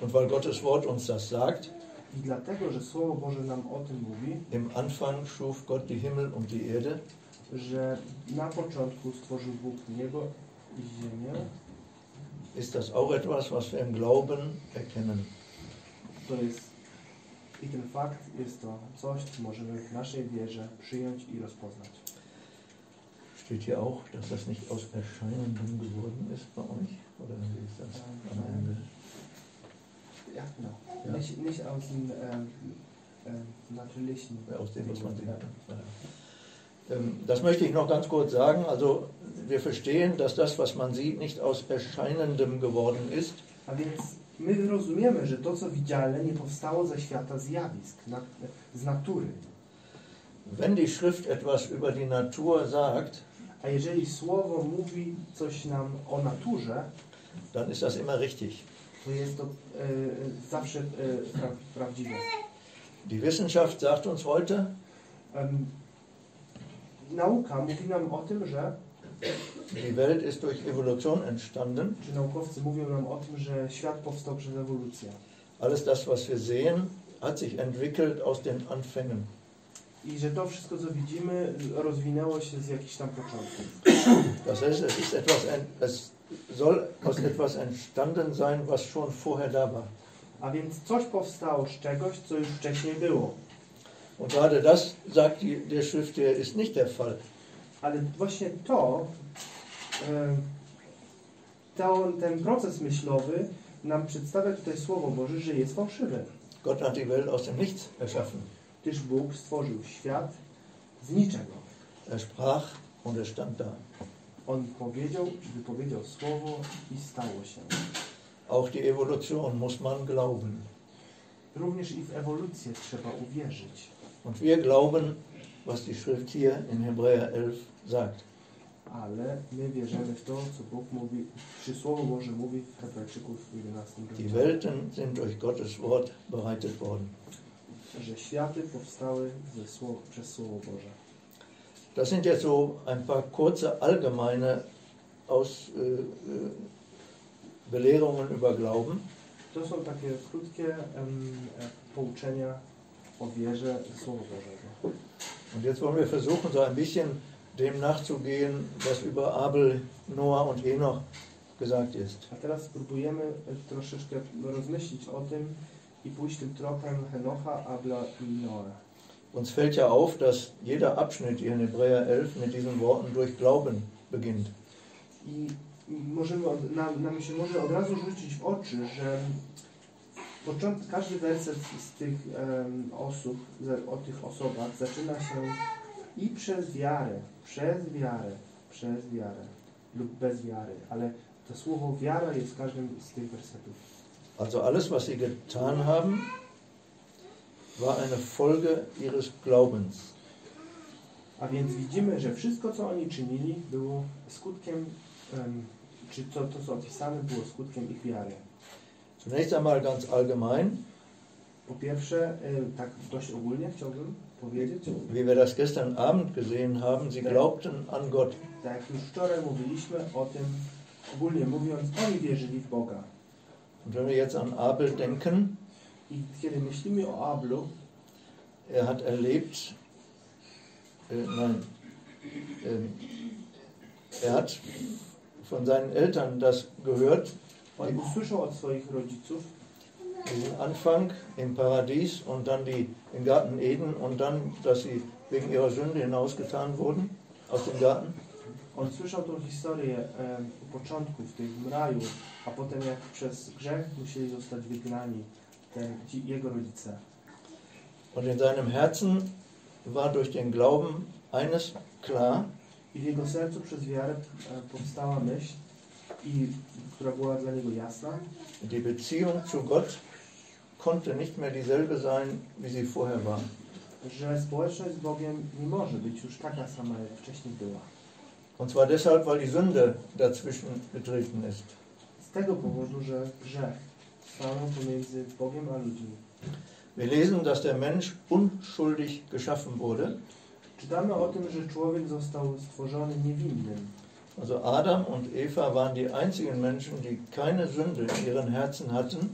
Und weil Gottes Wort uns das sagt, I dlatego, że Słowo Boże nam o tym mówi, im Anfang schuf Gott die Himmel und die Erde, że na początku stworzył Bóg niebo i ziemię, ist das auch etwas, was wir im Glauben erkennen. to jest i ten fakt jest to coś, co możemy w naszej wierze przyjąć i rozpoznać. Steht hier auch, dass das nicht aus Erscheinendem geworden ist bei euch? Oder wie ist das am Ende? Ja, genau. Ja. Nicht, nicht aus dem ähm, ähm, natürlichen. Aus dem, was man sieht. Ähm, Das möchte ich noch ganz kurz sagen. Also wir verstehen, dass das, was man sieht, nicht aus Erscheinendem geworden ist, A więc my rozumiemy, że to, co widzialne, nie powstało ze świata zjawisk, na, z natury. Wenn die Schrift etwas über die Natur sagt, A jeżeli Słowo mówi coś nam o naturze, dann ist das immer richtig. To jest to e, zawsze e, pra, prawdziwe. Die Wissenschaft sagt uns heute, Em, nauka mówi nam o tym, że, die Welt ist durch Evolution entstanden. czy naukowcy mówią nam o tym, że świat powstał przez ewolucję. Alles das, was wir sehen, hat sich entwickelt aus den Anfängen. I że to wszystko, co widzimy, rozwinęło się z jakichś tam początków. Das heißt, es, ist etwas, es soll aus etwas entstanden sein, was schon vorher da war. A więc coś powstało z czegoś, co już wcześniej było. Und gerade das, sagt die, der Schriftsteller, ist nicht der Fall. Ale właśnie to, e, to, ten proces myślowy nam przedstawia tutaj Słowo Boże, że jest fałszywy. Gott hat die Welt aus dem Nichts erschaffen. Gdyż Bóg stworzył świat z niczego. Er sprach und es stand da. On powiedział, wypowiedział Słowo i stało się. Auch die Evolution muss man glauben. Również i w ewolucję trzeba uwierzyć. Und wir glauben, was die Schrift hier in Hebräer 11 sagt. Ale my wierzymy w to, co Bóg mówi, czy Słowo Boże mówi w Hebrajczyków w 11 Die rozdziale. Welten sind durch Gottes Wort bereitet worden. Że światy powstały ze słow, przez Słowo Boże. Das sind jetzt so ein paar kurze allgemeine Aus, äh, äh, Belehrungen über Glauben. To są takie krótkie em, e, pouczenia o wierze w Słowo Bożego. Und jetzt wollen wir versuchen, so ein bisschen dem nachzugehen, was über Abel, Noah und Henoch gesagt ist. A teraz spróbujemy e, troszeczkę rozmyślić o tym i pójść tym tropem Henocha, Abla i Noe. Uns fällt ja auf, dass jeder Abschnitt hier in Hebräer 11 mit diesen Worten durch Glauben beginnt. I możemy, nam, nam się może od razu rzucić w oczy, że począt, każdy werset z tych em, osób, o tych osobach zaczyna się i przez wiarę, przez wiarę, przez wiarę lub bez wiary, ale to słowo wiara jest w każdym z tych wersetów. Also alles, was sie getan haben, war eine Folge ihres Glaubens. A więc widzimy, że wszystko, co oni czynili, było skutkiem, em, czy to, to, co opisane, było skutkiem ich wiary. Zunächst einmal ganz allgemein, Po pierwsze, e, tak dość ogólnie chciałbym powiedzieć, wie wir das gestern Abend gesehen haben, sie glaubten an Gott. tak jak już wczoraj mówiliśmy o tym, ogólnie mówiąc, oni wierzyli w Boga. Und wenn wir jetzt an Abel denken, Er hat erlebt, äh, nein, ähm, er hat von seinen Eltern das gehört, diesen Anfang im Paradies und dann die, im Garten Eden und dann, dass sie wegen ihrer Sünde hinausgetan wurden aus dem Garten. On słyszał tą historię e, początku w tym raju, a potem jak przez grzech musieli zostać wygnani te, ci, jego rodzice. Und in seinem Herzen war durch den Glauben eines klar, I w jego sercu przez wiarę e, powstała myśl, i, która była dla niego jasna, die Beziehung zu Gott konnte nicht mehr dieselbe sein, wie sie vorher war. że społeczność z Bogiem nie może być już taka sama, jak wcześniej była. Und zwar deshalb, weil die Sünde dazwischen getreten ist. Z tego powodu, że grzech Wir lesen, dass der Mensch unschuldig geschaffen wurde. Czytamy o tym, że człowiek został stworzony niewinnym. Also Adam und Eva waren die einzigen Menschen, die keine Sünde in ihren Herzen hatten.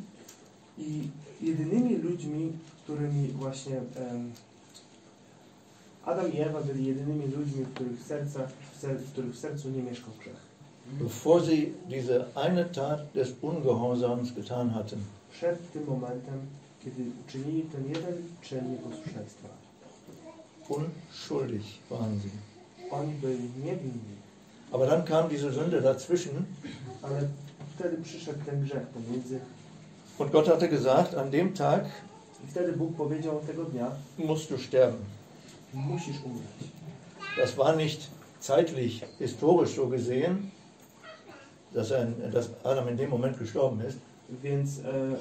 I jedynymi ludźmi, którymi właśnie em, Adam i Ewa byli jedynymi ludźmi, w których, serca, w, ser, w których w sercu nie mieszkał grzech. Bevor sie diese eine Tat des Ungehorsams getan hatten. Przed tym momentem, kiedy uczynili ten jeden czyn nieposłuszeństwa. Unschuldig waren sie. Oni byli niewinni, Aber dann kam diese Sünde dazwischen ale wtedy przyszedł ten grzech pomiędzy und Gott hatte gesagt, an dem Tag i wtedy Bóg powiedział tego dnia, musst du sterben. musisz umrzeć. Das war nicht zeitlich, historisch so gesehen, dass, ein, dass Adam in dem Moment gestorben ist, Więc e, e,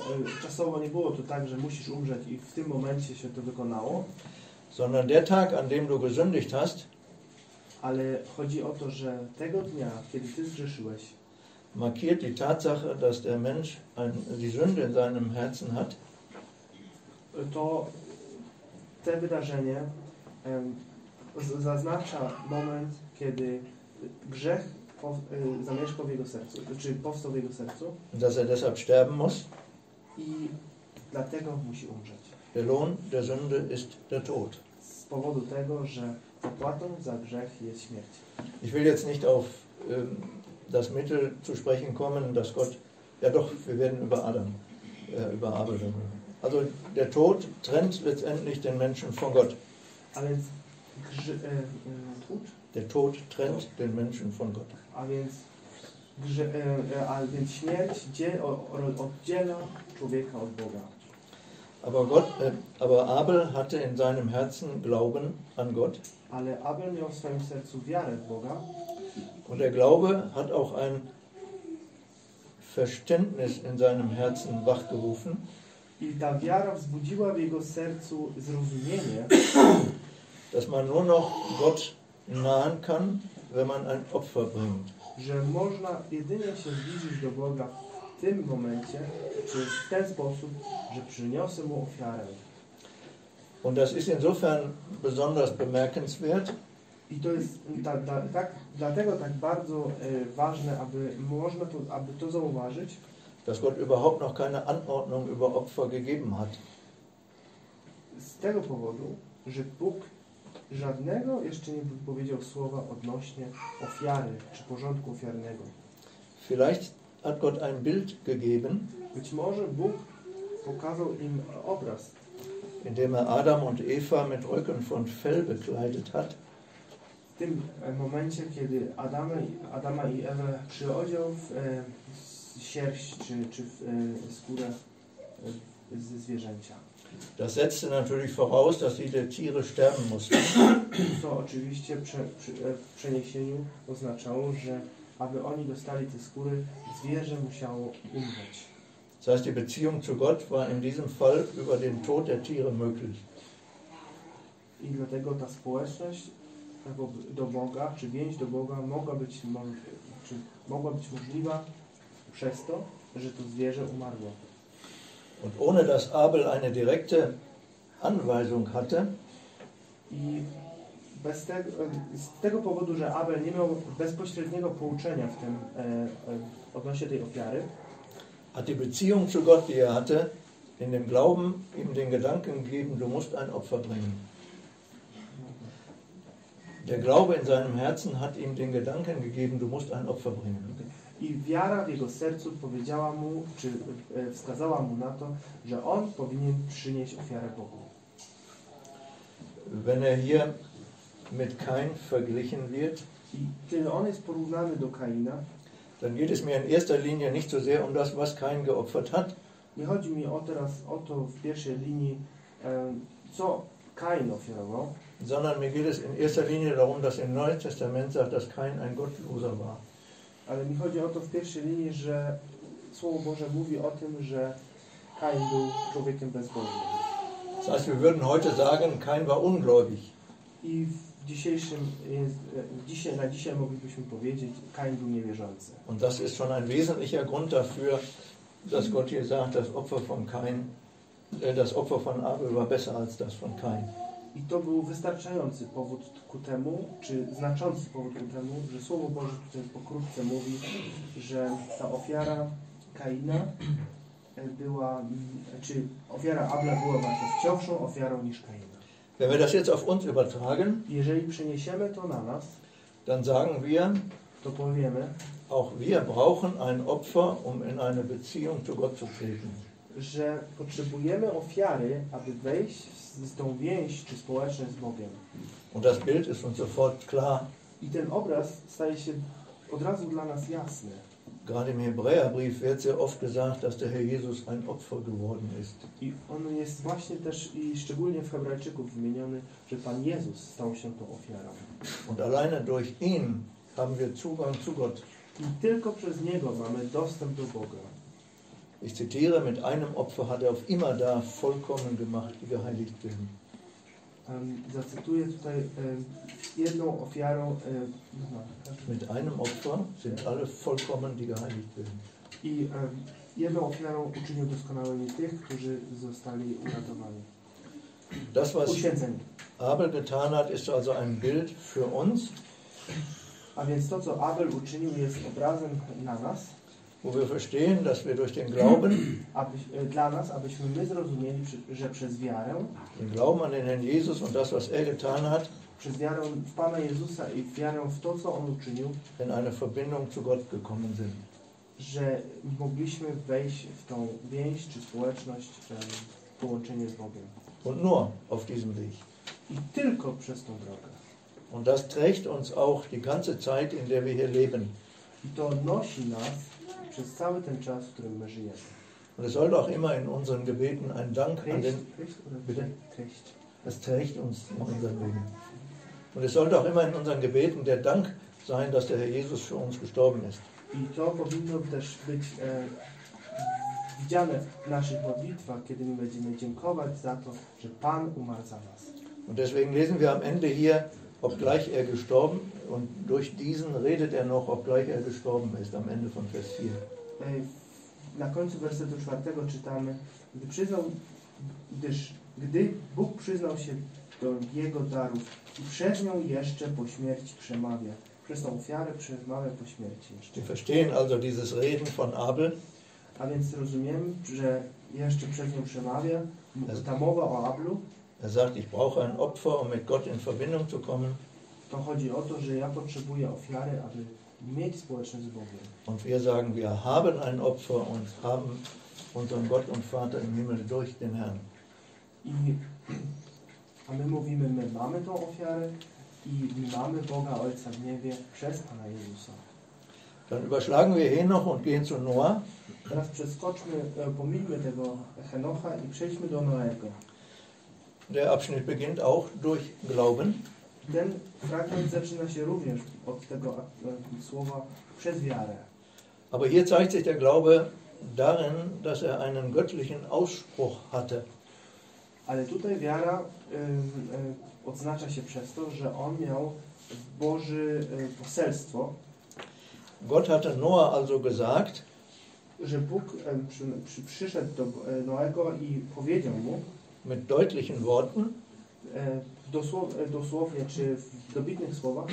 czasowo nie było to tak, że musisz umrzeć i w tym momencie się to wykonało, sondern der Tag, an dem du gesündigt hast, ale chodzi o to, że tego dnia, kiedy ty zgrzeszyłeś, markiert die Tatsache, dass der Mensch ein, die Sünde in seinem Herzen hat. to te wydarzenie z- zaznacza moment, kiedy grzech zamieszkał w jego sercu, czy powstał w jego sercu dass er deshalb sterben muss. i dlatego musi umrzeć. Der Lohn der Sünde ist der Tod. Z powodu tego, że zapłatą za grzech jest śmierć. Ich will jetzt nicht auf ähm, das Mittel zu sprechen kommen, dass Gott, ja doch, wir werden über Adam, äh, über Abel reden. Also der Tod trennt letztendlich den Menschen von Gott. E, e, Der Tod trennt den Menschen von Gott. A więc, grze, e, e, a więc śmierć oddziela człowieka od Boga. Aber, Gott, äh, aber Abel hatte in seinem Herzen Glauben an Gott. Ale Abel miał w swoim sercu wiarę w Boga Und der Glaube hat auch ein Verständnis in seinem Herzen wachgerufen, I ta wiara wzbudziła w jego sercu zrozumienie, dass man nur noch Gott nahen kann, wenn man ein Opfer bringt. że można jedynie się zbliżyć do Boga w tym momencie, czy w ten sposób, że przyniosę Mu ofiarę. Und das ist insofern besonders bemerkenswert, I to jest ta, ta, tak, dlatego tak bardzo e, ważne, aby można to, aby to zauważyć, dass Gott überhaupt noch keine Anordnung über Opfer gegeben hat. z tego powodu, że Bóg żadnego jeszcze nie powiedział słowa odnośnie ofiary, czy porządku ofiarnego. Vielleicht hat Gott ein Bild gegeben, Być może Bóg pokazał im obraz, indem er Adam und Eva mit Röcken von Fell bekleidet hat w tym momencie, kiedy Adama, i- Adama i Ewę przyodział w e, sierść czy, czy w e, skórę e, ze zwierzęcia. Das setzte natürlich voraus, dass diese Tiere sterben mussten. Co oczywiście prze, przy, e, w przeniesieniu oznaczało, że aby oni dostali te skóry, zwierzę musiało umrzeć. Das heißt, die Beziehung zu Gott war in diesem Fall über den Tod der Tiere möglich. I dlatego ta społeczność albo do Boga, czy więź do Boga mogła być, mogła być możliwa przez to, że to zwierzę umarło. Und ohne dass Abel eine direkte Anweisung hatte, bez tego, z tego powodu, że Abel nie miał bezpośredniego pouczenia w tym e, e, odnośnie tej ofiary, hat die Beziehung zu Gott, die er hatte, in dem Glauben ihm den Gedanken gegeben, du musst ein Opfer bringen. Der Glaube in seinem Herzen hat ihm den Gedanken gegeben, du musst ein Opfer bringen. I wiara w jego sercu powiedziała mu, czy e, wskazała mu na to, że on powinien przynieść ofiarę Bogu. Wenn er hier mit Kain verglichen wird, I kiedy on jest porównany do Kaina, dann geht es mir in erster Linie nicht so sehr um das, was Kain geopfert hat, nie chodzi mi o teraz o to w pierwszej linii, e, co Kain ofiarował, sondern mir geht es in erster Linie darum, dass im Neuen Testament sagt, dass Kain ein Gottloser war. Ale mi chodzi o to w pierwszej linii, że Słowo Boże mówi o tym, że Kain był człowiekiem bezbożnym. Das heißt, wir würden heute sagen, Kain war ungläubig. I w dzisiejszym, dzisiaj, na dzisiaj moglibyśmy powiedzieć, Kain był niewierzący. Und das ist schon ein wesentlicher Grund dafür, dass Gott hier sagt, das Opfer von Kain, äh, das Opfer von Abel war besser als das von Kain. I to był wystarczający powód ku temu, czy znaczący powód ku temu, że Słowo Boże tutaj pokrótce mówi, że ta ofiara Kaina e, była, mm, czy ofiara Abla była wartościowszą ofiarą niż Kaina. Wenn wir das jetzt auf uns übertragen, Jeżeli przeniesiemy to na nas, dann sagen wir, to powiemy, auch wir brauchen ein Opfer, um in eine Beziehung zu Gott zu treten. Że potrzebujemy ofiary, aby wejść z, z tą więź czy społeczność z Bogiem. Und das Bild ist uns sofort klar. I ten obraz staje się od razu dla nas jasny. Gerade im Hebräerbrief wird sehr oft gesagt, dass der Herr Jesus ein Opfer geworden ist. I on jest właśnie też i szczególnie w Hebrajczyków wymieniony, że Pan Jezus stał się tą ofiarą. Und alleine durch ihn haben wir Zugang zu Gott. I tylko przez Niego mamy dostęp do Boga. Ich zitiere, mit einem Opfer hat er auf immer da vollkommen gemacht, die geheiligt werden. Zacytuję tutaj jedną ofiarą. em, no, Mit einem Opfer sind alle vollkommen, die geheiligt werden. I em, jedną ofiarą uczynił doskonałymi tych, którzy zostali uratowani. Das, was Uświęceni. Abel getan hat, ist also ein Bild für uns, A więc to, co Abel uczynił, jest obrazem na nas, wo wir verstehen, dass wir durch den Glauben, aby, dla nas, abyśmy my zrozumieli, przy- że przez wiarę, den Glauben an den Herrn Jesus und das, was er getan hat, przez wiarę w Pana Jezusa i wiarę w to, co On uczynił, in eine Verbindung zu Gott gekommen sind. że mogliśmy wejść w tą więź czy społeczność, połączenie z Bogiem. Und nur auf diesem Weg. I tylko przez tą drogę. Und das trägt uns auch die ganze Zeit, in der wir hier leben. I to nosi nas przez cały ten czas, w którym my żyjemy. Und es sollte auch immer in unseren Gebeten ein Dank an Treść, den, Bitte? treść. das trägt uns in unserem Leben. Und es sollte auch immer in unseren Gebeten der Dank sein, dass der Herr Jesus für uns gestorben ist. I to powinno też być e, widziane w naszych modlitwach, kiedy my będziemy dziękować za to, że Pan umarł za nas. Und deswegen lesen wir am Ende hier, obgleich er gestorben, und durch diesen redet er noch, obgleich er gestorben ist, am Ende von Vers 4. E, Na końcu wersetu czwartego czytamy, gdy przyznał, gdyż gdy Bóg przyznał się do Jego darów i przez nią jeszcze po śmierci przemawia. Przez tą ofiarę przemawia po śmierci jeszcze. Wir verstehen also dieses Reden von Abel, A więc rozumiemy, że jeszcze przez nią przemawia ta mowa o Ablu, er sagt, ich brauche ein Opfer, um mit Gott in Verbindung zu kommen. to chodzi o to, że ja potrzebuję ofiary, aby mieć społeczność z Bogiem. Und wir sagen, wir haben ein Opfer und haben unseren Gott und Vater im Himmel durch den Herrn. I, a my mówimy, my mamy tą ofiarę i my mamy Boga Ojca w niebie przez Pana Jezusa. Dann überschlagen wir hier noch und gehen zu Noah. Teraz przeskoczmy, e, pomińmy tego Henocha i przejdźmy do Noego. Der Abschnitt beginnt auch durch Glauben. Ten fragment zaczyna się również od tego e, słowa przez wiarę. Aber hier zeigt sich der Glaube darin, dass er einen göttlichen Ausspruch hatte. Ale tutaj wiara ym, ym, odznacza się przez to, że on miał Boży y, poselstwo, Gott hatte Noah also gesagt, że Bóg przy, przy, przyszedł do e, Noego i powiedział mu mit deutlichen Worten, dobitnych słowach,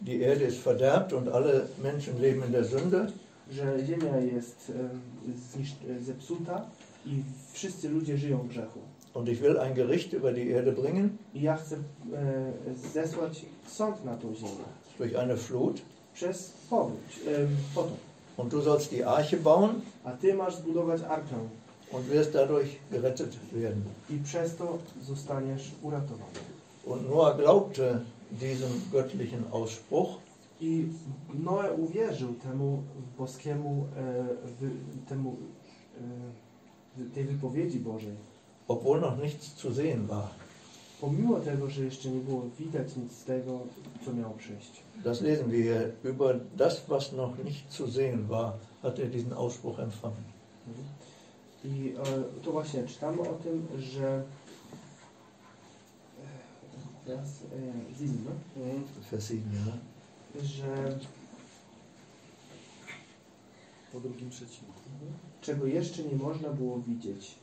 die Erde ist verderbt und alle Menschen leben in der Sünde. że ziemia jest em, zniszcz- e, zepsuta i wszyscy ludzie żyją w grzechu. Und ich will ein Gericht über die Erde bringen I ja chcę e, zesłać sąd na tą ziemię durch eine Flut. przez powódź, em, potop. Und du sollst die Arche bauen A ty masz zbudować arkę und wirst dadurch gerettet werden. i przez to zostaniesz uratowany. Und Noah glaubte diesem göttlichen Ausspruch I Noe uwierzył temu boskiemu, e, wy, temu, e, tej wypowiedzi Bożej. obwohl noch nichts zu sehen war. Pomimo tego, że jeszcze nie było widać nic z tego, co miało przyjść. Das lesen wir hier. Über das, was noch nicht zu sehen war, hat er diesen Ausspruch empfangen. I e, to właśnie czytamy o tym, że e, teraz e, Zim, no? Vers 7, ne? że Po drugim trzecim. czego jeszcze nie można było widzieć.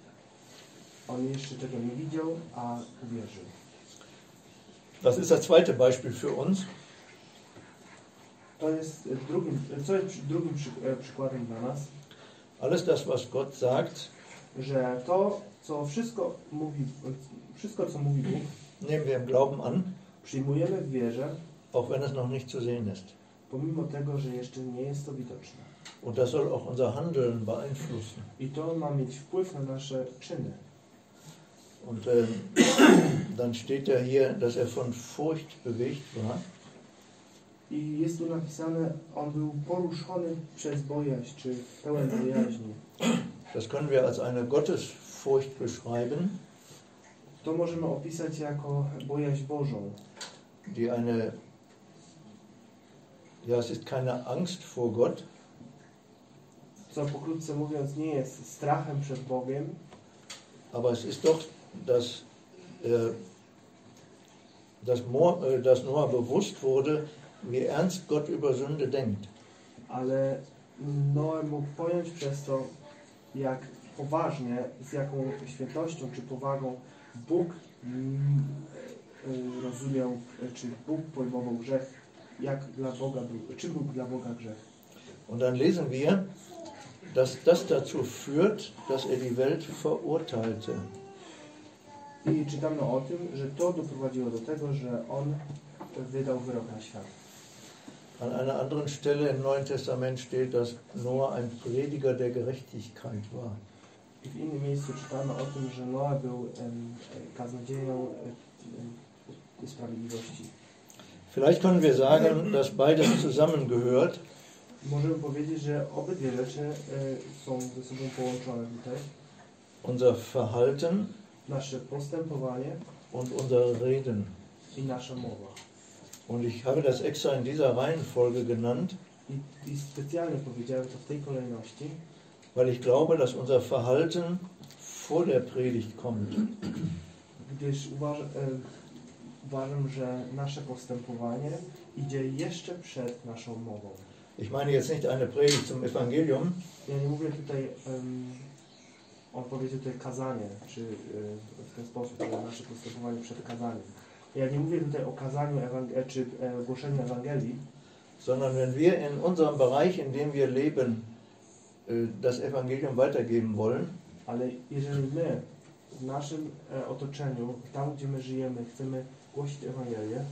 On jeszcze tego nie widział, a uwierzył. Das ist das zweite Beispiel für uns. To jest drugim, co jest drugim przy, e, przykładem dla nas, Alles das, was Gott sagt, że to, co wszystko mówi, wszystko co mówi Bóg, nehmen wir im Glauben an, przyjmujemy w wierze, auch wenn es noch nicht zu sehen ist. pomimo tego, że jeszcze nie jest to widoczne. Und das soll auch unser Handeln beeinflussen. I to ma mieć wpływ na nasze czyny. Und ähm, dann steht ja hier, dass er von Furcht bewegt war. I jest tu napisane, on był poruszony przez bojaźń, czy pełen bojaźni. Das können wir als eine Gottesfurcht beschreiben, To możemy opisać jako bojaźń Bożą. die eine, ja, es ist keine Angst vor Gott, Co pokrótce mówiąc nie jest strachem przed Bogiem, aber es ist doch, dass, äh, dass, Mo, äh, dass Noah bewusst wurde, wie ernst Gott über Sünde denkt. ale Noe mógł pojąć przez to, jak poważnie, z jaką świętością czy powagą Bóg mm, e, rozumiał, e, czy Bóg pojmował grzech, jak dla Boga był, czym był dla Boga grzech. Und dann lesen wir, dass das dazu führt, dass er die Welt verurteilte. I czytamy o tym, że to doprowadziło do tego, że on wydał wyrok na świat. An einer anderen Stelle im Neuen Testament steht, dass Noah ein Prediger der Gerechtigkeit war. W innym miejscu czytamy o tym, że Noa był kaznodzieją sprawiedliwości. Vielleicht können wir sagen, dass beides zusammengehört. Możemy powiedzieć, że obydwie rzeczy e, są ze sobą połączone tutaj. Unser Verhalten Nasze postępowanie und unser Reden. i nasza mowa. Und ich habe das extra in dieser Reihenfolge genannt, weil ich glaube, dass unser Verhalten vor der Predigt kommt. gdyż e, uważam, że nasze postępowanie idzie jeszcze przed naszą mową. Ich meine jetzt nicht eine Predigt zum Evangelium, Ja nie mówię tutaj, on powiedział tutaj kazanie, czy e, w ten sposób, że nasze postępowanie przed kazaniem. Ja nie mówię tutaj o kazaniu ewang- e, czy e, głoszeniu Ewangelii, sondern wenn wir in unserem Bereich, in dem wir leben, äh, das Evangelium weitergeben wollen, ale jeżeli my w naszym e, otoczeniu, tam gdzie my żyjemy, chcemy głosić Ewangelię,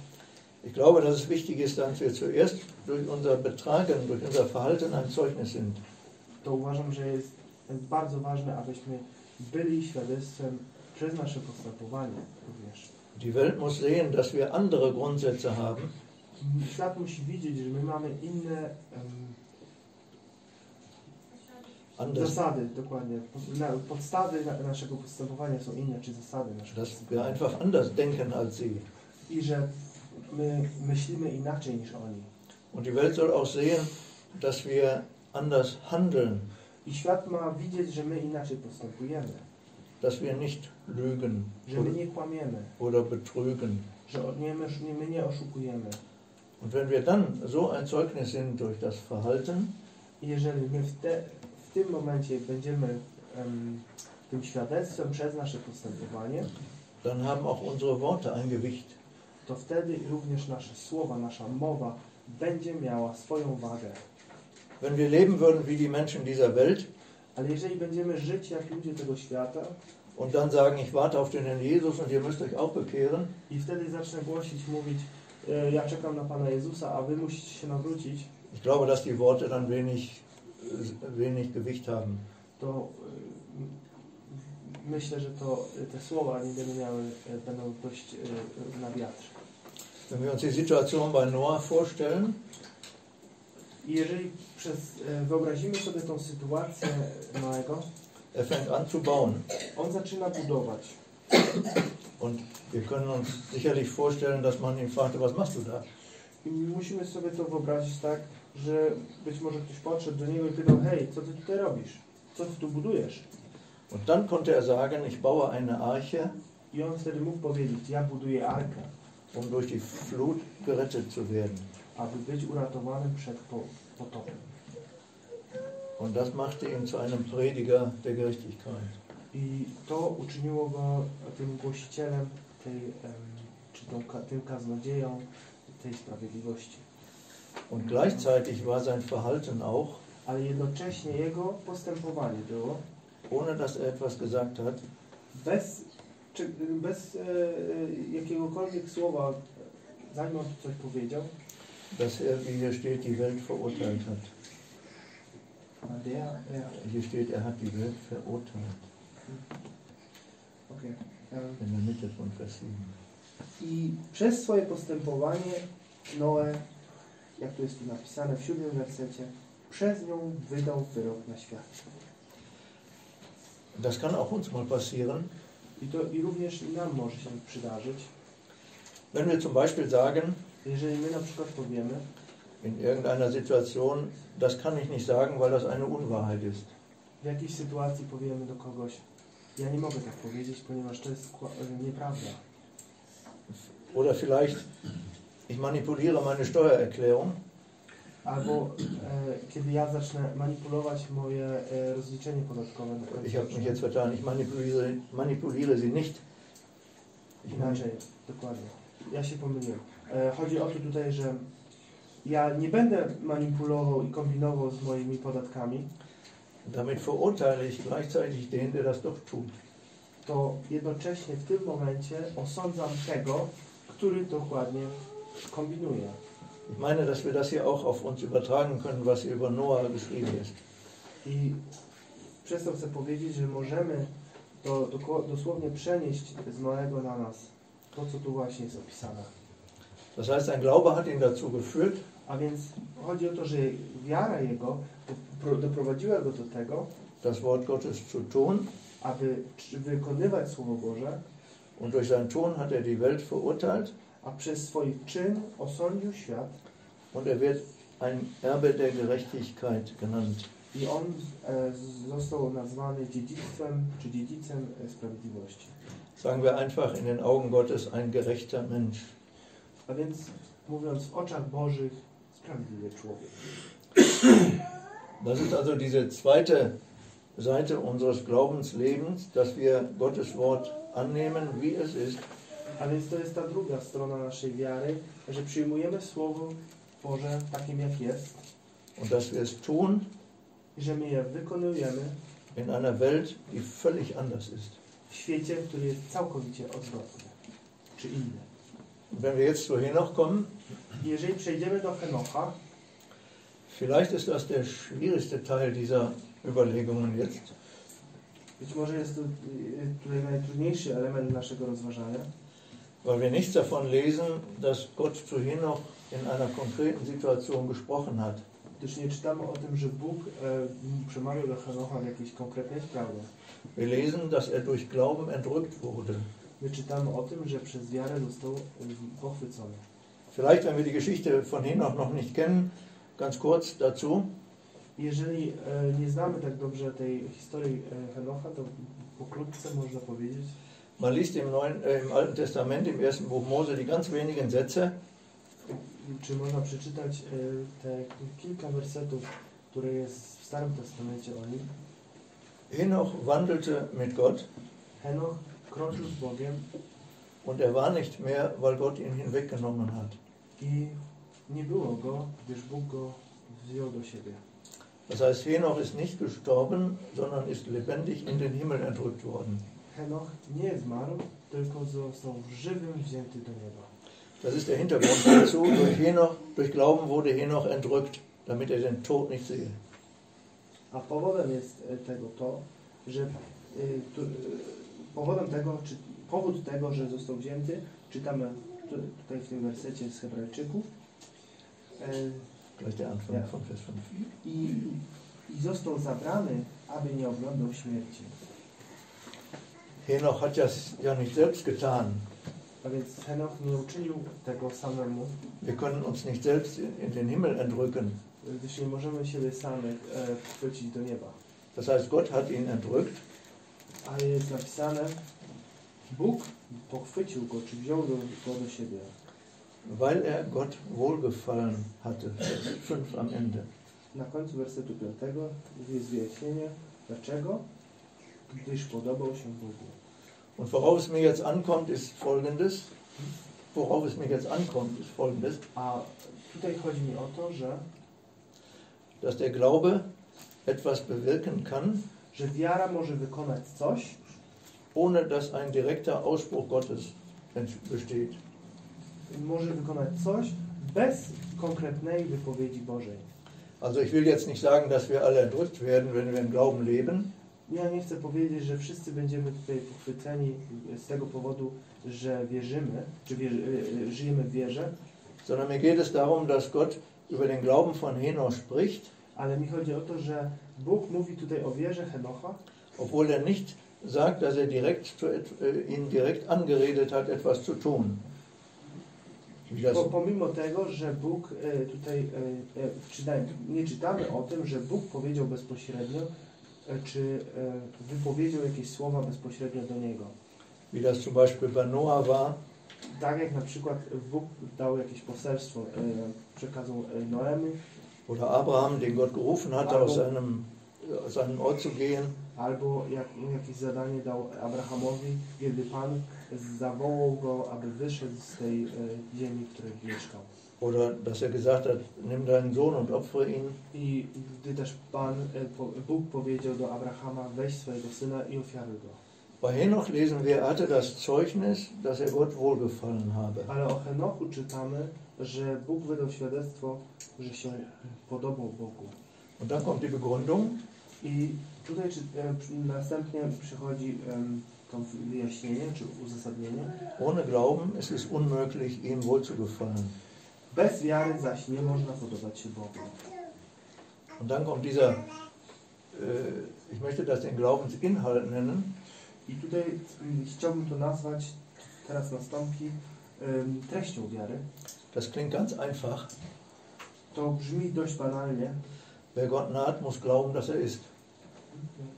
ich glaube, dass es wichtig ist, dass wir zuerst durch unser Betragen, durch unser Verhalten ein Zeugnis sind. to uważam, że jest bardzo ważne, abyśmy byli świadectwem przez nasze postępowanie również. Die Welt muss sehen, dass wir andere Grundsätze haben, Świat musi widzieć, że my mamy inne anders, zasady, dokładnie. Podstawy na, naszego postępowania są inne, czy zasady naszego dass wir einfach anders denken als sie. I że my myślimy inaczej niż oni. Und die Welt soll auch sehen, dass wir anders handeln I świat ma widzieć, że my inaczej postępujemy, dass wir nicht lügen oder betrügen. Und wenn wir dann so ein Zeugnis sind durch das Verhalten, I jeżeli my w, te, w tym momencie będziemy em, tym świadectwem przez nasze postępowanie, dann haben auch unsere Worte ein Gewicht. to wtedy również nasze słowa, nasza mowa będzie miała swoją wagę. Wenn wir leben würden wie die Menschen dieser Welt Ale jeżeli będziemy żyć jak ludzie tego świata und dann sagen, ich warte auf den Herrn Jesus und ihr müsst euch auch bekehren, i wtedy zacznę głosić, mówić, e, ja czekam na Pana Jezusa, a wy musicie się nawrócić, ich glaube, dass die Worte dann wenig, wenig Gewicht haben. to e, myślę, że to e, te słowa nie będą miały, będą dość na wiatr. Wenn wir uns die Situation bei Noah vorstellen, I jeżeli przez, e, wyobrazimy sobie tą sytuację Noego, fängt an zu bauen. on zaczyna budować. Und wir können uns sicherlich vorstellen, dass man ihn fragte, was machst du da? I musimy sobie to wyobrazić tak, że być może ktoś podszedł do niego i pytał, hej, co ty tutaj robisz? Co ty tu budujesz? Und dann konnte er sagen, ich baue eine Arche, I on wtedy mógł powiedzieć, ja buduję arkę, um durch die Flut gerettet zu werden. Aby być uratowanym przed po- potopem. Und das machte ihn zu einem Prediger der Gerechtigkeit. I to uczyniło go tym głosicielem, tej, czy tą, tym kaznodzieją tej sprawiedliwości. Und gleichzeitig war sein Verhalten auch, Ale jednocześnie jego postępowanie było ohne dass er etwas gesagt hat, bez, czy, bez e, e, jakiegokolwiek słowa, zanim on coś powiedział, dass er, wie hier steht, die Welt verurteilt hat. der, der, Hier steht, er hat die Welt verurteilt, okej. Em, in der Mitte von Vers 7. I przez swoje postępowanie Noe, jak to jest tu napisane w siódmym wersecie, przez nią wydał wyrok na świat. Das kann auch uns mal passieren, I to i również nam może się przydarzyć, wenn wir zum Beispiel sagen, jeżeli my na przykład powiemy, in irgendeiner Situation, das kann ich nicht sagen, weil das eine Unwahrheit ist. w jakiejś sytuacji powiemy do kogoś, ja nie mogę tak powiedzieć, ponieważ to jest e, nieprawda. Oder vielleicht, ich manipuliere meine Steuererklärung Albo e, kiedy ja zacznę manipulować moje e, rozliczenie podatkowe Ich habe mich jetzt vertan, ich manipuliere, manipuliere sie nicht. Ich Inaczej, dokładnie. Ja się pomyliłem. E, chodzi o to tutaj, że ja nie będę manipulował i kombinował z moimi podatkami, damit verurteile ich gleichzeitig den, der das doch tut. to jednocześnie w tym momencie osądzam tego, który dokładnie kombinuje. Ich meine, dass wir das hier auch auf uns übertragen können, was hier über Noah geschrieben ist. I przez to chcę powiedzieć, że możemy to dosłownie przenieść z Noego na nas. To, co tu właśnie jest opisane. Das heißt, sein Glaube hat ihn dazu geführt, A więc chodzi o to, że wiara jego dopro- doprowadziła go do tego, das Wort Gottes zu tun. aby wykonywać Słowo Boże, Und durch sein Tun hat er die Welt verurteilt. a przez swój czyn osądził świat Und er wird ein Erbe der Gerechtigkeit genannt. i on e, został nazwany dziedzictwem czy dziedzicem e, sprawiedliwości. Sagen wir einfach in den Augen Gottes ein gerechter Mensch. A więc mówiąc w oczach Bożych sprawiedliwy człowiek. Das ist also diese zweite Seite unseres Glaubenslebens, dass wir Gottes Wort annehmen, wie es ist, A więc to jest ta druga strona naszej wiary, że przyjmujemy Słowo Boże takim jak jest und dass wir es tun że my je wykonujemy in einer Welt, die völlig anders ist. w świecie, który jest całkowicie odwrotny czy inny. Wenn wir jetzt zu Henoch kommen, I jeżeli przejdziemy do Henocha, vielleicht ist das der schwierigste Teil dieser Überlegungen jetzt, być może jest to tutaj najtrudniejszy element naszego rozważania, weil wir nichts davon lesen, dass Gott zu Henoch in einer konkreten Situation gesprochen hat. gdyż nie czytamy o tym, że Bóg e, przemawiał do Henocha w jakiejś konkretnej sprawie. Wir lesen, dass er durch Glauben entrückt wurde. My czytamy o tym, że przez wiarę został pochwycony. Vielleicht, wenn wir die Geschichte von Henoch noch nicht kennen, ganz kurz dazu. Jeżeli e, nie znamy tak dobrze tej historii e, Henocha, to pokrótce można powiedzieć, Man liest im, Neuen, äh, im Alten Testament, im ersten Buch Mose, die ganz wenigen Sätze. czy można przeczytać e, te kilka wersetów, które jest w Starym Testamencie o nim. Henoch wandelte mit Gott Henoch und er war nicht mehr, weil Gott ihn hinweggenommen hat. Das heißt, Henoch ist nicht gestorben, sondern ist lebendig in den Himmel entrückt worden. Henoch nie zmarł, tylko został żywym wzięty do nieba. Das ist der Hintergrund dazu. Durch, Henoch, durch Glauben wurde Henoch entrückt, damit er den Tod nicht sehe. A powodem jest e, tego to, że e, powodem tego, czy powód tego, że został wzięty, czytamy tu, tutaj w tym wersecie z Hebrajczyków Gleich der Anfang Ja. von Vers 5. i, i został zabrany, aby nie oglądał śmierci. Henoch hat das ja nicht selbst getan. A więc Henoch nie uczynił tego samemu, Wir können uns nicht selbst in, den Himmel entrücken. gdyż nie możemy siebie samych e, do nieba. Das heißt, Gott hat ihn entrückt Ale jest napisane, Bóg pochwycił go, czy wziął go, go do siebie. weil er Gott wohlgefallen hatte. Vers 5 am Ende. Na końcu wersetu 5 jest wyjaśnienie, dlaczego? Gdyż podobał się Bogu. Und worauf es mir jetzt ankommt, ist folgendes. Worauf es mir jetzt ankommt, ist folgendes, A tutaj chodzi mi o to, że, dass der Glaube etwas bewirken kann, że wiara może wykonać coś, ohne dass ein direkter Ausspruch Gottes besteht. może wykonać coś bez konkretnej wypowiedzi Bożej. Also ich will jetzt nicht sagen, dass wir alle entrückt werden, wenn wir im Glauben leben, Ja nie chcę powiedzieć, że wszyscy będziemy tutaj pochwyceni z tego powodu, że wierzymy, czy wierzy, y, y, żyjemy w wierze, sondern mir geht es darum, dass Gott über den Glauben von Henoch spricht, ale mi chodzi o to, że Bóg mówi tutaj o wierze Henocha, obwohl er nicht sagt, dass er direkt äh, ihn direkt angeredet hat, etwas zu tun. Bo pomimo tego, że Bóg e, tutaj, e, e, czytaj, nie czytamy o tym, że Bóg powiedział bezpośrednio, czy wypowiedział jakieś słowa bezpośrednio do Niego. wie das zum Beispiel bei Noah war, Tak jak na przykład Bóg dał jakieś poselstwo, przekazał Noemi, oder Abraham, den Gott gerufen hatte, aus seinem, aus seinem Ort zu gehen, albo jak, jakieś zadanie dał Abrahamowi, kiedy Pan zawołał go, aby wyszedł z tej e, ziemi, w której mieszkał. oder dass er gesagt hat, nimm deinen Sohn und opfere ihn. I gdy też Pan, e, po, Bóg powiedział do Abrahama, weź swojego syna i ofiaruj go. Bei Henoch lesen wir, er hatte das Zeugnis, dass er Gott wohlgefallen habe. Ale o Henochu czytamy, że Bóg wydał świadectwo, że się podobał Bogu. Und dann kommt die Begründung, I tutaj czy, e, następnie przychodzi to wyjaśnienie, czy uzasadnienie. ohne Glauben ist es unmöglich, ihm wohlzugefallen. Bez wiary zaś nie można podobać się Bogu. Und dann kommt dieser, äh, ich möchte das den Glaubensinhalt nennen, I tutaj mm, chciałbym to nazwać, teraz nastąpi, treścią wiary. Das klingt ganz einfach. To brzmi dość banalnie. Wer Gott naht, muss glauben, dass er ist.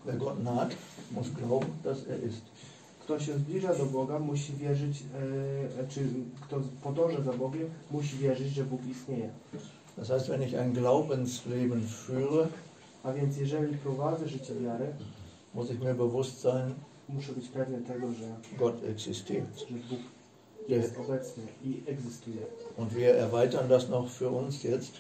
Wer Gott naht, muss glauben, dass er ist. Kto się zbliża do Boga, musi wierzyć, e, czy kto podąża za Bogiem, musi wierzyć, że Bóg istnieje. Das heißt, wenn ich ein Glaubensleben führe, A więc jeżeli prowadzę życie wiary, muss ich mir bewusst sein, muszę być pewny tego, że, Gott existiert. że Bóg jest obecny i egzystuje. Und wir erweitern das noch für uns jetzt.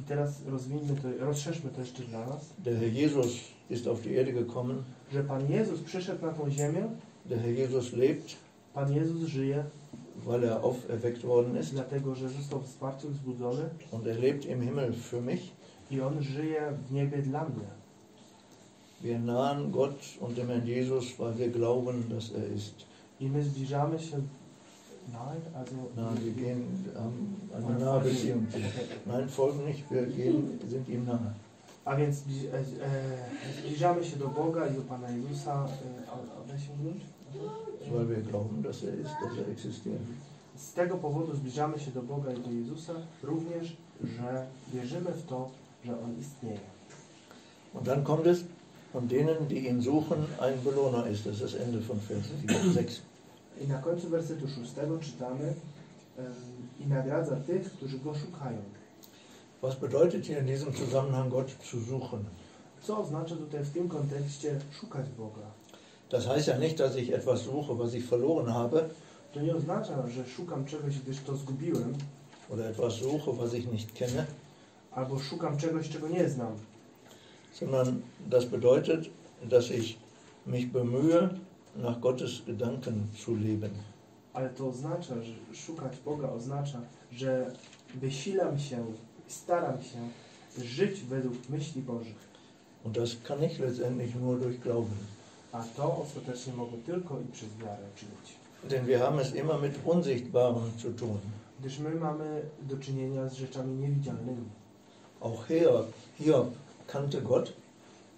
I teraz rozwiniemy to, rozszerzmy to jeszcze dla nas, Der Herr Jesus ist auf die Erde gekommen. że Pan Jezus przyszedł na tą ziemię, Der Herr Jesus lebt, Pan Jezus żyje, weil er auferweckt worden ist. dlatego że został wsparty, wzbudzony Und er lebt im Himmel für mich. i On żyje w niebie dla mnie. Wir nahen Gott und dem Herrn Jesus, weil wir glauben, dass er ist. I my zbliżamy się Nein, also Na, wir gehen, haben eine nahe Beziehung. Nein, folgen nicht, wir gehen, sind ihm nahe. A więc zbli- zbliżamy się do Boga i do Pana Jezusa. A, się wróć? Weil wir glauben, dass er ist, dass er existiert. Z tego powodu zbliżamy się do Boga i do Jezusa również, że wierzymy w to, że On istnieje. Und dann kommt es, und denen, die ihn suchen, ein Belohner ist. Das ist das Ende von Vers 6. I na końcu wersetu szóstego czytamy i nagradza tych, którzy go szukają. Was bedeutet hier in diesem Zusammenhang Gott zu suchen? Co oznacza tutaj w tym kontekście szukać Boga? Das heißt ja nicht, dass ich etwas suche, was ich verloren habe, To nie oznacza, że szukam czegoś, gdyż to zgubiłem, oder etwas suche, was ich nicht kenne, albo szukam czegoś, czego nie znam. sondern das bedeutet, dass ich mich bemühe, nach Gottes Gedanken zu leben. Ale to oznacza, że szukać Boga oznacza, że wysilam się, staram się żyć według myśli Bożych. Und das kann ich letztendlich nur durch Glauben. A to ostatecznie mogę tylko i przez wiarę czynić. Denn wir haben es immer mit Unsichtbarem zu tun. Gdyż my mamy do czynienia z rzeczami niewidzialnymi. Auch Hiob, Hiob kannte Gott,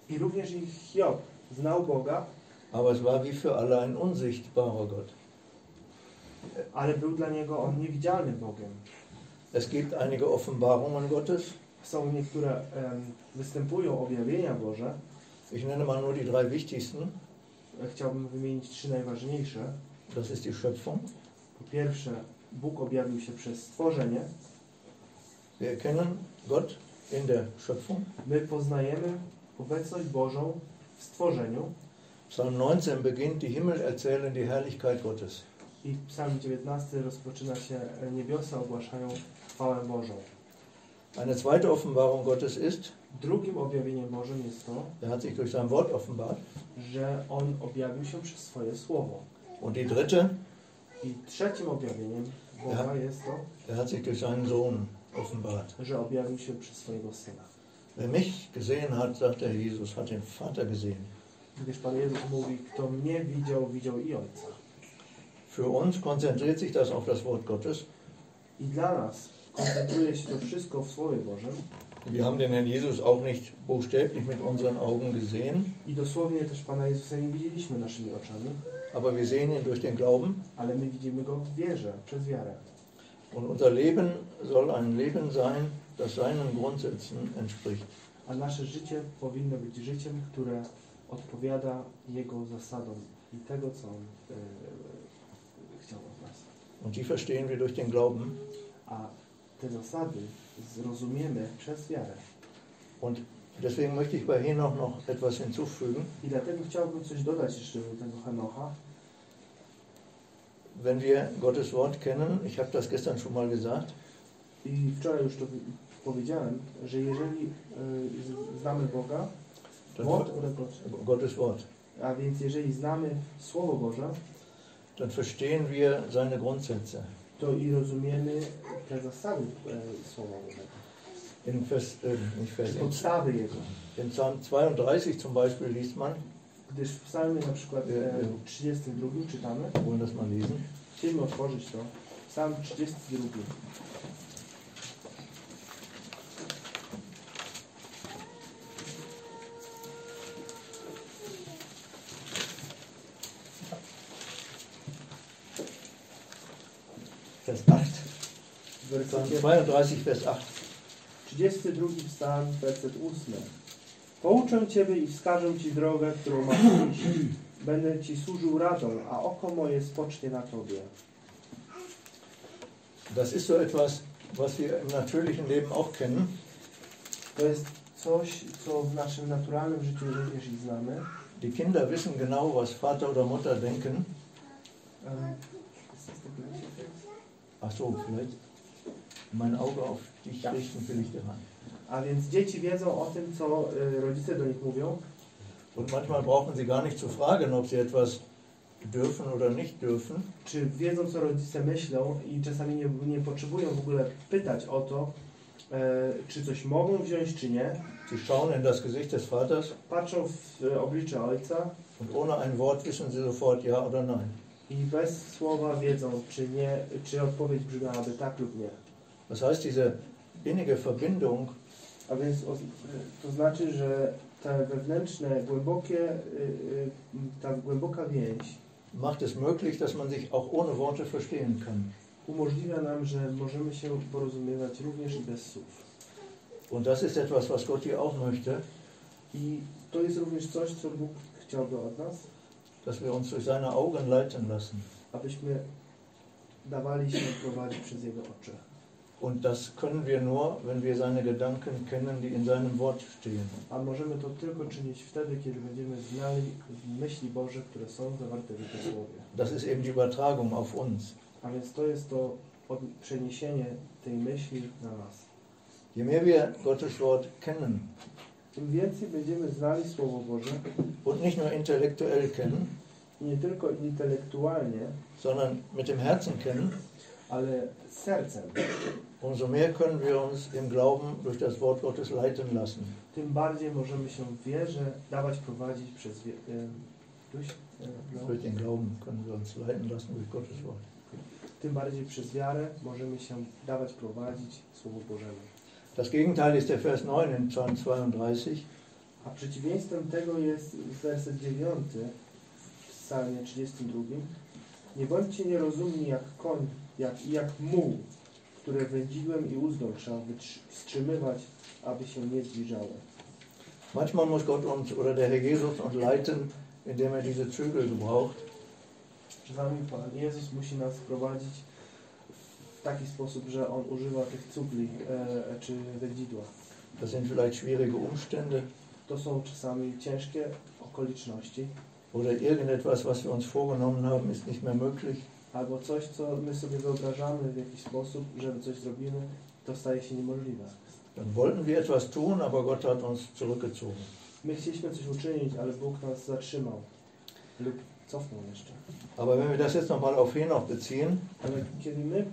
I również i Hiob znał Boga, aber es war wie für alle ein unsichtbarer Gott. ale był dla niego on niewidzialnym Bogiem. Es gibt einige Offenbarungen Gottes. Są niektóre, występują objawienia Boże. Ich nenne mal nur die drei wichtigsten. Chciałbym wymienić trzy najważniejsze. Das ist die Schöpfung. Po pierwsze, Bóg objawił się przez stworzenie. Wir erkennen Gott in der Schöpfung. My poznajemy obecność Bożą w stworzeniu. Psalm 19 beginnt, die Himmel erzählen die Herrlichkeit Gottes. I psalm 19 rozpoczyna się e, niebiosa ogłaszają chwałę Bożą. Eine zweite Offenbarung Gottes ist, Drugim objawieniem Bożym jest to, er hat sich durch sein Wort offenbart. że On objawił się przez swoje słowo. Und die dritte, I trzecim objawieniem Boga jest to, er hat sich durch seinen Sohn offenbart. że objawił się przez swojego Syna. Wer mich gesehen hat, sagt der Jesus, hat den Vater gesehen. Gdyż Pan Jezus mówi, kto mnie widział, widział i Ojca. Für uns konzentriert sich das auf das Wort Gottes. I dla nas koncentruje się to wszystko w Słowie Bożym Wir haben den Herrn Jesus auch nicht buchstäblich mit unseren Augen gesehen, i dosłownie też Pana Jezusa nie widzieliśmy naszymi oczami, aber wir sehen ihn durch den Glauben. ale my widzimy Go w wierze, przez wiarę. Und unser Leben soll ein Leben sein, das seinen Grundsätzen entspricht. A nasze życie powinno być życiem, które odpowiada Jego zasadom i tego, co On e, chciał od nas. Und die verstehen wir durch den Glauben. A te zasady zrozumiemy przez wiarę. Und deswegen möchte ich bei Henoch noch etwas hinzufügen. I dlatego chciałbym coś dodać jeszcze do tego Henocha. Wenn wir Gottes Wort kennen, ich habe das gestern schon mal gesagt, I wczoraj już to wi- powiedziałem, że jeżeli z- znamy Boga, Wort oder Gott, Gottes Wort, a więc jeżeli znamy Słowo Boże, dann verstehen wir seine Grundsätze. to i rozumiemy te zasady e, Słowa Bożego, In Vers, äh, nicht Vers, podstawy Jego. in Psalm 32 zum Beispiel liest man, Gdyż w psalmie na przykład e, 32 czytamy, wir wollen das mal lesen, chcielibyśmy otworzyć to, psalm 32. 32, Vers 8. 32 psalm, werset 8. Pouczę Ciebie i wskażę Ci drogę, którą masz iść. Będę Ci służył radą, a oko moje spocznie na Tobie. Das ist so etwas, was wir im natürlichen Leben auch kennen. To jest coś, co w naszym naturalnym życiu również i znamy. Die Kinder wissen genau, was Vater oder Mutter denken. Ach so, vielleicht mein Auge auf dich richten will ich daran. A więc dzieci wiedzą o tym, co y, rodzice do nich mówią. Und manchmal brauchen sie gar nicht zu fragen, ob sie etwas dürfen oder nicht dürfen. Czy wiedzą, co rodzice myślą i czasami nie, nie potrzebują w ogóle pytać o to, e, czy coś mogą wziąć, czy nie. Sie schauen in das Gesicht des Vaters Patrzą w e, oblicze ojca und ohne ein Wort wissen sie sofort ja oder nein. i bez słowa wiedzą, czy nie, czy odpowiedź brzmiałaby tak lub nie. Das heißt, diese innige Verbindung A więc to znaczy, że te wewnętrzne, głębokie, ta głęboka więź macht es möglich, dass man sich auch ohne Worte verstehen kann. umożliwia nam, że możemy się porozumiewać również bez słów. Und das ist etwas, was Gott hier auch möchte, I to jest również coś, co Bóg chciałby od nas, dass wir uns durch seine Augen leiten lassen. abyśmy dawali się prowadzić przez Jego oczy. Und das können wir nur, wenn wir seine Gedanken kennen, die in seinem Wort stehen. A możemy to tylko czynić wtedy, kiedy będziemy znali myśli Boże, które są zawarte w Jego Słowie. Das ist eben die Übertragung auf uns. A więc to jest to przeniesienie tej myśli na nas. Je mehr wir Gottes Wort kennen Im więcej będziemy znali Słowo Boże, und nicht nur intellektuell kennen, nie tylko intelektualnie, sondern mit dem Herzen kennen, ale sercem, umso mehr können wir uns im Glauben durch das Wort Gottes leiten lassen. tym bardziej możemy się w wierze dawać prowadzić przez em, durch, e, Durch den Glauben können wir uns leiten lassen durch Gottes Wort. tym bardziej przez wiarę możemy się dawać prowadzić Słowu Bożemu. Das Gegenteil ist der Vers 9 in Psalm 32. A przeciwieństwem tego jest werset 9 w psalmie 32. Nie bądźcie nierozumni jak koń, jak, jak muł, które wędzidłem i uzdą trzeba wstrzymywać, aby się nie zbliżały. Manchmal muss Gott uns oder der Herr Jesus uns leiten, indem er diese Zügel gebraucht, Czasami Pan Jezus musi nas prowadzić w taki sposób, że On używa tych cugli e, czy wędzidła. Das sind vielleicht schwierige Umstände To są czasami ciężkie okoliczności, oder irgendetwas, was wir uns vorgenommen haben, ist nicht mehr möglich. Albo coś, co my sobie wyobrażamy w jakiś sposób, żeby coś zrobimy, to staje się niemożliwe. Dann wollten wir etwas tun, aber Gott hat uns zurückgezogen. My chcieliśmy coś uczynić, ale Bóg nas zatrzymał lub cofnął jeszcze. Aber wenn wir das jetzt nochmal auf Henoch beziehen, Ale kiedy my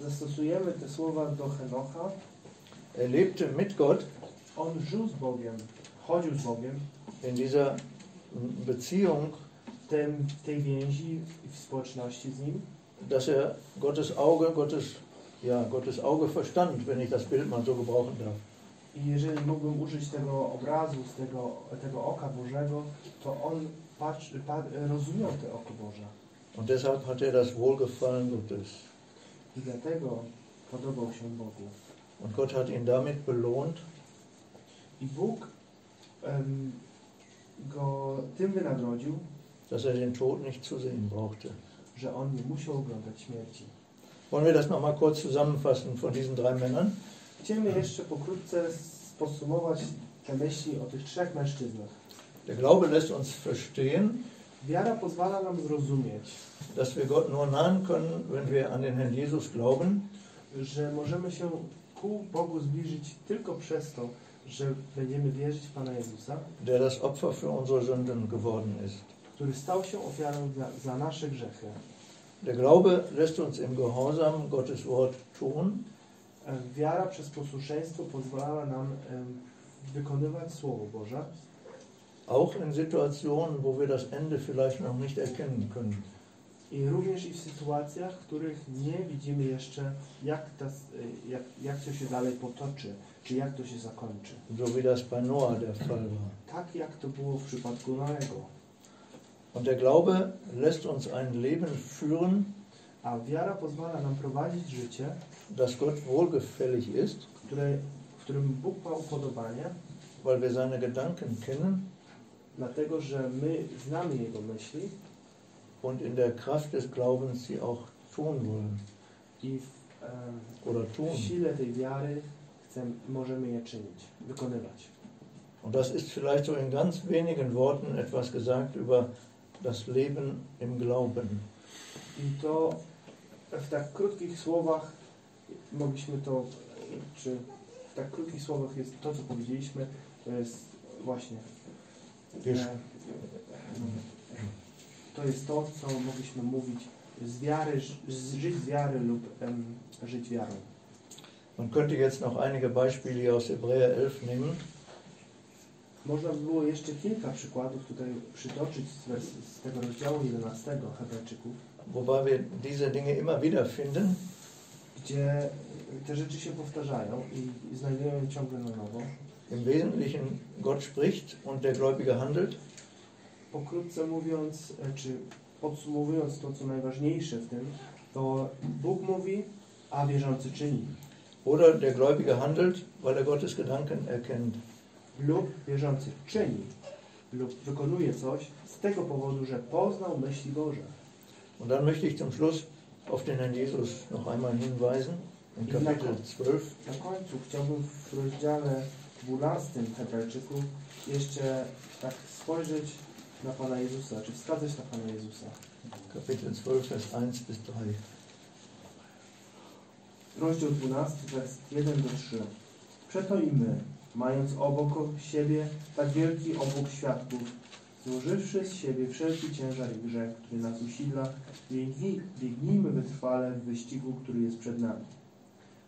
zastosujemy te słowa do Henocha, er lebte mit Gott on żył z Bogiem, chodził z Bogiem, in dieser Beziehung, tym, tej więzi i w społeczności z Nim, dass er Gottes Auge, Gottes, ja, Gottes Auge verstand, wenn ich das Bild mal so gebrauchen darf. I jeżeli mógłbym użyć tego obrazu, z tego, tego oka Bożego, to on patrzy, rozumiał te oko Boże. Und deshalb hat er das Wohlgefallen Gottes. I dlatego podobał się Bogu. Und Gott hat ihn damit belohnt, I Bóg em, go tym wynagrodził, dass er den Tod nicht zu sehen brauchte. że on nie musiał oglądać śmierci. Wollen wir das nochmal kurz zusammenfassen von diesen drei Männern? Chcemy jeszcze pokrótce podsumować te myśli o tych trzech mężczyznach. Der Glaube lässt uns verstehen, Wiara pozwala nam zrozumieć, dass wir Gott nur nahen können, wenn wir an den Herrn Jesus glauben że możemy się ku Bogu zbliżyć tylko przez to, że będziemy wierzyć w Pana Jezusa, der das Opfer für unsere Sünden geworden ist. Który stał się ofiarą za, za nasze grzechy. Der Glaube lässt uns im Gehorsam Gottes Wort tun, E, Wiara przez posłuszeństwo pozwala nam em, wykonywać Słowo Boże, auch in Situationen, wo wir das Ende vielleicht noch nicht erkennen können. i również i w sytuacjach, w których nie widzimy jeszcze, jak, ta, e, jak, jak to się dalej potoczy, czy jak to się zakończy. So wie das bei Noah der Fall war. Tak jak to było w przypadku Noego. Und der Glaube lässt uns ein Leben führen, A wiara pozwala nam prowadzić życie, das Gott wohlgefällig ist, które, w którym Bóg ma upodobanie, weil wir seine Gedanken kennen dlatego że my znamy Jego myśli und in der Kraft des Glaubens sie auch tun wollen i w, em, oder tun. w sile tej wiary chcemy, możemy je czynić, wykonywać. Und das ist vielleicht so in ganz wenigen Worten etwas gesagt über das Leben im Glauben. I to w tak krótkich słowach mogliśmy to, czy w tak krótkich słowach jest to, co powiedzieliśmy, to jest właśnie e, to jest to, co mogliśmy mówić z wiary, z, żyć z wiary lub em, żyć wiarą. man könnte jetzt noch einige Beispiele aus Hebräer 11 nehmen. Można by było jeszcze kilka przykładów tutaj przytoczyć z, tego rozdziału 11 Hebrajczyków, wobei wir diese Dinge immer wieder finden. gdzie te rzeczy się powtarzają i znajdują je ciągle na nowo. Im Wesentlichen Gott spricht und der Gläubige handelt. Pokrótce mówiąc, e, czy podsumowując to, co najważniejsze w tym, to Bóg mówi, a wierzący czyni. Oder der Gläubige handelt, weil er Gottes Gedanken erkennt. Lub wierzący czyni lub wykonuje coś z tego powodu, że poznał myśli Boże. Und dann möchte ich zum Schluss auf den Herrn Jesus noch einmal hinweisen, in Kapitel 12. Na końcu chciałbym w rozdziale 12 Hebrajczyków jeszcze tak spojrzeć na Pana Jezusa, czy wskazać na Pana Jezusa. Kapitel 12, Vers 1 bis 3. Rozdział 12, wers 1 do 3. Przeto i my, mając obok siebie tak wielki obłok świadków, złożywszy z siebie wszelki ciężar i grzech, który nas usidla, biegnij, biegnijmy wytrwale w wyścigu, który jest przed nami.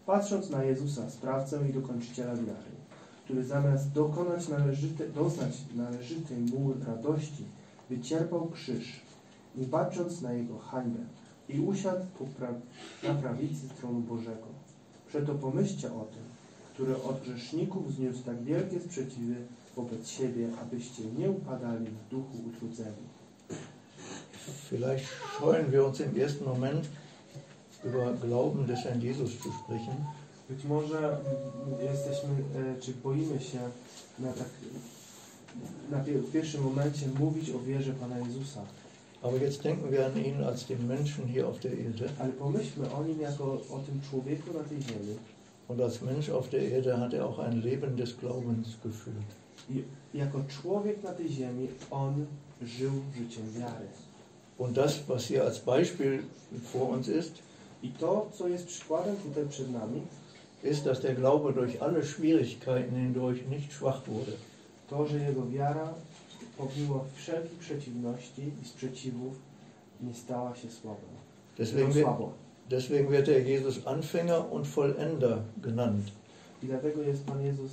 Patrząc na Jezusa, sprawcę i dokończyciela wiary, który zamiast dokonać należyte, doznać należytej mu radości, wycierpał krzyż, nie bacząc na jego hańbę i usiadł pra- na prawicy tronu Bożego. Przeto pomyślcie o tym, który od grzeszników zniósł tak wielkie sprzeciwy wobec siebie, abyście nie upadali w duchu utrudzeni. Vielleicht scheuen wir uns im ersten Moment über Glauben des Herrn Jesus zu sprechen. Być może mm, jesteśmy, e, czy boimy się na, tak, na pier- w pierwszym momencie mówić o wierze Pana Jezusa, Aber jetzt denken wir an ihn als den Menschen hier auf der Erde. ale pomyślmy o Nim jako o tym człowieku na tej ziemi. Und als Mensch auf der Erde hat er auch ein Leben des Glaubens geführt. Jako człowiek na tej ziemi On żył życiem wiary. Und das, was hier als Beispiel vor uns ist, I to, co jest przykładem tutaj przed nami, ist, dass der Glaube durch alle Schwierigkeiten hindurch nicht schwach wurde. to, że Jego wiara pomimo wszelkich przeciwności i sprzeciwów nie stała się słabą. Deswegen wird, słabą. Deswegen wird er Jesus Anfänger und Vollender genannt. I dlatego jest Pan Jezus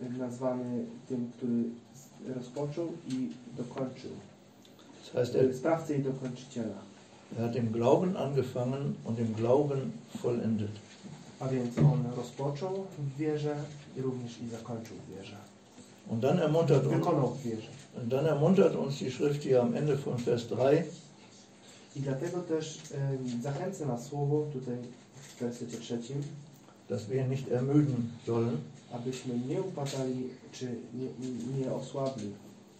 e, nazwany tym, który rozpoczął i dokończył. Das heißt, er, Sprawcę i dokończyciela. er hat im Glauben angefangen und im Glauben vollendet. A więc On rozpoczął w wierze i również i zakończył w wierze. Und dann ermuntert uns, und dann ermuntert uns die Schrift hier am Ende von Vers 3, I dlatego też e, zachęcę na słowo tutaj w wersecie trzecim, dass wir nicht ermüden sollen. abyśmy nie upadali czy nie, nie, osłabli.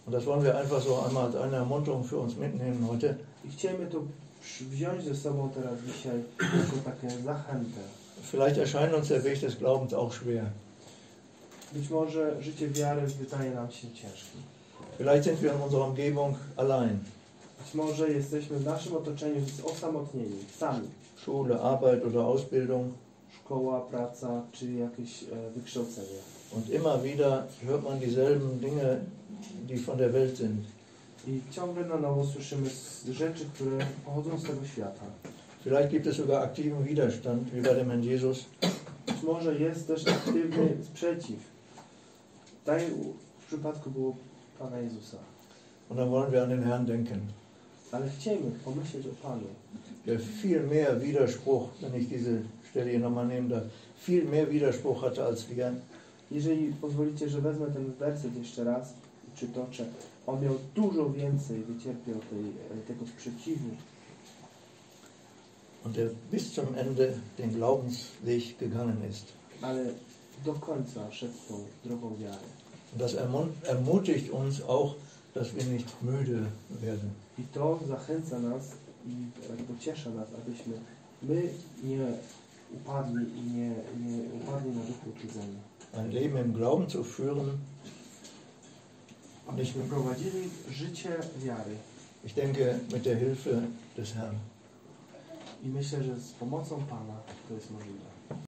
Und das wollen wir einfach so einmal als eine Ermunterung für uns mitnehmen heute. I chcielibyśmy to wziąć ze sobą teraz dzisiaj jako taką zachętę. Vielleicht erscheint uns der Weg des Glaubens auch schwer. Być może życie wiary wydaje nam się ciężkie. Vielleicht sind wir in unserer Umgebung allein. Być może jesteśmy w naszym otoczeniu osamotnieni, sami. Schule, Arbeit oder Ausbildung. Szkoła, praca czy jakieś e, wykształcenie. Und immer wieder hört man dieselben Dinge, die von der Welt sind. I ciągle na nowo słyszymy rzeczy, które pochodzą z tego świata. Vielleicht gibt es sogar aktiven Widerstand, wie bei dem Herrn Jesus. Być może jest też aktywny sprzeciw. Tak w przypadku było Pana Jezusa. Und dann wollen wir an den Herrn denken, Ale chcielibyśmy pomyśleć o Panu, der viel mehr Widerspruch, wenn ich diese Stelle hier nochmal nehmen darf, viel mehr Widerspruch hatte als wir. Jeżeli pozwolicie, że wezmę ten werset jeszcze raz i przytoczę, on miał dużo więcej, wycierpiał tej, e, tego sprzeciwu, Und der bis zum Ende den Glaubensweg gegangen ist. ale do końca szedł tą drogą wiary. Und das ermutigt uns auch, dass wir nicht müde werden. I to zachęca nas i pociesza nas, abyśmy my nie upadli i nie, nie upadli na duchu utrudzenia. Ein Leben im Glauben zu führen, Abyśmy prowadzili życie wiary. ich denke, mit der Hilfe des Herrn. I myślę, że z pomocą Pana to jest możliwe.